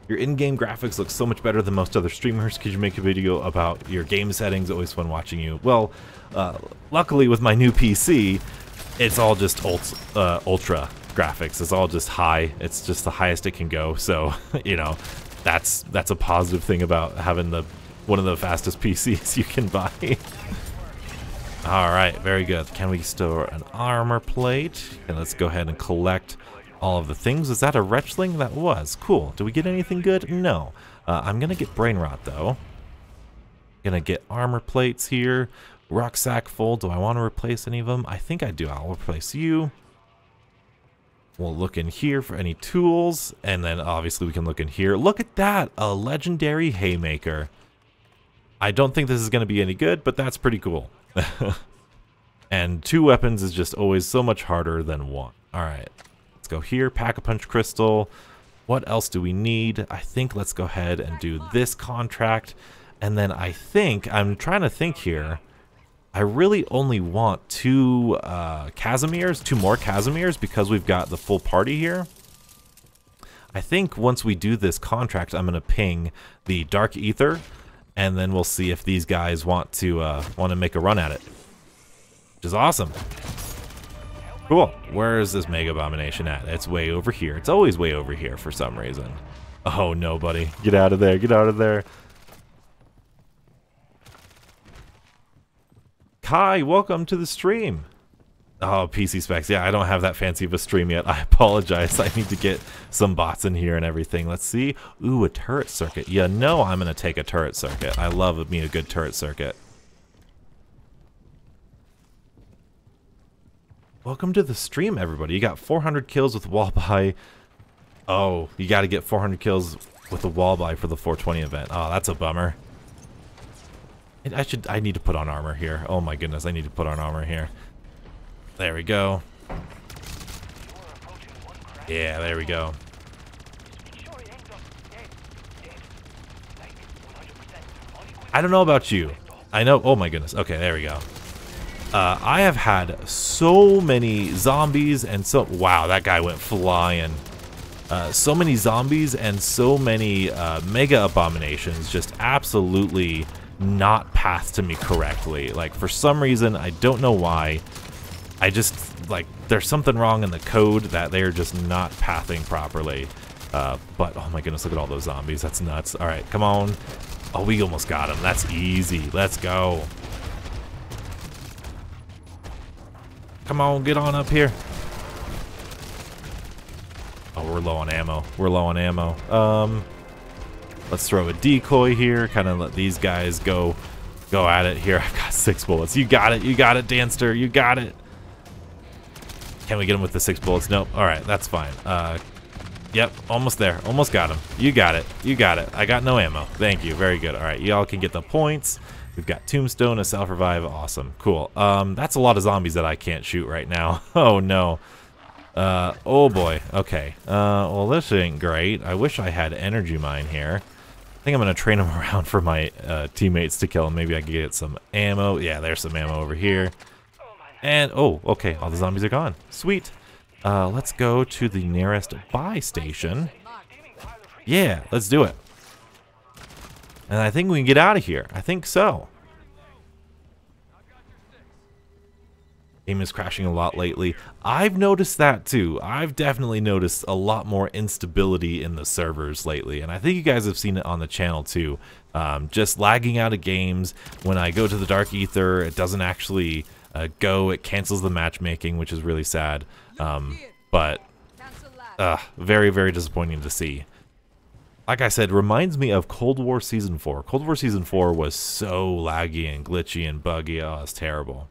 Your in-game graphics look so much better than most other streamers. Could you make a video about your game settings? Always fun watching you. Well, uh, luckily with my new PC, it's all just ult uh, ultra graphics. It's all just high. It's just the highest it can go. So, you know, that's that's a positive thing about having the one of the fastest PCs you can buy. Alright, very good. Can we store an armor plate? And let's go ahead and collect all of the things. Is that a Wretchling? That was. Cool. Do we get anything good? No. Uh, I'm going to get Brain Rot, though. Gonna get armor plates here. Rucksack full. Do I want to replace any of them? I think I do. I'll replace you. We'll look in here for any tools, and then obviously we can look in here. Look at that! A legendary haymaker. I don't think this is going to be any good, but that's pretty cool. and two weapons is just always so much harder than one. Alright, let's go here. Pack-a-punch crystal. What else do we need? I think let's go ahead and do this contract. And then I think, I'm trying to think here, I really only want two uh, Kazimirs, two more Kazimirs, because we've got the full party here. I think once we do this contract, I'm going to ping the Dark Aether, and then we'll see if these guys want to uh, want to make a run at it. Which is awesome. Cool. Where is this Mega Abomination at? It's way over here. It's always way over here for some reason. Oh, no, buddy. Get out of there. Get out of there. Kai, welcome to the stream. Oh, PC specs. Yeah, I don't have that fancy of a stream yet. I apologize. I need to get some bots in here and everything. Let's see. Ooh, a turret circuit. You know I'm going to take a turret circuit. I love me a good turret circuit. Welcome to the stream, everybody. You got 400 kills with Wallbeye. Oh, you got to get 400 kills with the Wallbeye for the 420 event. Oh, that's a bummer. I should. I need to put on armor here. Oh my goodness, I need to put on armor here. There we go. Yeah, there we go. I don't know about you. I know. Oh my goodness. Okay, there we go. Uh, I have had so many zombies and so... Wow, that guy went flying. Uh, so many zombies and so many uh, mega abominations just absolutely not path to me correctly. Like, for some reason, I don't know why. I just, like, there's something wrong in the code that they're just not pathing properly. Uh, but, oh my goodness, look at all those zombies. That's nuts. All right, come on. Oh, we almost got him. That's easy. Let's go. Come on, get on up here. Oh, we're low on ammo. We're low on ammo. Um, Let's throw a decoy here, kind of let these guys go go at it here. I've got six bullets. You got it. You got it, Danster. You got it. Can we get him with the six bullets? Nope. All right, that's fine. Uh, yep, almost there. Almost got him. You got it. You got it. I got no ammo. Thank you. Very good. All right, y'all can get the points. We've got Tombstone, a self-revive. Awesome. Cool. Um, that's a lot of zombies that I can't shoot right now. oh, no. Uh, oh, boy. Okay. Uh, well, this ain't great. I wish I had energy mine here. I think I'm going to train them around for my uh, teammates to kill them. Maybe I can get some ammo. Yeah, there's some ammo over here. And, oh, okay, all the zombies are gone. Sweet. Uh, let's go to the nearest buy station. Yeah, let's do it. And I think we can get out of here. I think so. Game is crashing a lot lately. I've noticed that too. I've definitely noticed a lot more instability in the servers lately, and I think you guys have seen it on the channel too. Um, just lagging out of games. When I go to the Dark Aether, it doesn't actually uh, go. It cancels the matchmaking, which is really sad. Um, but uh, very, very disappointing to see. Like I said, reminds me of Cold War Season 4. Cold War Season 4 was so laggy and glitchy and buggy. Oh, it's terrible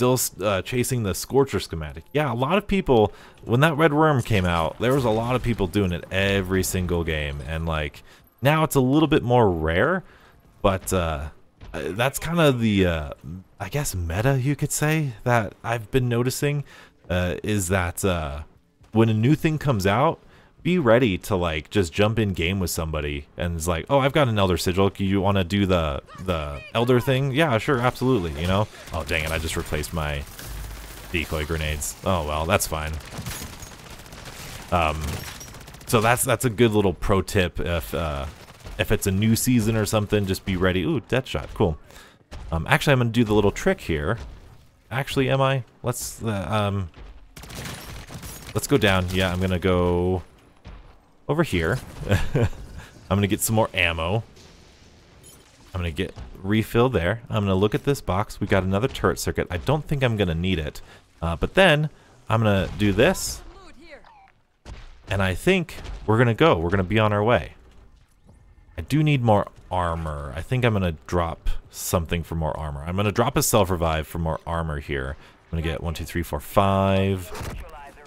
still uh, chasing the Scorcher schematic. Yeah, a lot of people, when that Red Worm came out, there was a lot of people doing it every single game. And like, now it's a little bit more rare, but uh, that's kind of the, uh, I guess, meta, you could say, that I've been noticing, uh, is that uh, when a new thing comes out, be ready to like just jump in game with somebody and it's like, oh, I've got an Elder Sigil. You want to do the the Elder thing? Yeah, sure, absolutely. You know? Oh, dang it! I just replaced my decoy grenades. Oh well, that's fine. Um, so that's that's a good little pro tip if uh, if it's a new season or something, just be ready. Ooh, Deadshot, cool. Um, actually, I'm gonna do the little trick here. Actually, am I? Let's uh, um, let's go down. Yeah, I'm gonna go over here. I'm going to get some more ammo. I'm going to get refill there. I'm going to look at this box. We got another turret circuit. I don't think I'm going to need it. Uh, but then I'm going to do this. And I think we're going to go. We're going to be on our way. I do need more armor. I think I'm going to drop something for more armor. I'm going to drop a self-revive for more armor here. I'm going to get one, two, three, four, five.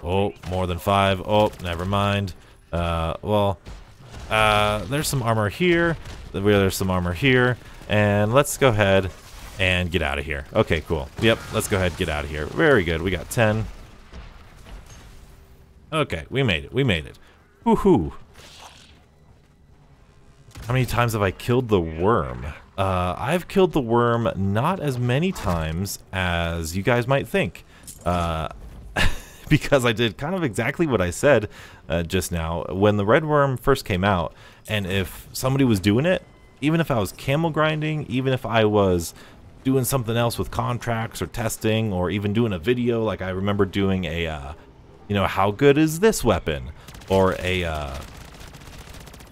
Oh, more than five. Oh, never mind. Uh, well, uh, there's some armor here. There's some armor here. And let's go ahead and get out of here. Okay, cool. Yep, let's go ahead and get out of here. Very good. We got 10. Okay, we made it. We made it. Woohoo. How many times have I killed the worm? Uh, I've killed the worm not as many times as you guys might think. Uh, because I did kind of exactly what I said uh, just now. When the red worm first came out, and if somebody was doing it, even if I was camo grinding, even if I was doing something else with contracts or testing, or even doing a video, like I remember doing a, uh, you know, how good is this weapon? Or a, uh,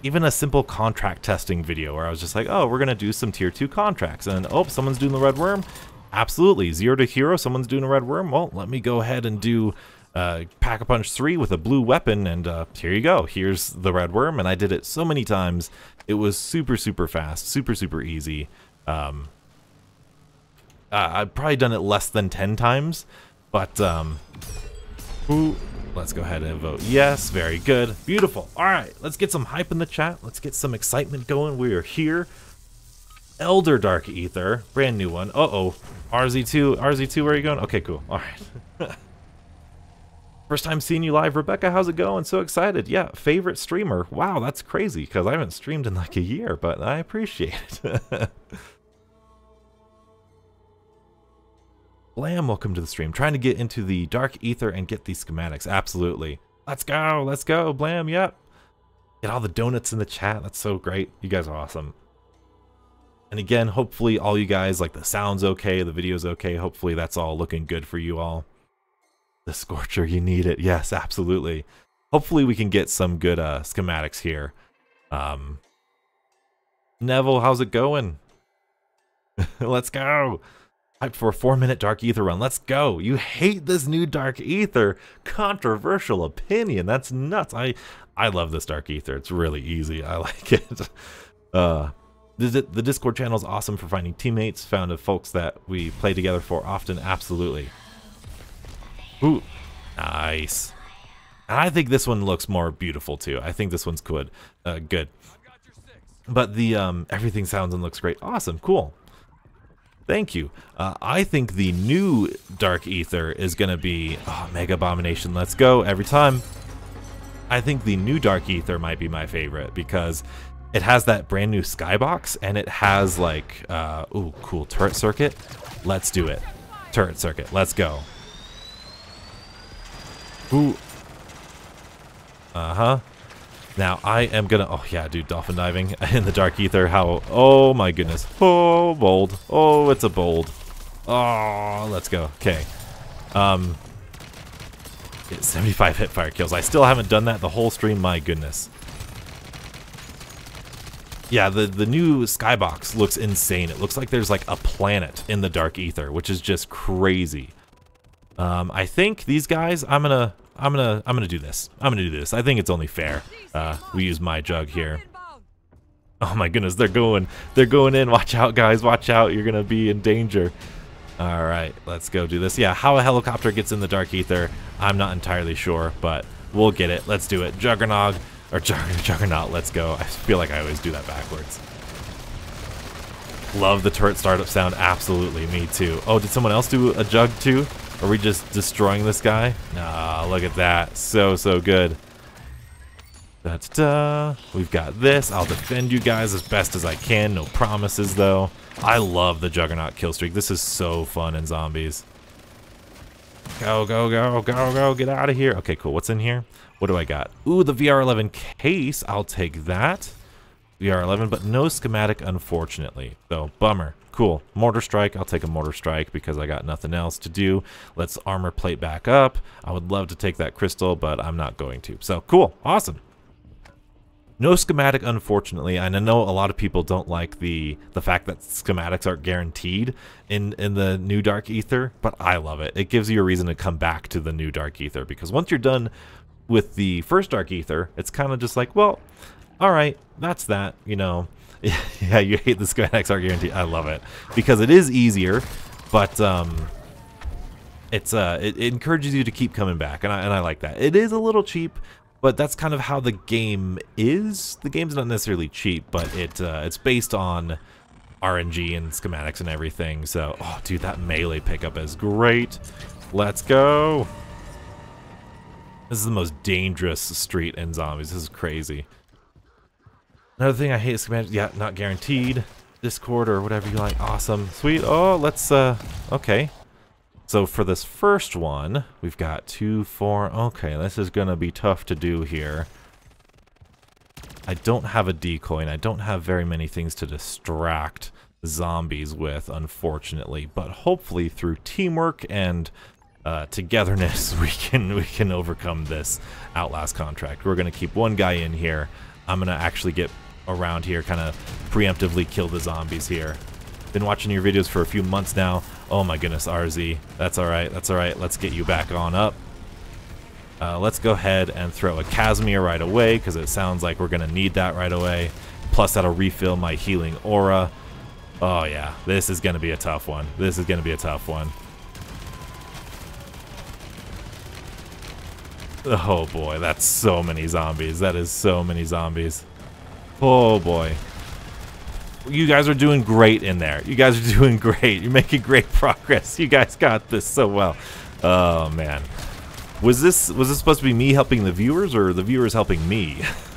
even a simple contract testing video where I was just like, oh, we're going to do some tier 2 contracts. And, oh, someone's doing the red worm? Absolutely. Zero to hero, someone's doing a red worm? Well, let me go ahead and do uh, Pack-a-Punch 3 with a blue weapon, and uh, here you go. Here's the red worm, and I did it so many times. It was super, super fast, super, super easy. Um, uh, I've probably done it less than 10 times, but um, let's go ahead and vote yes. Very good. Beautiful. All right, let's get some hype in the chat. Let's get some excitement going. We are here. Elder Dark Aether, brand new one. Uh-oh. RZ2, RZ2, where are you going? Okay, cool. All right. First time seeing you live, Rebecca. How's it going? So excited. Yeah, favorite streamer. Wow, that's crazy because I haven't streamed in like a year, but I appreciate it. Blam, welcome to the stream. Trying to get into the dark Aether and get these schematics. Absolutely. Let's go. Let's go. Blam. Yep. Get all the donuts in the chat. That's so great. You guys are awesome. And again, hopefully all you guys, like the sound's okay, the video's okay. Hopefully that's all looking good for you all. The Scorcher, you need it. Yes, absolutely. Hopefully we can get some good uh, schematics here. Um, Neville, how's it going? Let's go. Hyped for a four-minute Dark Aether run. Let's go. You hate this new Dark Aether. Controversial opinion. That's nuts. I I love this Dark Aether. It's really easy. I like it. Uh, the, the Discord channel is awesome for finding teammates, found of folks that we play together for often. Absolutely. Ooh, nice. And I think this one looks more beautiful too. I think this one's good. Uh, good. But the um, everything sounds and looks great. Awesome, cool. Thank you. Uh, I think the new Dark Aether is going to be oh, Mega Abomination. Let's go every time. I think the new Dark Aether might be my favorite because it has that brand new skybox and it has like, uh, ooh, cool turret circuit. Let's do it. Turret circuit. Let's go. Ooh. Uh-huh. Now, I am gonna... Oh, yeah, dude, dolphin diving in the Dark Aether. How... Oh, my goodness. Oh, bold. Oh, it's a bold. Oh, let's go. Okay. Um... 75 hit fire kills. I still haven't done that the whole stream. My goodness. Yeah, the, the new skybox looks insane. It looks like there's like a planet in the Dark Aether, which is just crazy. Um, I think these guys, I'm gonna I'm gonna I'm gonna do this. I'm gonna do this. I think it's only fair. Uh, we use my jug here. Oh my goodness, they're going they're going in. Watch out, guys. Watch out. You're gonna be in danger. All right, let's go do this. Yeah, how a helicopter gets in the dark Aether, I'm not entirely sure, but we'll get it. Let's do it. Juggernog or Jugger, Juggernaut. Let's go. I feel like I always do that backwards. Love the turret startup sound. Absolutely, me too. Oh, did someone else do a jug too? Are we just destroying this guy? Nah, look at that. So, so good. Da -da -da. We've got this. I'll defend you guys as best as I can. No promises, though. I love the Juggernaut kill streak. This is so fun in zombies. Go, go, go, go, go. Get out of here. Okay, cool. What's in here? What do I got? Ooh, the VR11 case. I'll take that. VR11, but no schematic, unfortunately. So, bummer. Cool. Mortar strike. I'll take a mortar strike because I got nothing else to do. Let's armor plate back up. I would love to take that crystal, but I'm not going to. So cool. Awesome. No schematic, unfortunately, and I know a lot of people don't like the the fact that schematics aren't guaranteed in in the new Dark Aether, but I love it. It gives you a reason to come back to the new Dark Aether because once you're done with the first Dark Aether, it's kind of just like, well, all right, that's that, you know yeah, you hate the schematics are guarantee. I love it because it is easier, but um, it's uh, it, it encourages you to keep coming back, and I and I like that. It is a little cheap, but that's kind of how the game is. The game's not necessarily cheap, but it uh, it's based on RNG and schematics and everything. So, oh, dude, that melee pickup is great. Let's go. This is the most dangerous street in zombies. This is crazy. Another thing I hate is schematics. Yeah, not guaranteed. Discord or whatever you like. Awesome. Sweet. Oh, let's, uh, okay. So for this first one, we've got two, four. Okay, this is going to be tough to do here. I don't have a decoy, and I don't have very many things to distract zombies with, unfortunately. But hopefully through teamwork and uh, togetherness, we can we can overcome this Outlast contract. We're going to keep one guy in here. I'm going to actually get around here, kind of preemptively kill the zombies here. Been watching your videos for a few months now. Oh my goodness, RZ. That's alright, that's alright. Let's get you back on up. Uh, let's go ahead and throw a Kazimir right away, because it sounds like we're going to need that right away. Plus, that'll refill my healing aura. Oh yeah, this is going to be a tough one. This is going to be a tough one. Oh boy, that's so many zombies. That is so many zombies. Oh boy. You guys are doing great in there. You guys are doing great. You're making great progress. You guys got this so well. Oh man. Was this was this supposed to be me helping the viewers or the viewers helping me?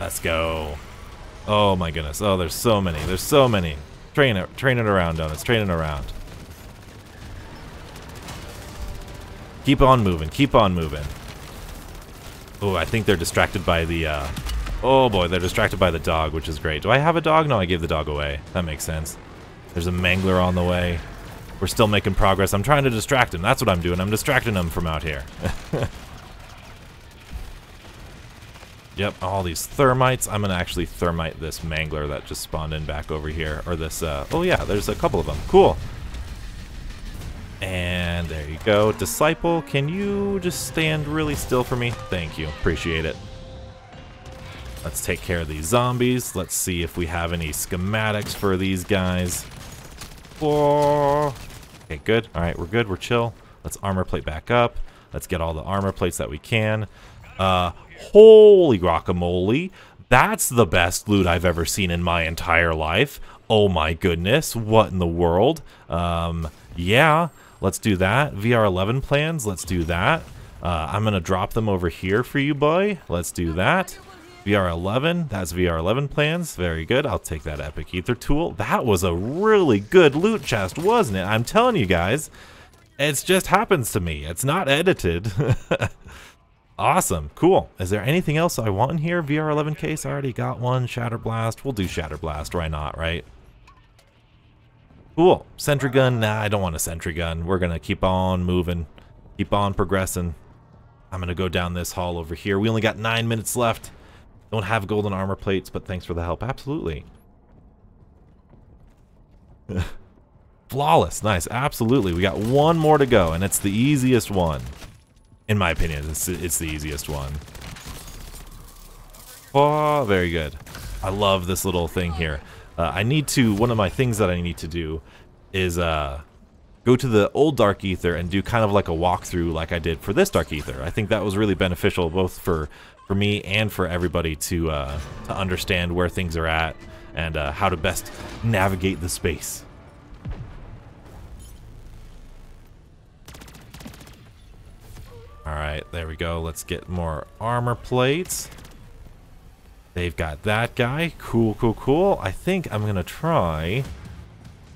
Let's go. Oh my goodness. Oh, there's so many. There's so many. Train it, train it around, donuts. Train it around. Keep on moving. Keep on moving. Oh, I think they're distracted by the, uh... Oh boy, they're distracted by the dog, which is great. Do I have a dog? No, I gave the dog away. That makes sense. There's a mangler on the way. We're still making progress. I'm trying to distract him. That's what I'm doing. I'm distracting him from out here. yep, all these thermites. I'm going to actually thermite this mangler that just spawned in back over here. Or this, uh... Oh yeah, there's a couple of them. Cool. And there you go. Disciple, can you just stand really still for me? Thank you. Appreciate it. Let's take care of these zombies. Let's see if we have any schematics for these guys. Oh. Okay, good. All right, we're good. We're chill. Let's armor plate back up. Let's get all the armor plates that we can. Uh, holy guacamole. That's the best loot I've ever seen in my entire life. Oh my goodness. What in the world? Um, yeah. Let's do that. VR11 plans, let's do that. Uh, I'm going to drop them over here for you, boy. Let's do that. VR11, that's VR11 plans. Very good. I'll take that Epic Aether tool. That was a really good loot chest, wasn't it? I'm telling you guys, it just happens to me. It's not edited. awesome. Cool. Is there anything else I want in here? VR11 case, I already got one. Shatter Blast. We'll do Shatter Blast. Why not, right? Cool. Sentry gun. Nah, I don't want a sentry gun. We're going to keep on moving. Keep on progressing. I'm going to go down this hall over here. We only got nine minutes left. Don't have golden armor plates, but thanks for the help. Absolutely. Flawless. Nice. Absolutely. We got one more to go, and it's the easiest one. In my opinion, it's, it's the easiest one. Oh, very good. I love this little thing here. Uh, I need to, one of my things that I need to do is uh, go to the old Dark Aether and do kind of like a walkthrough like I did for this Dark Aether. I think that was really beneficial both for, for me and for everybody to, uh, to understand where things are at and uh, how to best navigate the space. Alright, there we go. Let's get more armor plates. They've got that guy. Cool, cool, cool. I think I'm going to try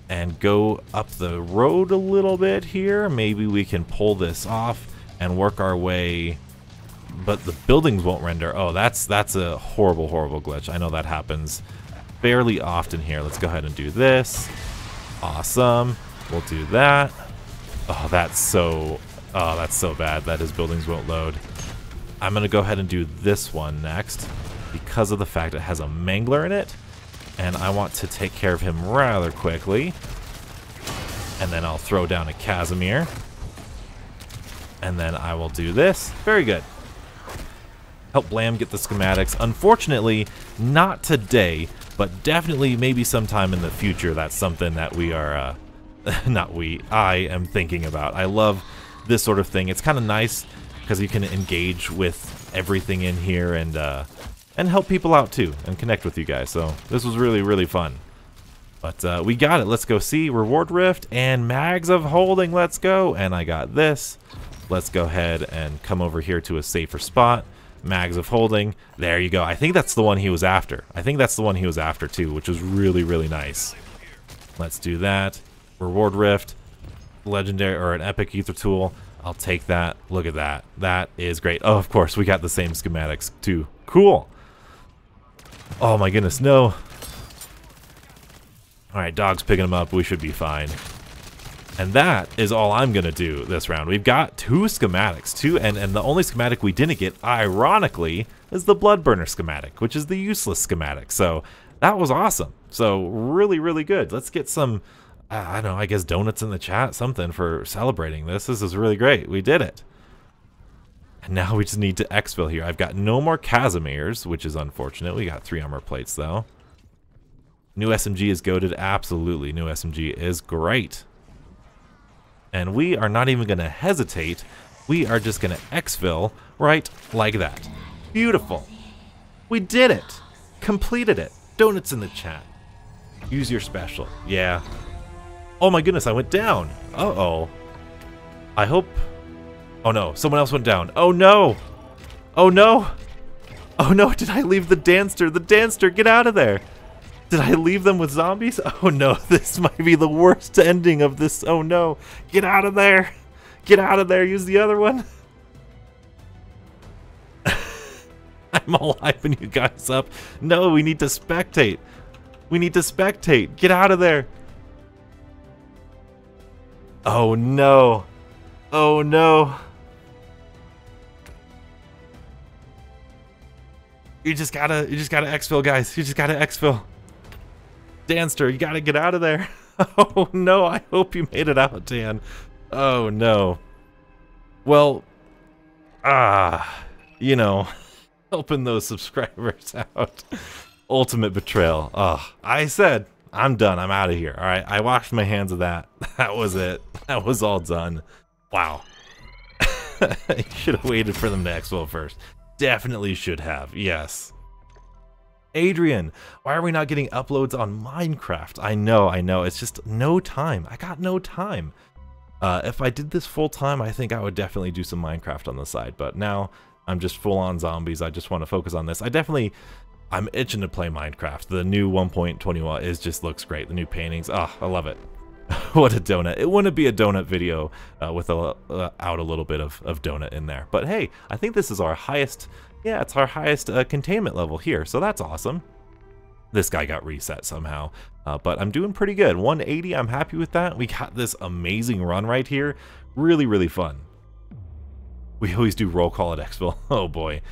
and go up the road a little bit here. Maybe we can pull this off and work our way. But the buildings won't render. Oh, that's that's a horrible, horrible glitch. I know that happens fairly often here. Let's go ahead and do this. Awesome. We'll do that. Oh, that's so... Oh, that's so bad that his buildings won't load. I'm going to go ahead and do this one next because of the fact it has a Mangler in it. And I want to take care of him rather quickly. And then I'll throw down a Kazimir. And then I will do this. Very good. help Blam get the schematics. Unfortunately, not today, but definitely maybe sometime in the future that's something that we are, uh, not we, I am thinking about. I love this sort of thing. It's kind of nice because you can engage with everything in here and, uh, and help people out too and connect with you guys. So this was really, really fun. But uh, we got it. Let's go see Reward Rift and Mags of Holding. Let's go. And I got this. Let's go ahead and come over here to a safer spot. Mags of Holding. There you go. I think that's the one he was after. I think that's the one he was after too, which was really, really nice. Let's do that. Reward Rift. Legendary or an Epic Aether Tool. I'll take that. Look at that. That is great. Oh, of course, we got the same schematics too. Cool. Oh my goodness, no. Alright, dog's picking them up. We should be fine. And that is all I'm going to do this round. We've got two schematics, two, and, and the only schematic we didn't get, ironically, is the Bloodburner schematic, which is the useless schematic. So that was awesome. So really, really good. Let's get some, uh, I don't know, I guess donuts in the chat, something for celebrating this. This is really great. We did it. Now we just need to exfil here. I've got no more Kazimirs, which is unfortunate. We got three armor plates, though. New SMG is goaded. Absolutely. New SMG is great. And we are not even going to hesitate. We are just going to exfil right like that. Beautiful. We did it. Completed it. Donuts in the chat. Use your special. Yeah. Oh my goodness, I went down. Uh-oh. I hope... Oh no, someone else went down. Oh no! Oh no! Oh no, did I leave the Danster? The Danster, get out of there! Did I leave them with zombies? Oh no, this might be the worst ending of this. Oh no. Get out of there. Get out of there. Use the other one. I'm all hyping you guys up. No, we need to spectate. We need to spectate. Get out of there. Oh no. Oh no. You just gotta, you just gotta exfil, guys. You just gotta exfil. Danster, you gotta get out of there. Oh no, I hope you made it out, Dan. Oh no. Well, ah, you know, helping those subscribers out. Ultimate betrayal. Oh, I said, I'm done. I'm out of here. All right, I washed my hands of that. That was it. That was all done. Wow. I should have waited for them to exfil first. Definitely should have. Yes. Adrian, why are we not getting uploads on Minecraft? I know, I know, it's just no time. I got no time. Uh, if I did this full time, I think I would definitely do some Minecraft on the side, but now I'm just full on zombies. I just want to focus on this. I definitely, I'm itching to play Minecraft. The new 1.21 is just looks great. The new paintings, ah, oh, I love it. what a donut. It wouldn't be a donut video uh, with a, uh, out a little bit of, of donut in there. But hey, I think this is our highest yeah, it's our highest uh, containment level here, so that's awesome. This guy got reset somehow, uh, but I'm doing pretty good. 180, I'm happy with that. We got this amazing run right here. Really, really fun. We always do roll call at Exfil. Oh boy.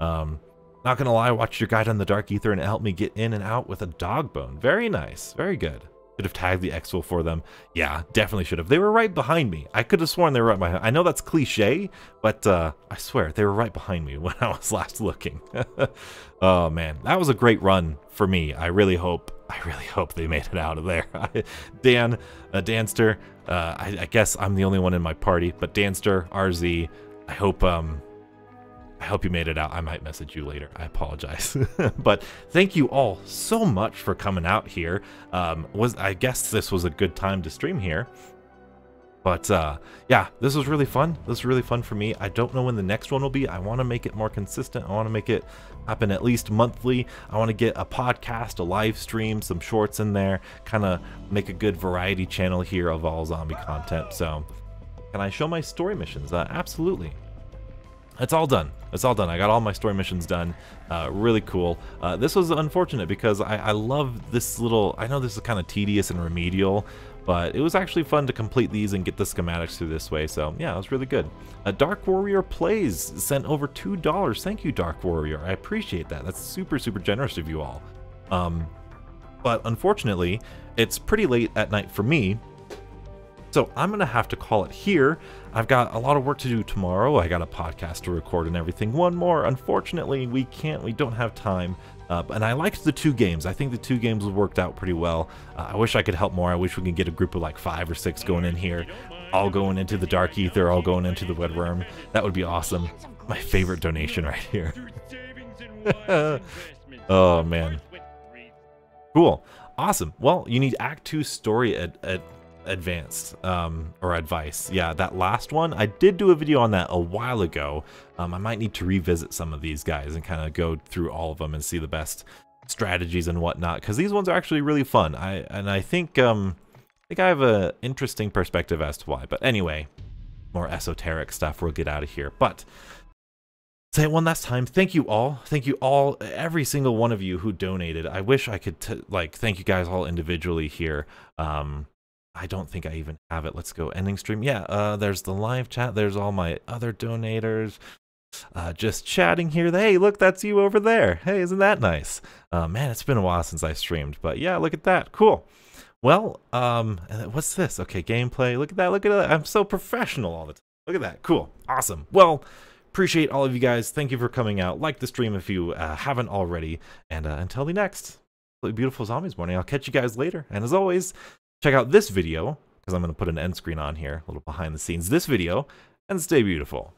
Um, not gonna lie, I watched your guide on the Dark Aether and it helped me get in and out with a dog bone. Very nice, very good. Should have tagged the exfil for them. Yeah, definitely should have. They were right behind me. I could have sworn they were right behind. me. I know that's cliche, but uh, I swear they were right behind me when I was last looking. oh man, that was a great run for me. I really hope. I really hope they made it out of there. Dan, uh, Danster. Uh, I, I guess I'm the only one in my party, but Danster, RZ. I hope um, I hope you made it out. I might message you later. I apologize. but thank you all so much for coming out here. Um, was I guess this was a good time to stream here. But uh, yeah, this was really fun. This was really fun for me. I don't know when the next one will be. I want to make it more consistent. I want to make it happen at least monthly. I want to get a podcast, a live stream, some shorts in there, kind of make a good variety channel here of all zombie content. So can I show my story missions? Uh, absolutely. It's all done. It's all done. I got all my story missions done. Uh, really cool. Uh, this was unfortunate because I, I love this little... I know this is kind of tedious and remedial, but it was actually fun to complete these and get the schematics through this way, so yeah, it was really good. Uh, Dark Warrior Plays sent over $2. Thank you, Dark Warrior. I appreciate that. That's super, super generous of you all. Um, but unfortunately, it's pretty late at night for me, So I'm going to have to call it here. I've got a lot of work to do tomorrow. I got a podcast to record and everything. One more. Unfortunately, we can't, we don't have time. Uh, and I liked the two games. I think the two games worked out pretty well. Uh, I wish I could help more. I wish we could get a group of like five or six going in here, all going into the Dark Aether, all going into the Red Worm. That would be awesome. My favorite donation right here. oh man. Cool. Awesome. Well, you need Act 2 story at, at advanced um, or advice. Yeah, that last one, I did do a video on that a while ago. Um, I might need to revisit some of these guys and kind of go through all of them and see the best strategies and whatnot because these ones are actually really fun. I and I think um, I think I have an interesting perspective as to why. But anyway, more esoteric stuff. We'll get out of here. But say it one last time. Thank you all. Thank you all, every single one of you who donated. I wish I could like thank you guys all individually here. Um, I don't think I even have it. Let's go ending stream. Yeah, uh, there's the live chat. There's all my other donators. Uh, just chatting here. Hey, look, that's you over there. Hey, isn't that nice? Uh, man, it's been a while since I streamed, but yeah, look at that. Cool. Well, um, what's this? Okay, gameplay. Look at that. Look at that. I'm so professional all the time. Look at that. Cool. Awesome. Well, appreciate all of you guys. Thank you for coming out. Like the stream if you uh, haven't already. And uh, until the next beautiful zombies morning, I'll catch you guys later. And as always, check out this video, because I'm going to put an end screen on here, a little behind the scenes, this video, and stay beautiful.